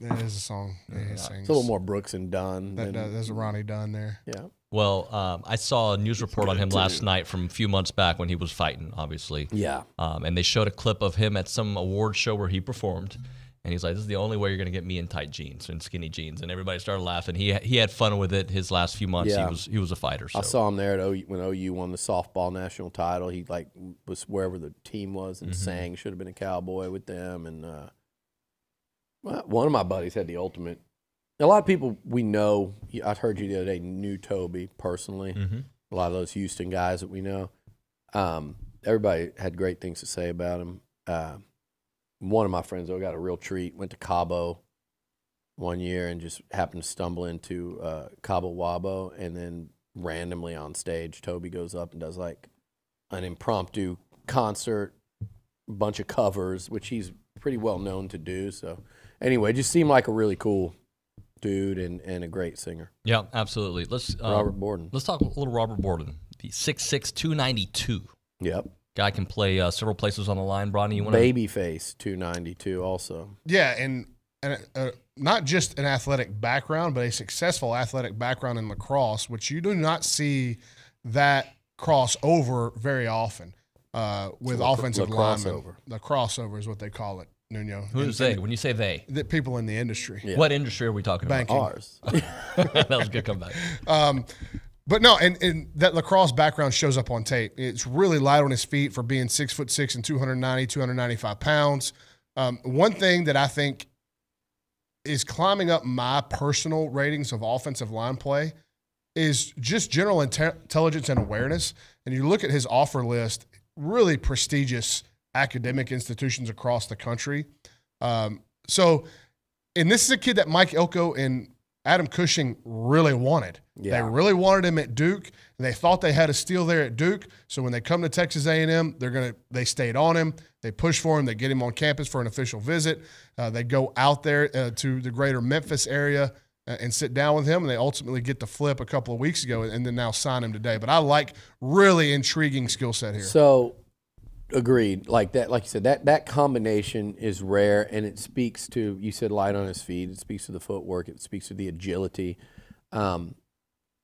that is a song that. It's a little more Brooks and Dunn. That, than- that, there's a Ronnie Dunn there. yeah. Well, um, I saw a news report on him last night from a few months back when he was fighting, obviously. Yeah. Um, and they showed a clip of him at some award show where he performed. And he's like, "This is the only way you're going to get me in tight jeans and skinny jeans." And everybody started laughing. He he had fun with it. His last few months, Yeah. he was he was a fighter. So. I saw him there at OU, when OU won the softball national title. He like was wherever the team was and Mhm. sang. Should have been a cowboy with them. And uh, one of my buddies had the ultimate. A lot of people we know. I heard you the other day knew Toby personally. Mhm. A lot of those Houston guys that we know. Um, everybody had great things to say about him. Uh, one of my friends though got a real treat. Went to Cabo one year and just happened to stumble into uh, Cabo Wabo, and then randomly on stage, Toby goes up and does like an impromptu concert, bunch of covers, which he's pretty well known to do. So, anyway, just seemed like a really cool dude and, and a great singer. yeah, absolutely. Let's uh, Robert Borden. Let's talk a little Robert Borden. The 6'6", 292. Yep. Guy can play uh, several places on the line. Bronny, you want to? Babyface, two ninety two, also. Yeah, and and uh, not just an athletic background, but a successful athletic background in lacrosse, which you do not see that cross over very often uh, with Lac- offensive lacrosse linemen. over. The crossover is what they call it, Nuno. Who And- they? When you say they, The people in the industry. what industry are we talking Banking. about? Ours. (laughs) that was a good comeback. Um, but no, and, and that lacrosse background shows up on tape. It's really light on his feet for being six foot six and 290, 295 pounds. Um, one thing that I think is climbing up my personal ratings of offensive line play is just general inte- intelligence and awareness. And you look at his offer list, really prestigious academic institutions across the country. Um, so, and this is a kid that Mike Elko and Adam Cushing really wanted. Yeah. They really wanted him at Duke. And they thought they had a steal there at Duke. So when they come to Texas A&M, they're gonna they stayed on him. They push for him. They get him on campus for an official visit. Uh, they go out there uh, to the greater Memphis area uh, and sit down with him. And they ultimately get the flip a couple of weeks ago, and then now sign him today. But I like really intriguing skill set here. So agreed. Like that, like you said, that that combination is rare, and it speaks to you said light on his feet. It speaks to the footwork. It speaks to the agility. Um,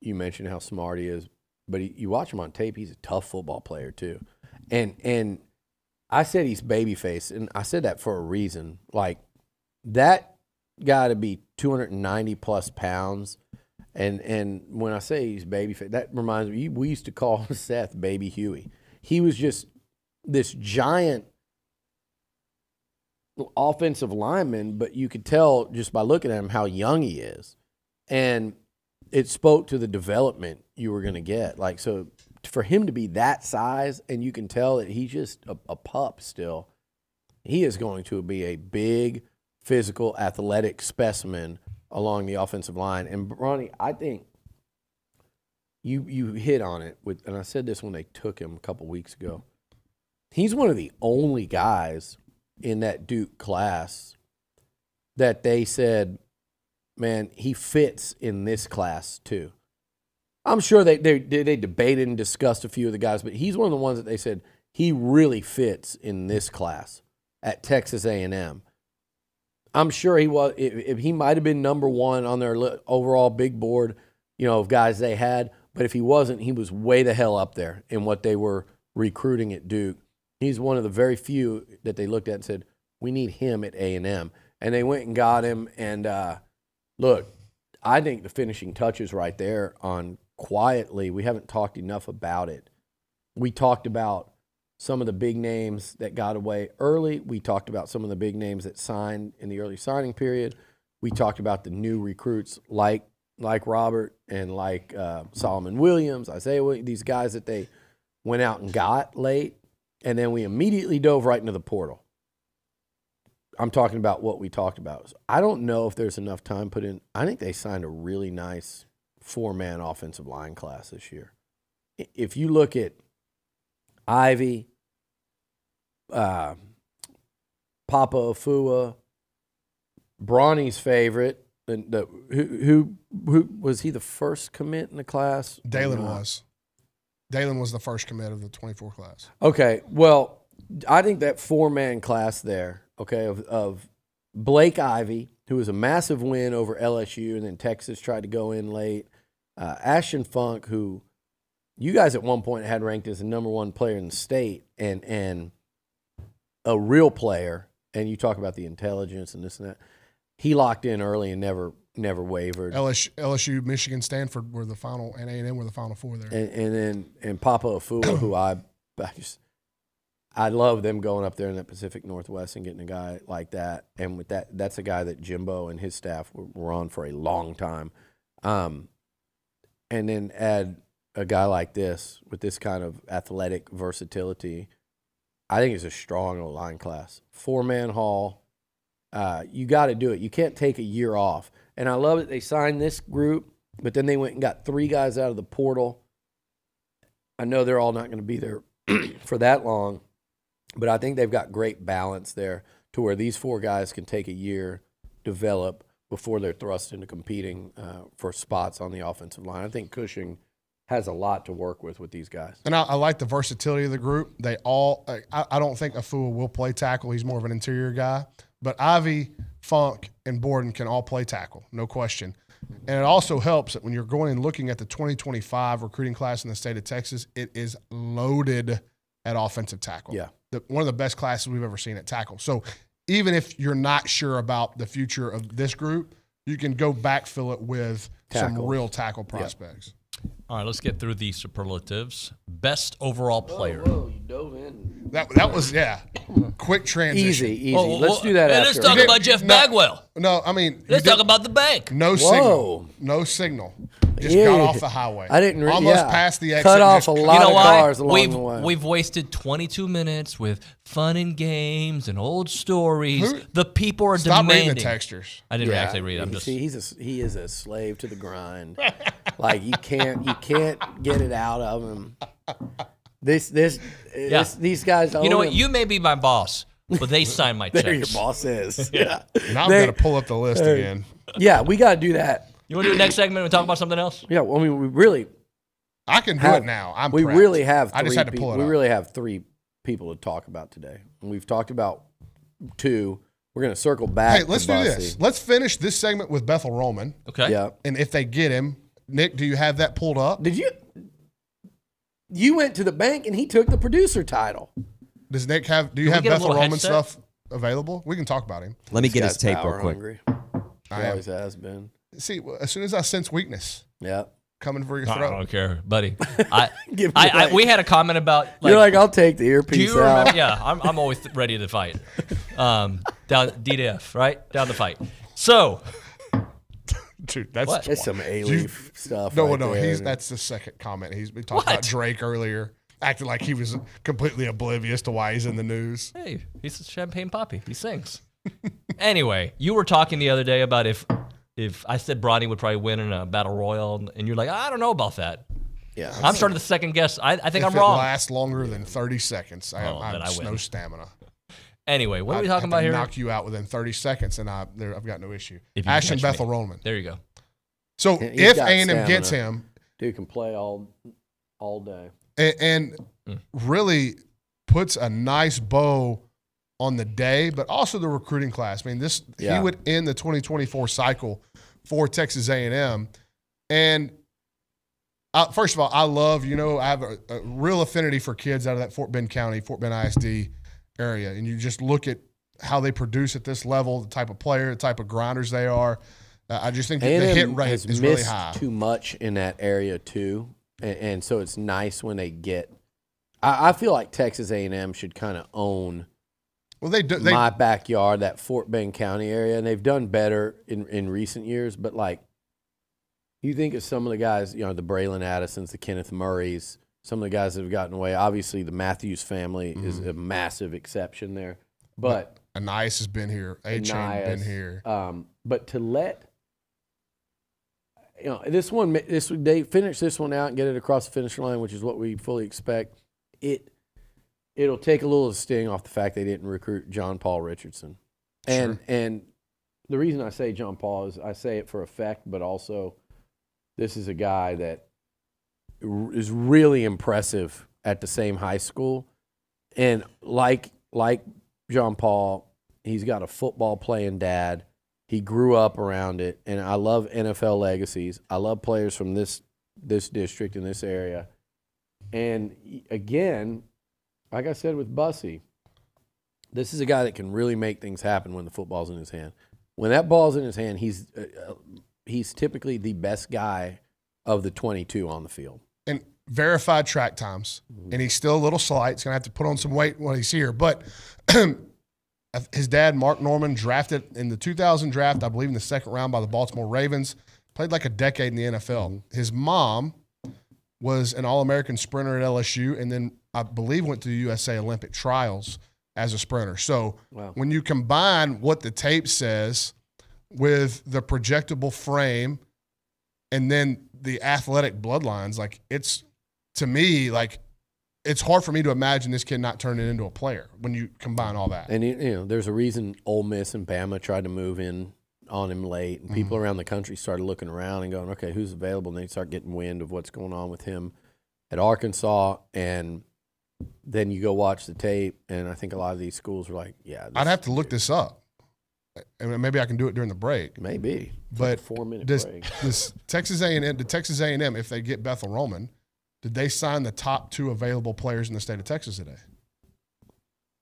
you mentioned how smart he is, but he, you watch him on tape. He's a tough football player too, and and I said he's babyface, and I said that for a reason. Like that got to be 290 plus pounds And and when I say he's baby face, that reminds me. We used to call (laughs) Seth Baby Huey. He was just this giant offensive lineman, but you could tell just by looking at him how young he is, and it spoke to the development you were going to get. Like so, for him to be that size, and you can tell that he's just a, a pup still. He is going to be a big, physical, athletic specimen along the offensive line. And Ronnie, I think you you hit on it with, and I said this when they took him a couple weeks ago. He's one of the only guys in that Duke class that they said, man, he fits in this class too. I'm sure they, they they debated and discussed a few of the guys, but he's one of the ones that they said he really fits in this class at Texas A&M. I'm sure he was. If, if he might have been number one on their overall big board, you know, of guys they had, but if he wasn't, he was way the hell up there in what they were recruiting at Duke. He's one of the very few that they looked at and said, "We need him at A&M," and they went and got him. And uh, look, I think the finishing touches right there on quietly. We haven't talked enough about it. We talked about some of the big names that got away early. We talked about some of the big names that signed in the early signing period. We talked about the new recruits like like Robert and like uh, Solomon Williams, Isaiah Williams, these guys that they went out and got late, and then we immediately dove right into the portal. I'm talking about what we talked about. I don't know if there's enough time put in. I think they signed a really nice four man offensive line class this year. If you look at Ivy, uh, Papa Afua, Bronny's favorite, and the, who, who who was he the first commit in the class? Dalen was. Dalen was the first commit of the 24 class. Okay, well, I think that four man class there, okay, of, of Blake Ivy, who was a massive win over LSU, and then Texas tried to go in late. Uh, Ashton Funk, who you guys at one point had ranked as the number one player in the state, and and a real player. And you talk about the intelligence and this and that. He locked in early and never never wavered. LSU, LSU, Michigan, Stanford were the final, and A&M were the final four there. and, and then and Papa Afua, who (coughs) I, I just I love them going up there in the Pacific Northwest and getting a guy like that. And with that, that's a guy that Jimbo and his staff were, were on for a long time. Um, and then add a guy like this with this kind of athletic versatility. I think it's a strong O line class. Four man haul. Uh, you got to do it. You can't take a year off. And I love that they signed this group, but then they went and got three guys out of the portal. I know they're all not going to be there (clears throat) for that long, but I think they've got great balance there to where these four guys can take a year, develop before they're thrust into competing uh, for spots on the offensive line. I think Cushing has a lot to work with with these guys. And I, I like the versatility of the group. They all, I, I don't think Afua will play tackle. He's more of an interior guy. But Ivy, Funk, and Borden can all play tackle, no question. And it also helps that when you're going and looking at the 2025 recruiting class in the state of Texas, it is loaded at offensive tackle. Yeah. The, one of the best classes we've ever seen at tackle. So even if you're not sure about the future of this group, you can go backfill it with some real tackle prospects. All right, let's get through the superlatives. Best overall player. Whoa, you dove in. That that was yeah, quick transition. Easy, easy. Oh, Let's do that and after. let's talk about Jeff no. Bagwell. No, I mean, Let's talk about the bank. no Whoa. signal, no signal. Just Yeah, got off the highway. I didn't re- almost yeah. past the exit. Cut off just a lot you know of why? cars along we've the way. we've wasted 22 minutes with fun and games and old stories. Who- the people are Stop demanding. reading the textures. I didn't Yeah, actually read. I'm you just. see, he's a, he is a slave to the grind. (laughs) like you can't you can't get it out of him. This this, this these guys. You know what? him. You may be my boss, but they sign (laughs) my checks. there your boss is. (laughs) Yeah. Now I'm They- gonna pull up the list Hey. again. Yeah, we got to do that. You want to do the next segment and talk about something else? Yeah, well, I mean, we really I can do have, it now. I'm we prepped. really have. Three I just had to pull peop- it We really have three people to talk about today. And we've talked about two. We're going to circle back. Hey, let's to do Bussey. this. Let's finish this segment with Bethel Roman. Okay. Yeah. And if they get him, Nick, do you have that pulled up? Did you? You went to the bank and he took the producer title. Does Nick have? Do you Can have Bethel Roman headset? stuff available? We can talk about him. Let me This get his tape real quick. hungry. I He am. always has been. See, as soon as I sense weakness, Yeah. coming for your throat. I don't care, buddy. (laughs) I, (laughs) Give I, I we had a comment about. (laughs) Like, You're like, I'll take the Do earpiece you remember? out. Yeah, I'm, I'm always ready to fight. Um, down D to F, right? Down the fight. So, Dude, that's What? That's some You- A-Leaf stuff. No, right no, there. he's that's the second comment. He's we talked about Drake earlier, acting like he was completely oblivious to why he's in the news. hey, he's a champagne poppy. He sings. anyway, you were talking the other day about if if I said Bronny would probably win in a battle royal, and you're like, I don't know about that. Yeah. I'm starting to second guess. I, I think if I'm it wrong. lasts longer than thirty seconds, I, Oh, have I just no stamina. Anyway, what are we I talking can about here? Knock you out within thirty seconds, and I there, I've got no issue. If you can Ashton me. Bethel Roman. There you go. So He's if A and M gets him, Dude can play all all day. and, and Mm. really puts a nice bow on the day, but also the recruiting class. I mean, this Yeah. he would end the 2024 cycle for Texas A&M, and uh, first of all, I love you know I have a, a real affinity for kids out of that Fort Bend County, Fort Bend ISD area, and you just look at how they produce at this level, the type of player, the type of grinders they are. Uh, I just think that the A&M hit rate has is really high. too much in that area too, and, and so it's nice when they get. I, I feel like Texas A&M should kind of own Well, they do. They, my backyard, that Fort Bend County area, and they've done better in, in recent years. But like, you think of some of the guys, you know, the Bralon Addisons, the Kenneth Murrays, some of the guys that have gotten away. Obviously, the Matthews family is Mm-hmm. a massive exception there, but Ainias has been here. Achane been here. Um, but to let you know this one, this they finish this one out and get it across the finish line, which is what we fully expect. It it'll take a little sting off the fact they didn't recruit John Paul Richardson, and Sure. and the reason I say John Paul is I say it for effect, but also this is a guy that is really impressive at the same high school, and like like John Paul, he's got a football playing dad. He grew up around it, and I love NFL legacies. I love players from this this district in this area. And again, like I said with Bussey, this is a guy that can really make things happen when the football's in his hand. When that ball's in his hand, he's uh, uh, he's typically the best guy of the 22 on the field. and verified track times, and he's still a little slight. He's gonna have to put on some weight when he's here. But (clears throat) his dad, Mark Norman, drafted in the 2000 draft, I believe, in the second round by the Baltimore Ravens. Played like a decade in the NFL. His mom was an All-American sprinter at LSU, and then I believe went to the USA Olympic trials as a sprinter. So Wow. when you combine what the tape says with the projectable frame and then the athletic bloodlines, like it's to me, like it's hard for me to imagine this kid not turning into a player when you combine all that. And you you know, there's a reason Ole Miss and Bama tried to move in on him late, and people mm-hmm. around the country started looking around and going, "Okay, who's available?" And they start getting wind of what's going on with him at Arkansas, and then you go watch the tape, and I think a lot of these schools were like, "Yeah, I'd have to look this up. And maybe I can do it during the break. maybe." It's like But a four minute does, break. (laughs) does Texas A&M, did Texas A&M, if they get Bethel Roman, did they sign the top two available players in the state of Texas today?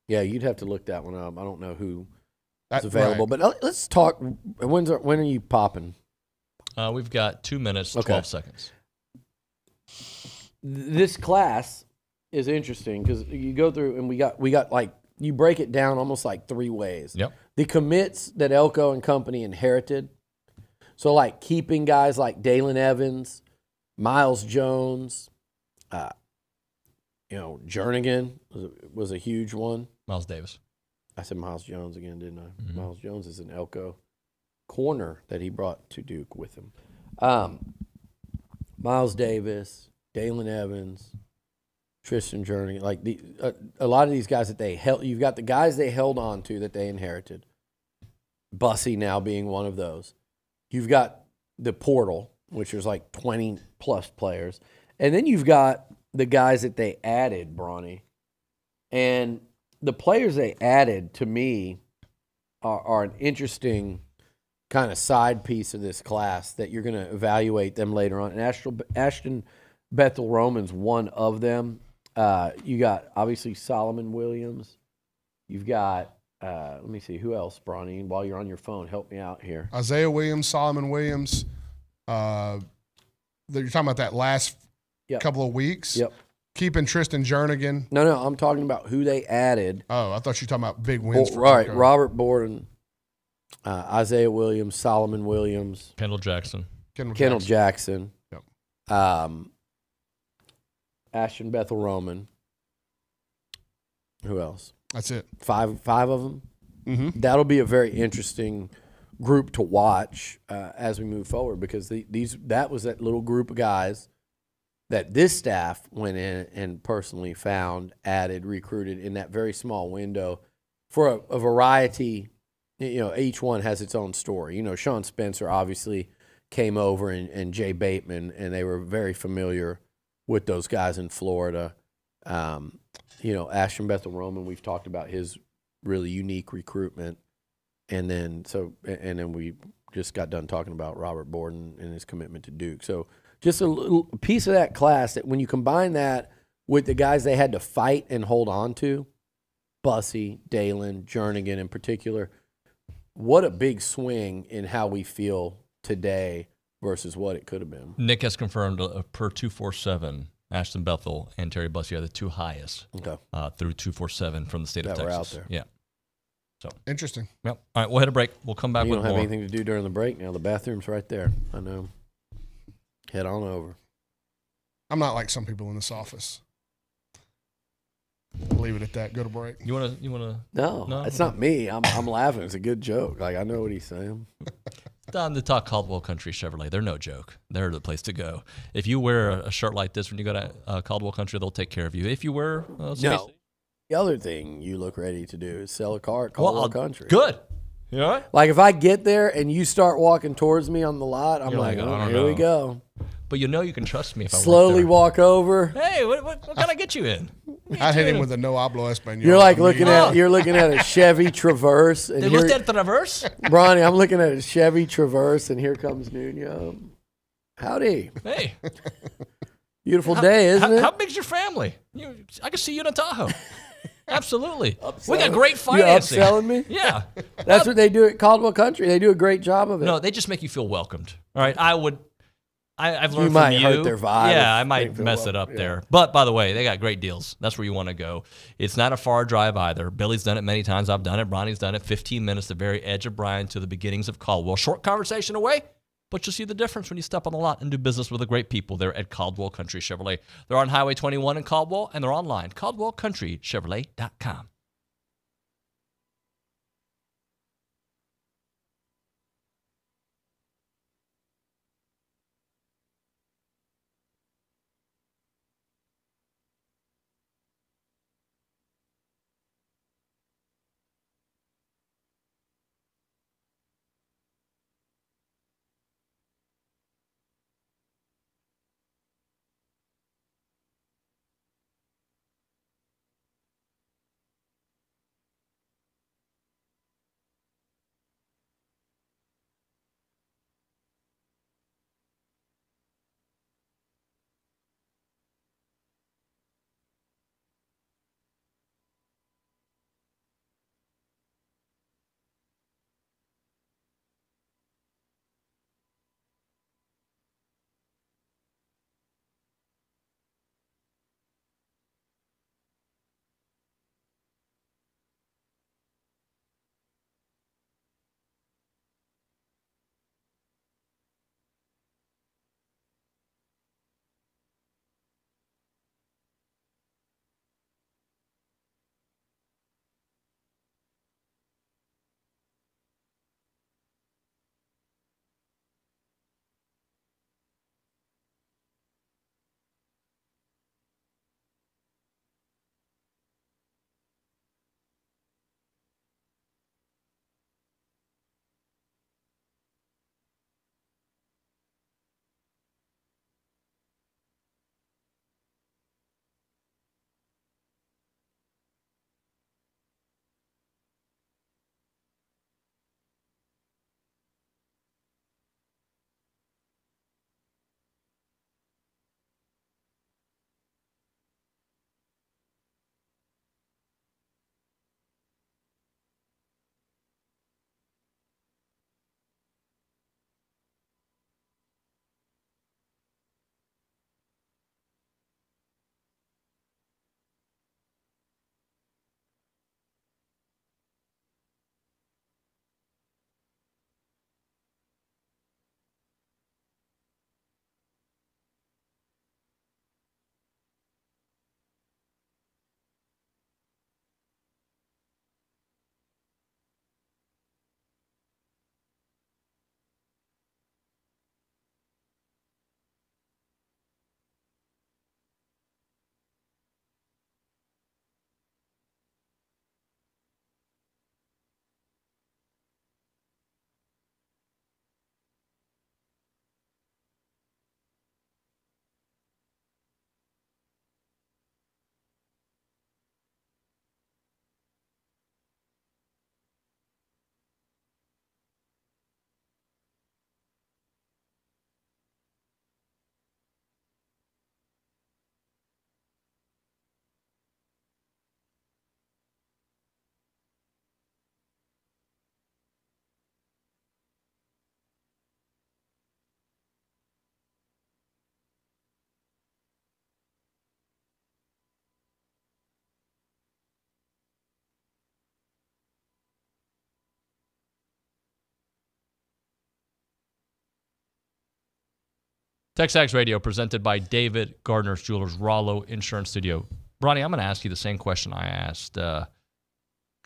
Yeah, you'd have to look that one up. I don't know who That- is available, right. but uh, let's talk. When's our, when are you popping? Uh, we've got two minutes, Okay. 12 seconds. this class is interesting because you go through and we got we got like you break it down almost like three ways. Yep. The commits that Elko and company inherited. So like keeping guys like Dalen Evans, Miles Jones, uh, you know Jernigan was a, was a huge one. Miles Davis. I said Miles Jones again, didn't I? Mhm. Miles Jones is an Elko corner that he brought to Duke with him. Um, Miles Davis, Dalen Evans, Tristan Journey, like the a, a lot of these guys that they held. You've got the guys they held on to that they inherited. Bussey now being one of those. You've got the portal, which is like twenty plus players, and then you've got the guys that they added, Bronny, and the players they added to me are, are an interesting kind of side piece of this class that you're going to evaluate them later on. And Ashton Bethel Roman's one of them. Uh, you got obviously Solomon Williams. You've got uh, let me see who else, Bronny. While you're on your phone, help me out here. Isaiah Williams, Solomon Williams, uh, you're talking about that last Yep. couple of weeks. Yep. Keeping Tristan Jernigan. No, no, I'm talking about who they added. Oh, I thought you were talking about big wins. Bo- for right, Coco. Robert Borden, uh, Isaiah Williams, Solomon Williams, Kendall Jackson. Kendall, Kendall Jackson. Jackson, Yep. um, Ashton Bethel Roman. Who else? That's it. Five, five of them. Mm-hmm. That'll be a very interesting group to watch uh, as we move forward because the, these that was that little group of guys that this staff went in and personally found, added, recruited in that very small window for a, a variety. You know, each one has its own story. You know, Sean Spencer obviously came over and, and Jay Bateman, and they were very familiar with those guys in Florida. Um, you know, Ashton Bethel Roman, we've talked about his really unique recruitment. And then so and then we just got done talking about Robert Borden and his commitment to Duke. So just a little piece of that class that when you combine that with the guys they had to fight and hold on to, Bussey, Dalen, Jernigan in particular, what a big swing in how we feel today versus what it could have been. Nick has confirmed uh, per 247, Ashton Bethel and Terry Bussey are the two highest Okay. uh, through 247 from the state of That were out Texas. there. Yeah. So Interesting. Yep. All right, we'll hit a break. We'll come back you with don't have more. anything to do during the break now. The bathroom's right there. I know. Head on over. I'm not like some people in this office. Leave it at that. Go to break. You want to? You want to? No, No, it's not me. I'm, I'm laughing. It's a good joke. Like I know what he's saying. (laughs) Time to talk Caldwell Country Chevrolet. They're no joke. They're the place to go. If you wear a, a shirt like this when you go to uh, Caldwell Country, they'll take care of you. If you wear uh, some- No. The other thing you look ready to do is sell a car at Caldwell I'll- Country. good. You all right? Like if I get there and you start walking towards me on the lot, I'm You're like, like, I oh, don't here we go. But you know you can trust me if I Slowly there. walk over. Hey, what, what, what can I get you in? (laughs) I'd hit him with a no hablo español. You're like looking at you're looking at a Chevy Traverse, and They here, looked at the reverse. Bronny, I'm looking at a Chevy Traverse, and here comes Nuno. Howdy, Hey, beautiful how- day, isn't how, it? How big's your family? You, I can see you in a Tahoe. Absolutely. we got great You financing. upselling me? Yeah. (laughs) That's what they do at Caldwell Country. They do a great job of it. No, they just make you feel welcomed. All right, I would. I, I've You learned might from you. hurt their vibe Yeah, I might mess it up yeah. there. But by the way, they got great deals. That's where you want to go. It's not a far drive either. Billy's done it many times. I've done it. Ronnie's done it. 15 minutes, the very edge of Bryan to the beginnings of Caldwell. Short conversation away, but you'll see the difference when you step on the lot and do business with the great people there at Caldwell Country Chevrolet. They're on Highway 21 in Caldwell, and they're online. CaldwellCountryChevrolet.com. TexAgs Radio presented by David Gardner's Jewelers, Rollo Insurance Studio. Ronnie, I'm going to ask you the same question I asked uh,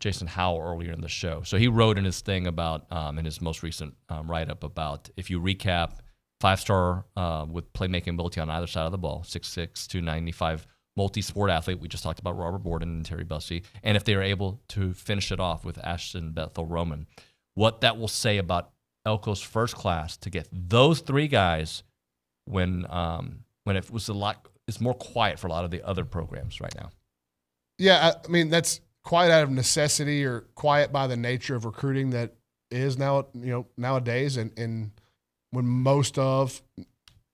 Jason Howell earlier in the show. So he wrote in his thing about, um, in his most recent um, write up about if you recap five star uh, with playmaking ability on either side of the ball, 6'6, 295, multi sport athlete. We just talked about Robert Borden and Terry Bussey. And if they are able to finish it off with Ashton Bethel Roman, what that will say about Elko's first class to get those three guys when um, when it was a lot it's more quiet for a lot of the other programs right now. Yeah, I, mean that's quiet out of necessity or quiet by the nature of recruiting that is now you know nowadays. And and when most of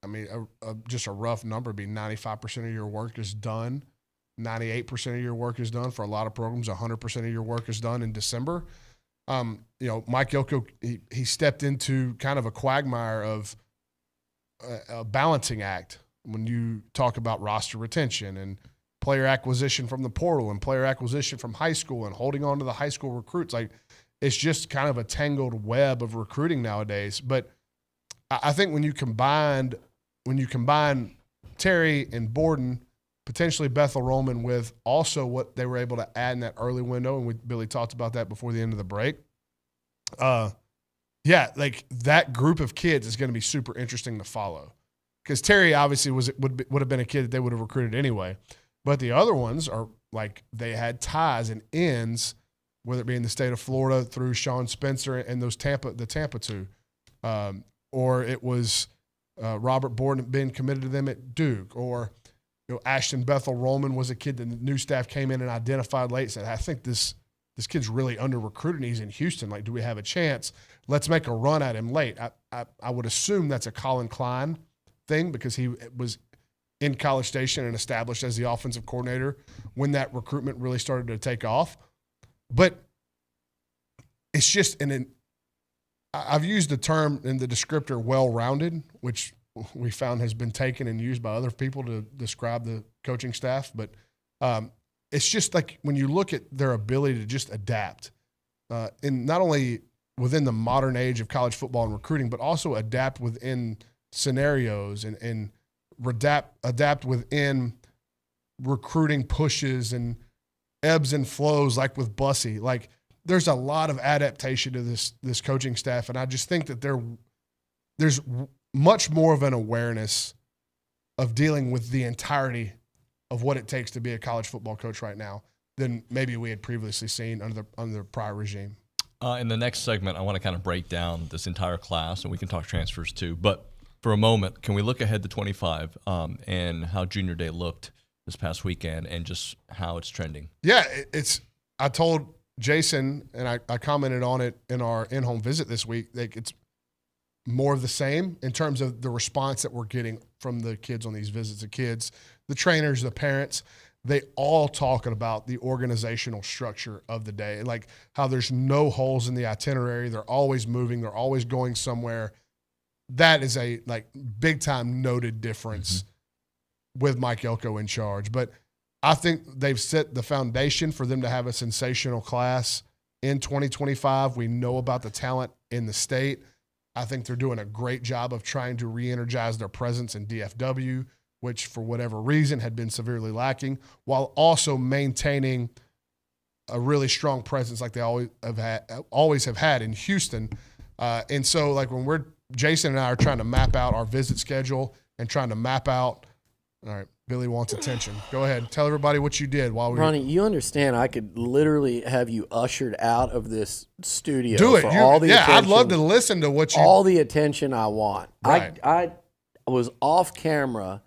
I mean a, a, just a rough number be 95% of your work is done. 98% of your work is done for a lot of programs. 100% of your work is done in December. Um, you know Mike Elko he, he stepped into kind of a quagmire of a, balancing act when you talk about roster retention and player acquisition from the portal and player acquisition from high school and holding on to the high school recruits. Like it's just kind of a tangled web of recruiting nowadays. But I think when you combined when you combine Terry and Borden, potentially Bethel Roman with also what they were able to add in that early window, and we, Billy talked about that before the end of the break. Uh, yeah, like that group of kids is going to be super interesting to follow because Terry obviously was would would have been a kid that they would have recruited anyway. But the other ones are like they had ties and ends, whether it be in the state of Florida through Sean Spencer and those Tampa, the Tampa two, um, or it was uh, Robert Borden being committed to them at Duke, or you know Ashton Bethel Roman was a kid that the new staff came in and identified late. Said, I think this this kid's really under recruited. He's in Houston. Like, do we have a chance? Let's make a run at him late. I I, I would assume that's a Collin Klein thing because he was in College Station and established as the offensive coordinator when that recruitment really started to take off. But it's just an, an I've used the term in the descriptor well-rounded, which we found has been taken and used by other people to describe the coaching staff. But um, it's just like when you look at their ability to just adapt, uh, not only within the modern age of college football and recruiting, but also adapt within scenarios and and adapt adapt within recruiting pushes and ebbs and flows like with Bussey. Like there's a lot of adaptation to this this coaching staff and I just think that there there's much more of an awareness of dealing with the entirety of what it takes to be a college football coach right now than maybe we had previously seen under the under the prior regime. Uh, in the next segment, I want to kind of break down this entire class, and we can talk transfers too. But for a moment, can we look ahead to 25 um, and how Junior Day looked this past weekend and just how it's trending? Yeah, it's. I told Jason and I, I commented on it in our in-home visit this week. It's more of the same in terms of the response that we're getting from the kids on these visits. The kids, the trainers, the parents, they all talking about the organizational structure of the day, like how there's no holes in the itinerary. They're always moving. They're always going somewhere that is a like big time noted difference mm-hmm. with Mike Elko in charge. But I think they've set the foundation for them to have a sensational class in 2025. We know about the talent in the state. I think they're doing a great job of trying to re-energize their presence in DFW, which for whatever reason had been severely lacking, while also maintaining a really strong presence like they always have had, always have had in Houston. Uh, and so, like when we're Jason and I are trying to map out our visit schedule and trying to map out. All right, Billy wants attention. Go ahead, tell everybody what you did while we. Ronnie, you understand? I could literally have you ushered out of this studio. Do it. You- all the yeah, I'd love to listen to what you. all the attention I want. Right. I I was off camera.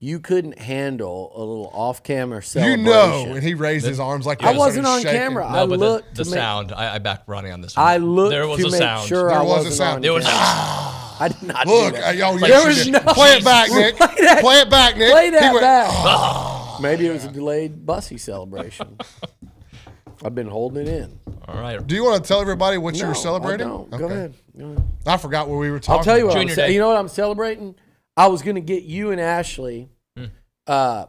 You couldn't handle a little off camera celebration. you know, when he raised his arms like I wasn't on shaking. camera. No, I but looked the, the make- sound, I, I back Ronnie on this one. I looked There was to a make sound. sure There I was a wasn't sound. There was camera. (laughs) I did not Look, do uh, that. yo, you there was do- no play it back, (laughs) Nick. Play, that, Play it back, Nick. Play that went, back. (laughs) Maybe it was a delayed Bussey celebration. I've been holding it in. All right. Do you want to tell everybody what you No, were I celebrating? don't. Go ahead. Go ahead. I forgot what we were talking. I'll tell you what. about. I'm ce- Day. you know what I'm celebrating? I was going to get you and Ashley Hmm. uh,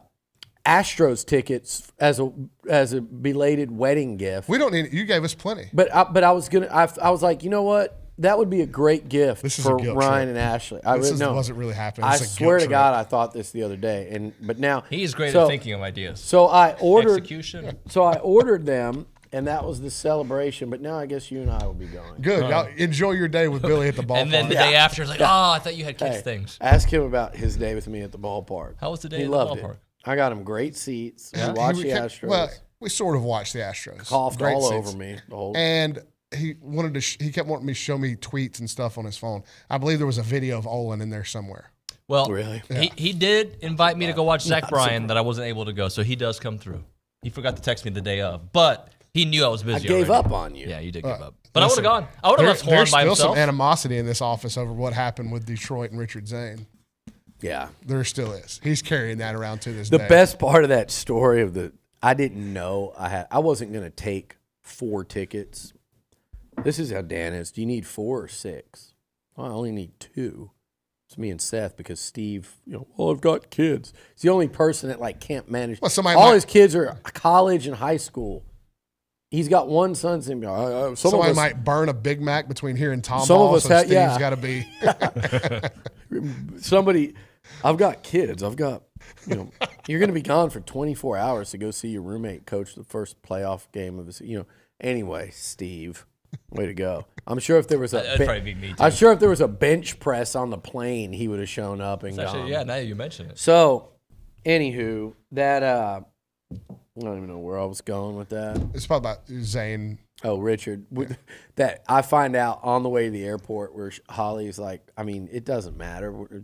Astros tickets as a as a belated wedding gift. We don't need. it. You gave us plenty. But I, but I was gonna. I, I was like, you know what? That would be a great gift This for Ryan trip. and Ashley. I This really is- no, wasn't really happening. I It's a swear guilt to trip. God, I thought this the other day, and but now He's great so- at thinking of ideas. So I ordered Execution. So I ordered them, and that was the celebration. But now I guess you and I will be going. Good. Y'all enjoy your day with Billy at the ballpark. (laughs) And then the day after, it's like, oh, I thought you had kids Hey, things. Ask him about his day with me at the ballpark. How was the day he at the loved ballpark? It. I got him great seats. Yeah. We watched He the kept- Astros. Well, we sort of watched the Astros. Coughed Great all seats. over me the whole- And he wanted to. Sh- he kept wanting me to show me tweets and stuff on his phone. I believe there was a video of Olin in there somewhere. Well, really, he, he did invite me to go watch (laughs) Zach Bryan that I wasn't able to go, so he does come through. He forgot to text me the day of, but he knew I was busy. I gave already. up on you. Yeah, you did Uh, give up. But I would have gone. I would have there- left Horn There's by still himself. some animosity in this office over what happened with Detroit and Richard Zane. Yeah, there still is. He's carrying that around to this the day. best part of that story of the I didn't know I had I wasn't gonna take four tickets. This is how Dan is. Do you need four or six? Well, I only need two. It's me and Seth because Steve, you know, well, I've got kids. He's the only person that like can't manage. Well, somebody All might- his kids are college and high school. He's got one son. Saying, uh, uh, some Somebody of us, might burn a Big Mac between here and Tom Some of us so ha- Steve's yeah. got to be. (laughs) somebody i've got kids i've got you know you're going to be gone for 24 hours to go see your roommate coach the first playoff game of the se- you know anyway steve way to go i'm sure if there was a That'd ben- probably be me, too. i'm sure if there was a bench press on the plane he would have shown up and It's actually, gone yeah, now you mention it. so anywho that uh i don't even know where i was going with that It's probably about Zane. Oh, Richard, with- that I find out on the way to the airport where Holly's like, I mean, it doesn't matter. We're,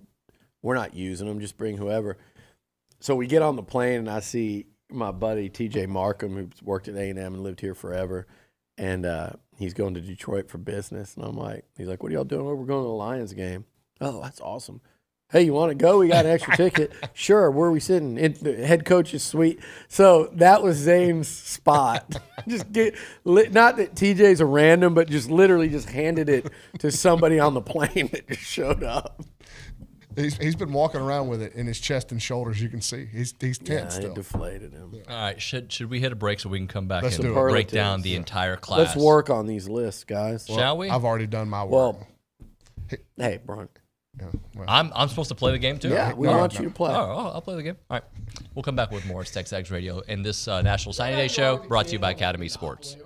we're not using them. Just bring whoever. So we get on the plane and I see my buddy TJ Markham, who's worked at A and M and lived here forever, and uh, he's going to Detroit for business. And I'm like, he's like, what are y'all doing? Oh, we're going to the Lions game. Oh, that's awesome. Hey, you want to go? We got an extra (laughs) ticket. Sure. Where are we sitting? In the head coach's suite. So that was Zane's spot. (laughs) just get li- not that TJ's a random, but just literally just handed it to somebody on the plane (laughs) that just showed up. He's, he's been walking around with it in his chest and shoulders. You can see he's he's tense it still. deflated him. All right, should should we hit a break so we can come back Let's and do break Superlatives. down the entire class? Let's work on these lists, guys. Shall we? I've already done my work. Well, hey, Brian. Yeah, well, I'm I'm supposed to play the game too. Yeah, we No, want no. you to play. Oh, oh, I'll play the game. All right, we'll come back with more It's TexAgs Radio and this uh, National Signing Day show brought to you by Academy Sports.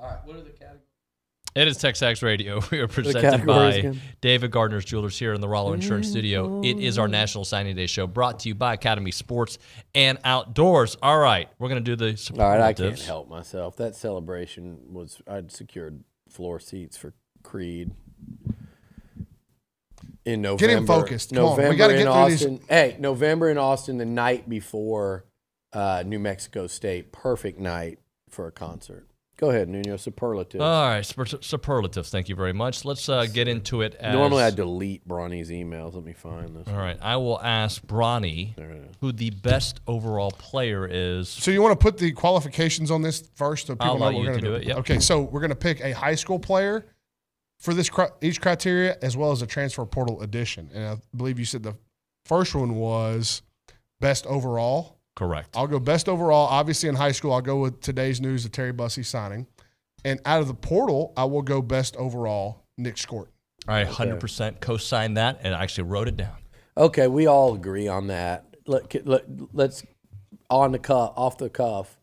All right, what are the categories? It is TexAgs Radio. (laughs) We are presented by again? David Gardner's Jewelers here in the Rollo Insurance Studio. It is our National Signing Day show brought to you by Academy Sports and Outdoors. All right, we're going to do the All right, I can't help myself. That celebration was I'd secured floor seats for Creed in November. Get him focused. Come on, we November gotta in get through these- Austin. Hey, November in Austin, the night before uh, New Mexico State. Perfect night for a concert. Go ahead, Nuno. Superlative. All right, super- superlatives. Thank you very much. Let's uh, get into it. As, Normally, I delete Bronny's emails. Let me find this. All right, I will ask Bronny who the best overall player is. So you want to put the qualifications on this first, so people I'll know what we're going to do it, yep. Okay, so we're going to pick a high school player for this cri- each criteria, as well as a transfer portal addition. And I believe you said the first one was best overall. Correct. I'll go best overall. Obviously, in high school, I'll go with today's news of Terry Bussey signing. And out of the portal, I will go best overall, Nick Scourton. All right, hundred percent co-signed that, and I actually wrote it down. Okay, we all agree on that. Let, let, let's on the cuff, off the cuff,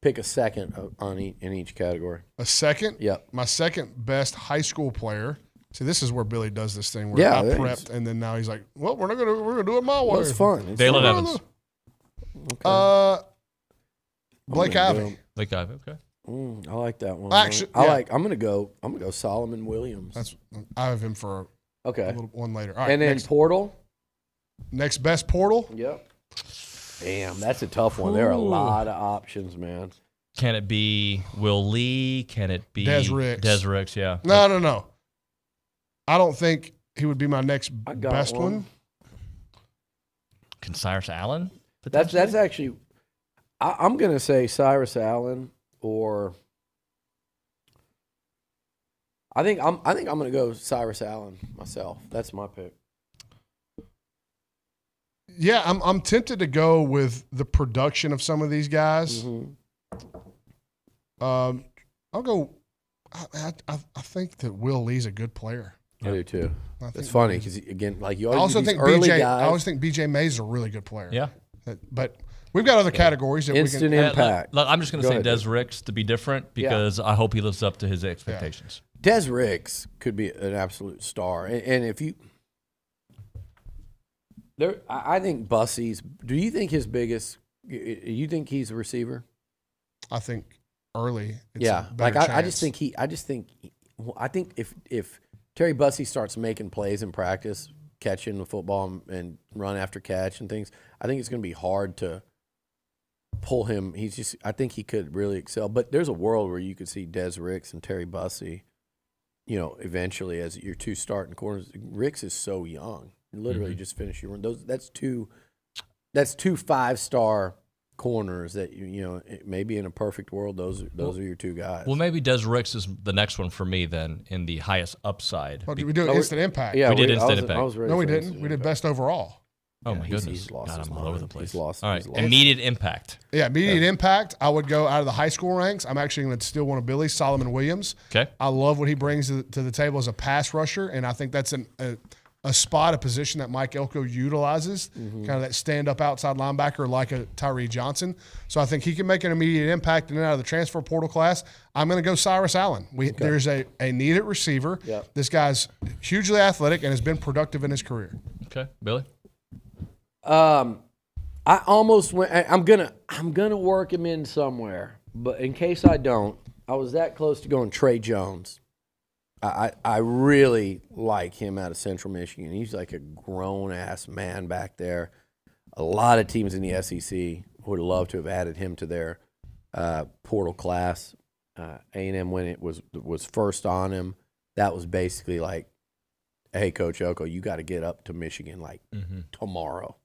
pick a second on each, in each category. A second? Yep. My second best high school player. See, this is where Billy does this thing where Yeah, I it is. prepped, and then now he's like, "Well, we're not gonna we're gonna do it my way." Well, it's fun. It's Dalen fun. Evans. Uh, Blake gonna Ivy. go- Blake Ivy. Okay. Mm, I like that one. Actually, I yeah. like. I'm gonna go. I'm gonna go Solomon Williams. That's I have him for Okay. a little one later. All right, and then next, Portal. next best portal. Yep. Damn, that's a tough one. There are a lot of options, man. Can it be Will Lee? Can it be Des Ricks. Des Ricks, yeah. No, no, no. I don't think he would be my next best one. one. Can Cyrus Allen? That's that's actually. I, I'm gonna say Cyrus Allen or. I think I'm. I think I'm gonna go Cyrus Allen myself. That's my pick. Yeah, I'm I'm tempted to go with the production of some of these guys. Mm-hmm. Um, I'll go. I, I, I think that Will Lee's a good player. I do too. I That's funny because again, like you I always also think early BJ. guys. I always think BJ Mays is a really good player. Yeah. That- but we've got other categories that Instant we can. impact. Look, I'm just going to Go say ahead, Des Ricks to be different because I hope he lives up to his expectations. Des Ricks could be an absolute star, and, and if you, there, I I think Bussey's. Do you think his biggest? y- y- You think he's a receiver? I think early. It's yeah, a better like I, I chance. just think he. I just think. I think if if Terry Bussey starts making plays in practice, catching the football and, and run after catch and things, I think it's going to be hard to pull him. He's just. I think he could really excel. But there's a world where you could see Des Ricks and Terry Bussey. You know, eventually as your two starting corners. Ricks is so young. You literally Mhm. just finished your run. Those. That's two. That's two five star corners that you you know it- maybe in a perfect world those are, those are your two guys. Well, maybe Des Ricks is the next one for me then in the highest upside. What, Be- did we do Oh, we- instant impact? yeah, we did we- I instant was- impact. I was ready No, we didn't. We did impact. best overall. Oh Yeah, my he's- goodness, he's lost God, I'm all over the place. He's lost- all right, lost. immediate impact. Yeah, immediate impact. I would go out of the high school ranks. I'm actually going to steal one of Billy's, Solomon Williams. Okay. I love what he brings to the, to the table as a pass rusher, and I think that's an, a, a spot, a position that Mike Elko utilizes, Mm-hmm. kind of that stand up outside linebacker like a Tyree Johnson. So I think he can make an immediate impact. And then out of the transfer portal class, I'm going to go Cyrus Allen. We, There's a, a needed receiver. Yep. This guy's hugely athletic and has been productive in his career. Okay, Billy. Um, I almost went. I- I'm gonna I'm gonna work him in somewhere, but in case I don't, I was that close to going Trey Jones. I I, I really like him out of Central Michigan. He's like a grown ass man back there. A lot of teams in the SEC would love to have added him to their uh, portal class. Uh, A&M when it was was first on him, that was basically like, "Hey, Coach Elko, you got to get up to Michigan like Mm-hmm. tomorrow.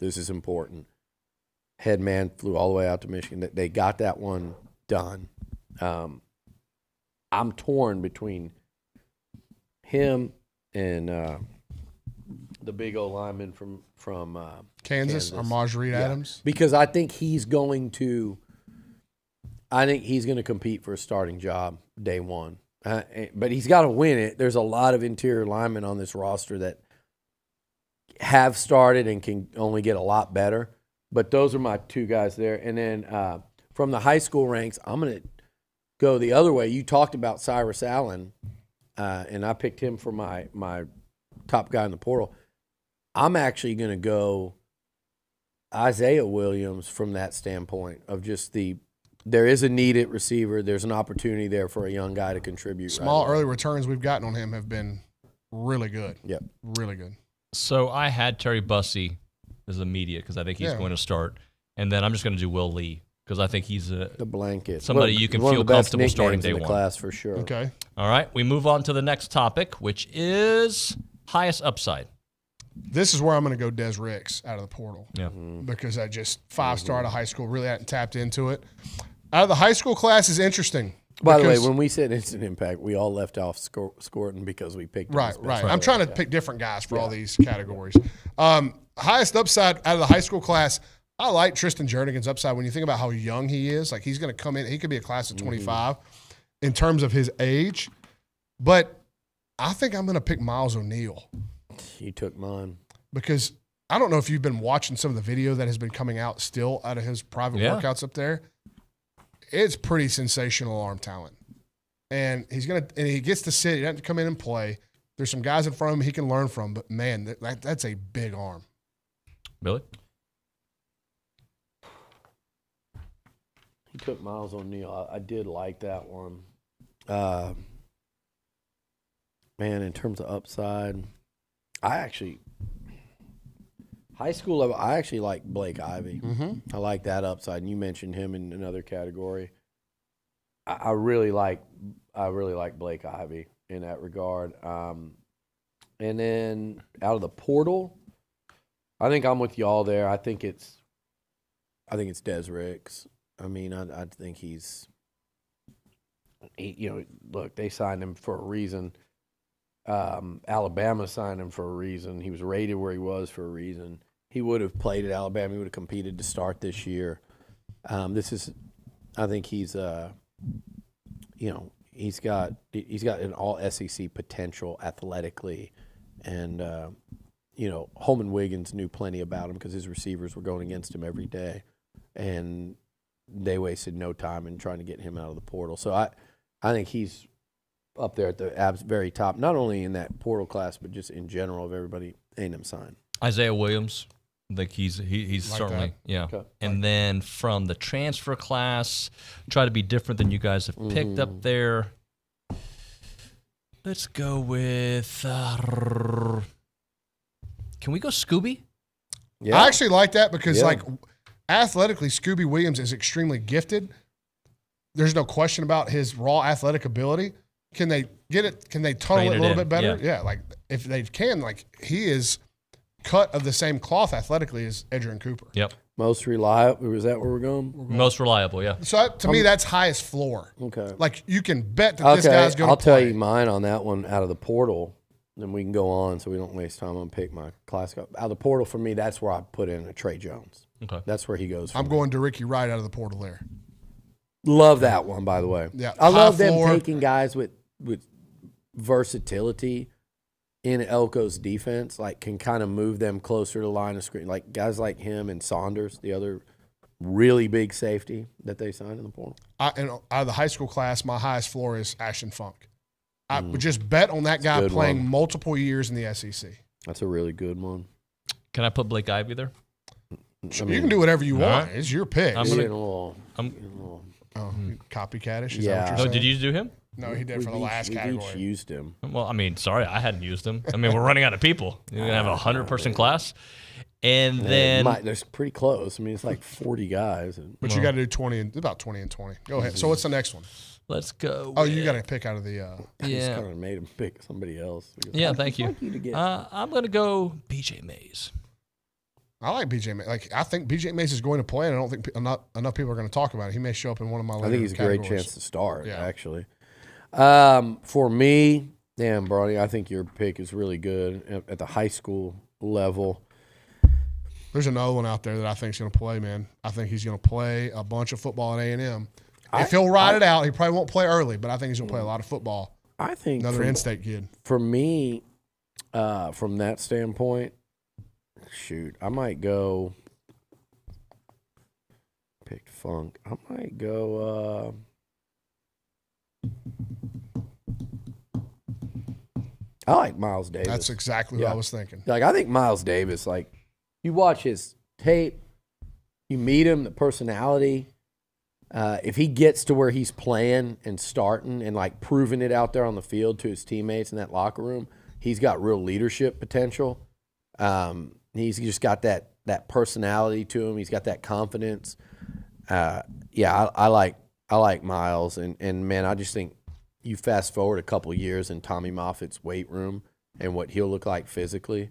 This is important. Head man flew all the way out to Michigan. They- They got that one done. Um, I'm torn between him and uh, the big old lineman from from uh, Kansas, Armaj Reed Adams. because I think he's going to. I think he's going to compete for a starting job day one, uh, eh, but he's got to win it. There's a lot of interior linemen on this roster that have started and can only get a lot better. But those are my two guys there. And then uh, from the high school ranks, I'm gonna go the other way, you talked about Cyrus Allen, uh, and I picked him for my my top guy in the portal. I'm actually going to go Isaiah Williams from that standpoint of just the there is a need at receiver. There's an opportunity there for a young guy to contribute. Small right early returns we've gotten on him have been really good. Yep. Really good. So I had Terry Bussey as immediate because I think he's Yeah. going to start, and then I'm just going to do Will Lee because I think he's a the blanket somebody One- you can feel comfortable starting day in the one. class for sure. Okay. All right, we move on to the next topic, which is highest upside. This is where I'm going to go Des Ricks out of the portal. Yeah. Mm-hmm. Because I just five star out of mm-hmm. high school, really hadn't tapped into it. Out of the high school class is interesting. By the way, when we said instant impact, we all left off Scor- Scourton because we picked him Right, right. I'm trying to Yeah. pick different guys for all these categories. Um, highest upside out of the high school class, I like Tristan Jernigan's upside. When you think about how young he is, like he's going to come in, he could be a class of Mm-hmm. 25 in terms of his age. But I think I'm going to pick Miles O'Neal You took mine. because I don't know if you've been watching some of the video that has been coming out still out of his private Yeah. workouts up there. It's pretty sensational arm talent. And he's gonna and he gets to sit, he doesn't have to come in and play. There's some guys in front of him he can learn from, but man, that, that, that's a big arm. Billy? He took Miles O'Neal. I, I did like that one. Uh, man, in terms of upside, I actually high school level. I actually like Blake Ivy. Mhm. I like that upside. And you mentioned him in another category. I, I really like. I really like Blake Ivy in that regard. Um, and then out of the portal, I think I'm with y'all there. I think it's. I think it's Des Ricks. I mean, I, I think he's. He, you know, look, they signed him for a reason. Um, Alabama signed him for a reason. He was rated where he was for a reason. He would have played at Alabama. He would have competed to start this year. Um, this is, I think he's, uh, you know, he's got he's got an all SEC potential athletically, and uh, you know, Holmon Wiggins knew plenty about him because his receivers were going against him every day, and they wasted no time in trying to get him out of the portal. So I, I think he's up there at the very top, not only in that portal class, but just in general of everybody A&M signed. Isaiah Williams. I think he's he, he's Like certainly that. yeah. Okay. And then from the transfer class, try to be different than you guys have picked Mm-hmm. up there. Let's go with. Uh, can we go Scooby? yeah. I actually like that because, Yeah. like, athletically, Scooby Williams is extremely gifted. There's no question about his raw athletic ability. Can they get it? Can they tunnel Train it a little in, bit better? yeah. Yeah. like if they can, like he is cut of the same cloth athletically as Adrian Cooper. Yep. Most reliable. Is that where we're going? Most reliable, yeah. So to me, Um, that's highest floor. Okay. Like you can bet that this guy's going to I'll tell play. you mine on that one out of the portal. Then we can go on so we don't waste time. I'm pick my classic out of the portal. For me, that's where I put in a Trey Jones. Okay. That's where he goes. I'm me. going to Ricky Wright out of the portal there. Love that one, by the way. Yeah, I love high them floor. taking guys with with versatility in Elko's defense, like can kind of move them closer to the line of screen. Like guys like him and Saunders, the other really big safety that they signed in the portal. I, and out of the high school class, my highest floor is Ashton Funk. I would just bet on that Mm. That's a guy playing one. multiple years in the SEC. That's a really good one. Can I put Blake Ivy there? you can do whatever you want. right. It's your pick. I'm gonna. a I'm, getting a little- Oh, copycatish. Is Yeah. That what oh, you're saying? did you do him? No, he did We've for the each- last we've category. Each used him. Well, I mean, sorry, I hadn't used him. I mean, we're running out of people. (laughs) You're gonna have a hundred person class, and then might- there's pretty close. I mean, it's like 40 guys. And, But you got to do twenty and about twenty and twenty. Go ahead. So what's the next one? let's go. Oh, you got to pick out of the. Uh, (laughs) I just Yeah. kind of made him pick somebody else. Yeah, I'd thank you. like to get- Uh, I'm gonna go BJ Mays. I like BJ. Mays. Like I think BJ Mays is going to play, and I don't think pe- enough, enough people are going to talk about it. He may show up in one of my. I later think he's a great chance to start, Yeah. actually. Um, for me, damn, Bronny, I think your pick is really good at, at the high school level. There's another one out there that I think is going to play. Man, I think he's going to play a bunch of football at A and M. If he'll ride I- it out, he probably won't play early, but I think he's going to play a lot of football. I think Another in-state kid. For me, uh, from that standpoint, shoot, I might go. Picked Funk. I might go. I like Miles Davis. That's exactly what I was thinking. Like I think Miles Davis, like you watch his tape, you meet him, the personality. Uh, if he gets to where he's playing and starting and like proving it out there on the field to his teammates in that locker room, he's got real leadership potential. Um, he's just got that that personality to him. He's got that confidence. Uh, yeah, I, I like I like Miles, and and man, I just think you fast forward a couple years in Tommy Moffitt's weight room and what he'll look like physically,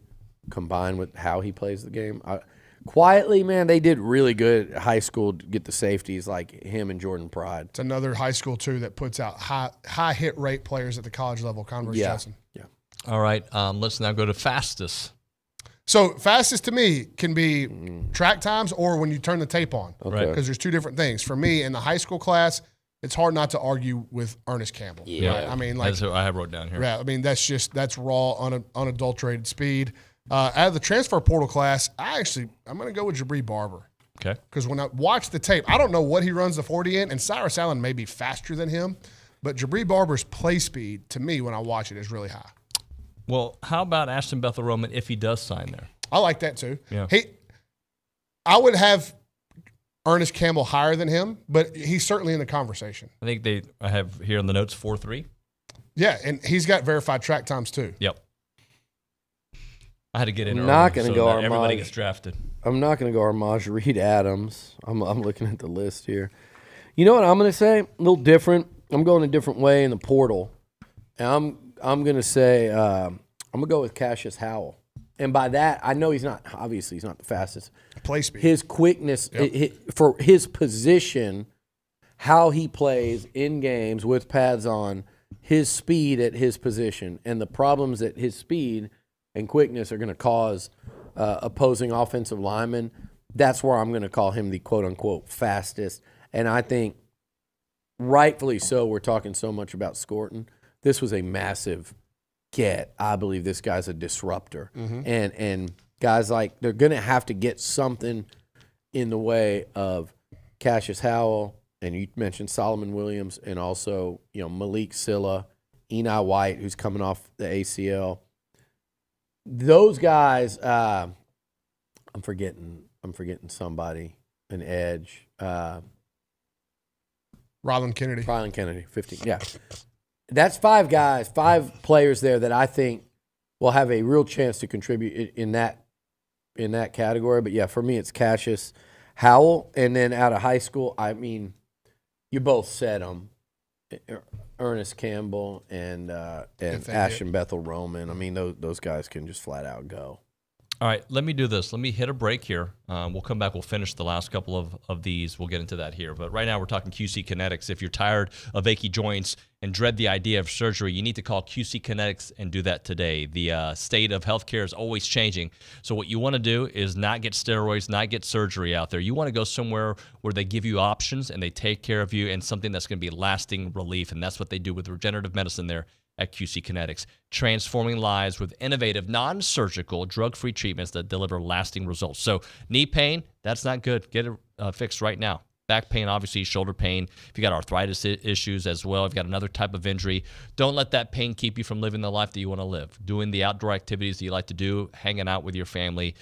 combined with how he plays the game. I, quietly, man, they did really good high school to get the safeties like him and Jordan Pride. It's another high school too that puts out high high hit rate players at the college level. Converse Yeah. Johnson. Yeah. All right. Um, let's now go to fastest. So fastest to me can be track times or when you turn the tape on. Okay. Because there's two different things. For me in the high school class, it's hard not to argue with Ernest Campbell. right? I mean, like That's what I have wrote down here. Yeah, I mean that's just that's raw, un, unadulterated speed. Uh, out of the transfer portal class, I actually I'm going to go with Jabri Barber. Okay. Because when I watch the tape, I don't know what he runs the 40 in, and Cyrus Allen may be faster than him, but Jabri Barber's play speed to me when I watch it is really high. Well, how about Ashton Bethel Roman if he does sign there? I like that too. Yeah. He, I would have Ernest Campbell higher than him, but he's certainly in the conversation. I think they I have here in the notes four three. Yeah, and he's got verified track times too. Yep. I had to get in. I'm early not going to so go that Armaj. Everybody gets drafted. I'm not going to go Armaj Reed Adams. I'm, I'm looking at the list here. You know what I'm going to say? A little different. I'm going a different way in the portal. And I'm I'm going to say um, I'm going to go with Cassius Howell. And by that, I know he's not obviously he's not the fastest. Play speed. His quickness Yep. hi- for his position, how he plays in games with pads on, his speed at his position, and the problems that his speed and quickness are going to cause uh, opposing offensive linemen. That's where I'm going to call him the quote unquote fastest. And I think rightfully so. We're talking so much about Scourton. This was a massive get. I believe this guy's a disruptor, Mhm. and and guys like they're going to have to get something in the way of Cassius Howell, and you mentioned Solomon Williams, and also you know Malick Sylla, Enai White, who's coming off the ACL. Those guys, uh, I'm forgetting. I'm forgetting somebody. An edge. Uh, Rylan Kennedy. Rylan Kennedy, 15. Yeah. That's five guys, five players there that I think will have a real chance to contribute in that in that category. But yeah, for me it's Cassius Howell and then out of high school, I mean, you both said them. Ernest Campbell and uh, and If they Ashton Bethel Roman. I mean, those those guys can just flat out go. All right, let me do this. Let me hit a break here. Um, we'll come back. We'll finish the last couple of, of these. We'll get into that here. But right now, we're talking QC Kinetics. If you're tired of achy joints and dread the idea of surgery, you need to call QC Kinetics and do that today. The uh, state of healthcare is always changing. So, what you want to do is not get steroids, not get surgery out there. You want to go somewhere where they give you options and they take care of you and something that's going to be lasting relief. And that's what they do with regenerative medicine there at QC Kinetics, transforming lives with innovative, non surgical, drug free treatments that deliver lasting results. So, knee pain, that's not good. Get it uh, fixed right now. Back pain, obviously, shoulder pain. If you got arthritis issues as well, if you got another type of injury, don't let that pain keep you from living the life that you want to live. Doing the outdoor activities that you like to do, hanging out with your family.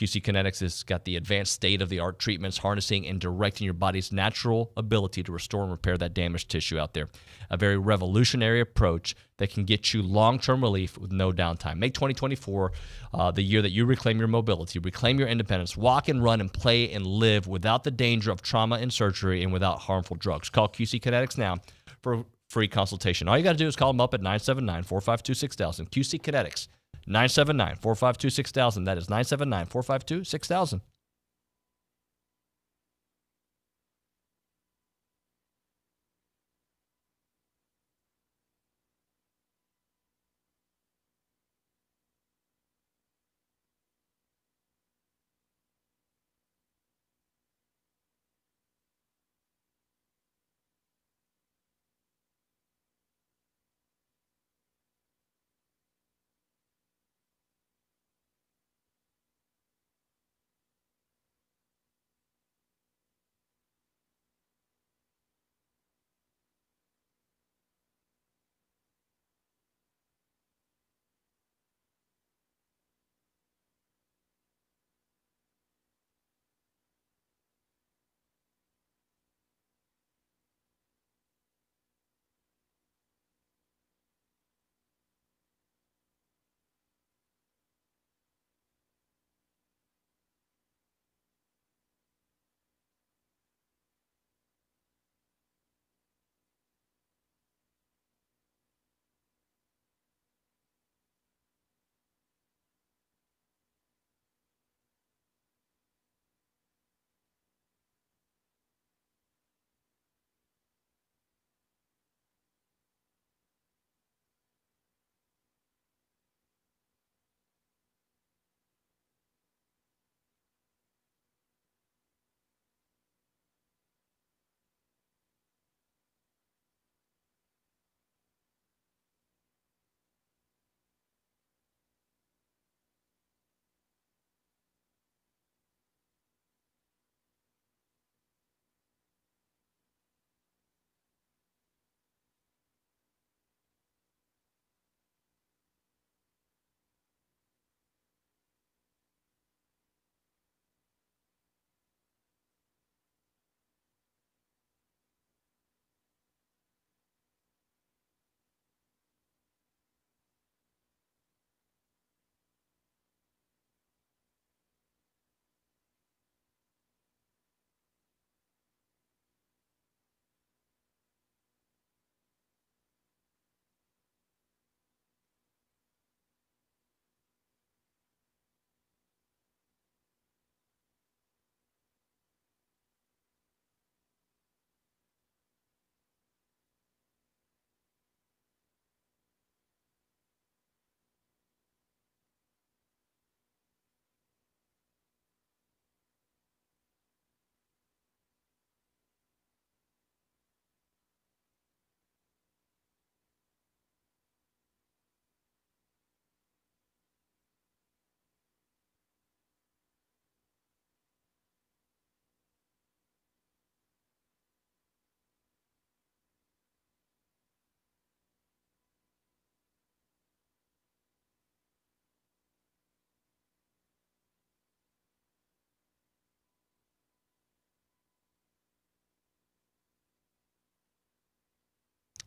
QC Kinetics has got the advanced state of the art treatments, harnessing and directing your body's natural ability to restore and repair that damaged tissue out there. A very revolutionary approach that can get you long term relief with no downtime. Make 2024 uh, the year that you reclaim your mobility, reclaim your independence, walk and run and play and live without the danger of trauma and surgery and without harmful drugs. Call QC Kinetics now for free consultation. All you got to do is call them up at 979 452 6000. QC Kinetics. 979 452 6000. That is 979 452 6000.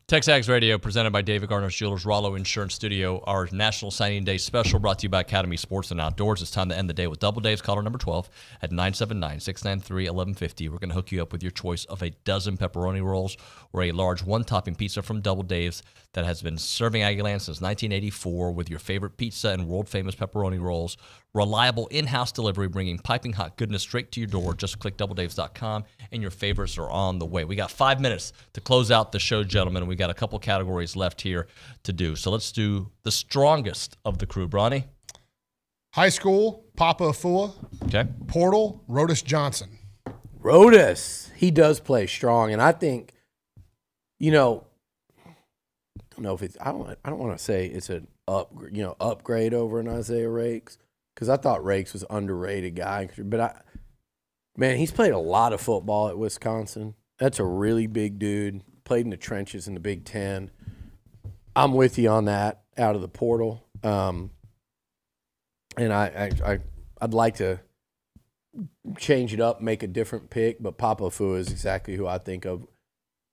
TexAgs Radio presented by David Gardner Jewelers, Rollo Insurance Studio. Our National Signing Day special brought to you by Academy Sports and Outdoors. It's time to end the day with Double Dave's caller number 12 at 979 693 1150. We're going to hook you up with your choice of a dozen pepperoni rolls or a large one topping pizza from Double Dave's that has been serving Aggieland since 1984 with your favorite pizza and world famous pepperoni rolls. Reliable in house delivery, bringing piping hot goodness straight to your door. Just click doubledaves.com and your favorites are on the way. We got five minutes to close out the show, gentlemen. We got a couple categories left here to do. So let's do the strongest of the crew. Bronny? High school, Papa Afua. Okay. Portal, Rodus Johnson. Rodus, he does play strong, and I think, you know, I don't know if it's I don't I don't want to say it's an up you know upgrade over an Isaiah Raikes because I thought Raikes was underrated guy, but I man he's played a lot of football at Wisconsin. That's a really big dude. Played in the trenches in the Big Ten. I'm with you on that out of the portal. Um, and I, I, I I'd like to change it up, make a different pick, but Papa Fu is exactly who I think of.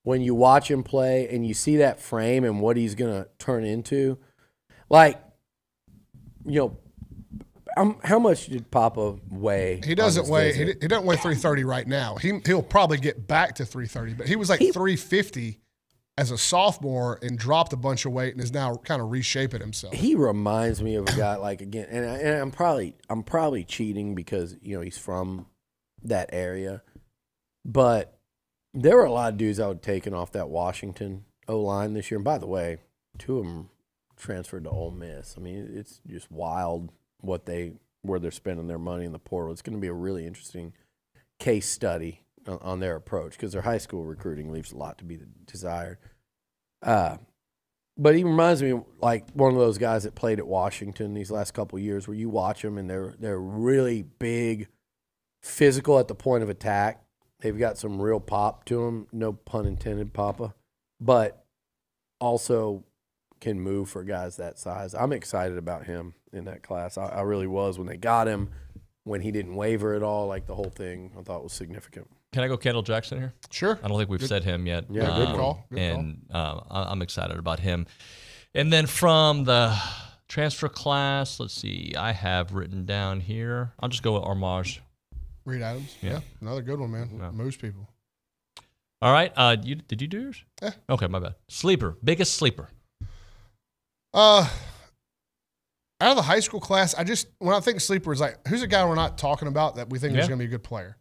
When you watch him play and you see that frame and what he's going to turn into, like, you know, um, how much did Papa weigh? He doesn't weigh. He, he doesn't weigh 330 right now. He he'll probably get back to 330, but he was like 350 as a sophomore and dropped a bunch of weight and is now kind of reshaping himself. He reminds me of a guy like again, and, I, and I'm probably I'm probably cheating because you know he's from that area, but there were a lot of dudes I would taken off that Washington O line this year. And by the way, two of them transferred to Ole Miss. I mean, it's just wild what they where they're spending their money in the portal. It's going to be a really interesting case study on, their approach because their high school recruiting leaves a lot to be desired. Uh, but he reminds me like one of those guys that played at Washington these last couple years, where you watch them and they're they're really big, physical at the point of attack. They've got some real pop to them, no pun intended, Papa, but also can move for guys that size. I'm excited about him in that class. I, I really was when they got him, when he didn't waver at all. Like the whole thing, I thought was significant. Can I go Kendall Jackson here? Sure. I don't think we've Good- said him yet. Yeah, good Um, call, good and uh, I- I'm excited about him. And then from the transfer class, let's see, I have written down here. I'll just go with Armaj. Reed Adams. Yeah. Yeah. Another good one, man. Moves people. All right. Uh, you did you do yours? Yeah. Okay, my bad. Sleeper, biggest sleeper. Uh, out of the high school class, I just when I think sleeper is like who's a guy we're not talking about that we think Yeah. is going to be a good player.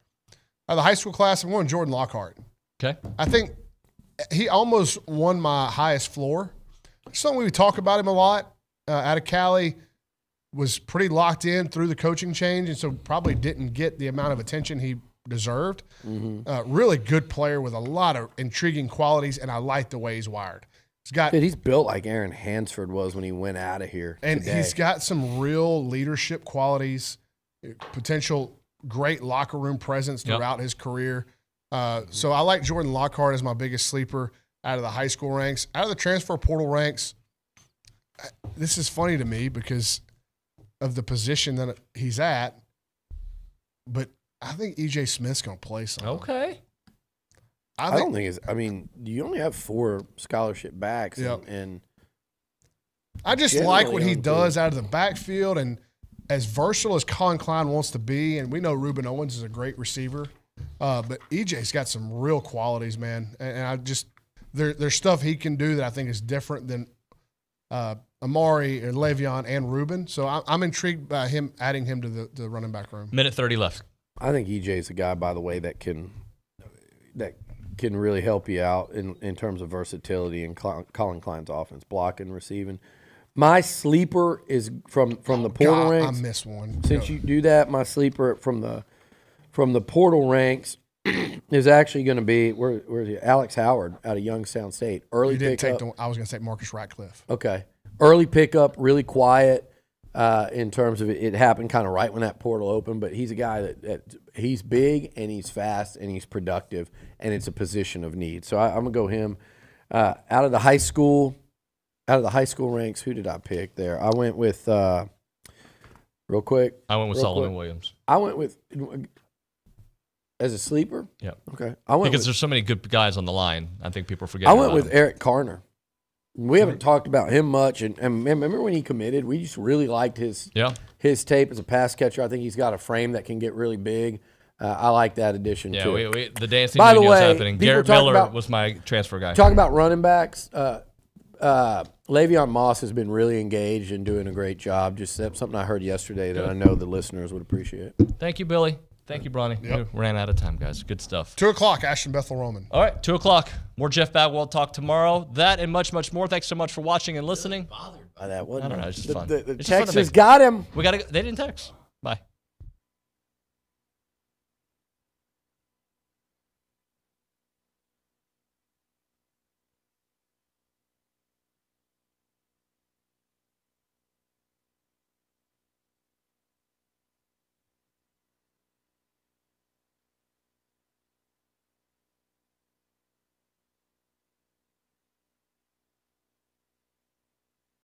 Out of the high school class, I'm going Jordan Lockhart. Okay. I think he almost won my highest floor. Something we talk about him a lot. Uh, out of Cali, was pretty locked in through the coaching change, and so probably didn't get the amount of attention he deserved. Uh, really good player with a lot of intriguing qualities, and I like the way he's wired. He's got Dude, he's built like Aaron Hansford was when he went out of here. and today. he's got some real leadership qualities, potential great locker room presence Yep. throughout his career. Uh, so I like Jordan Lockhart as my biggest sleeper out of the high school ranks. Out of the transfer portal ranks, this is funny to me because of the position that he's at, but I think EJ Smith's going to play some. Okay. I, I don't think it's. I mean, you only have four scholarship backs, Yep. and, and I just like what he does good. out of the backfield and as versatile as Collin Klein wants to be. And we know Rueben Owens is a great receiver, uh, but EJ's got some real qualities, man. And, and I just there, there's stuff he can do that I think is different than uh, Amari and Le'Veon and Ruben. So I, I'm intrigued by him adding him to the, the running back room. Minute 30 left. I think EJ's a guy, by the way, that can that can really help you out in, in terms of versatility in Col- Collin Klein's offense, blocking, receiving. My sleeper is from from the oh, portal God, I ranks. missed one. Since Go. you do that, my sleeper from the from the portal ranks (clears throat) is actually going to be where where's he? Alex Howard out of Youngstown State. Early You didn't take the, I was going to say Marcus Ratcliffe. Okay. Early pickup, really quiet uh, in terms of it. It happened kind of right when that portal opened, but he's a guy that, that he's big and he's fast and he's productive, and it's a position of need. So I, I'm gonna go him. Uh, out of the high school, out of the high school ranks, who did I pick there? I went with uh, real quick. I went with Solomon quick. Williams. I went with as a sleeper. Yeah. Okay. I went because with, there's so many good guys on the line. I think people forget. I went with Eric Carner. We haven't talked about him much, and, and remember when he committed? We just really liked his Yeah. his tape as a pass catcher. I think he's got a frame that can get really big. Uh, I like that addition Yeah, too. we, we, the dancing By the way, happening. Garrett Miller about- was my transfer guy. Talk about running backs. Uh, uh, Le'Veon Moss has been really engaged and doing a great job. Just something I heard yesterday that I know the listeners would appreciate. Thank you, Billy. Thank you, Bronny. We ran out of time, guys. Good stuff. Two o'clock, Ashton Bethel Roman. All right, two o'clock. More Jeff Bagwell talk tomorrow. That and much, much more. Thanks so much for watching and listening. Bothered By that, I don't know. It's just The- fun. the- the It's just fun make- got him. We got to. They didn't text.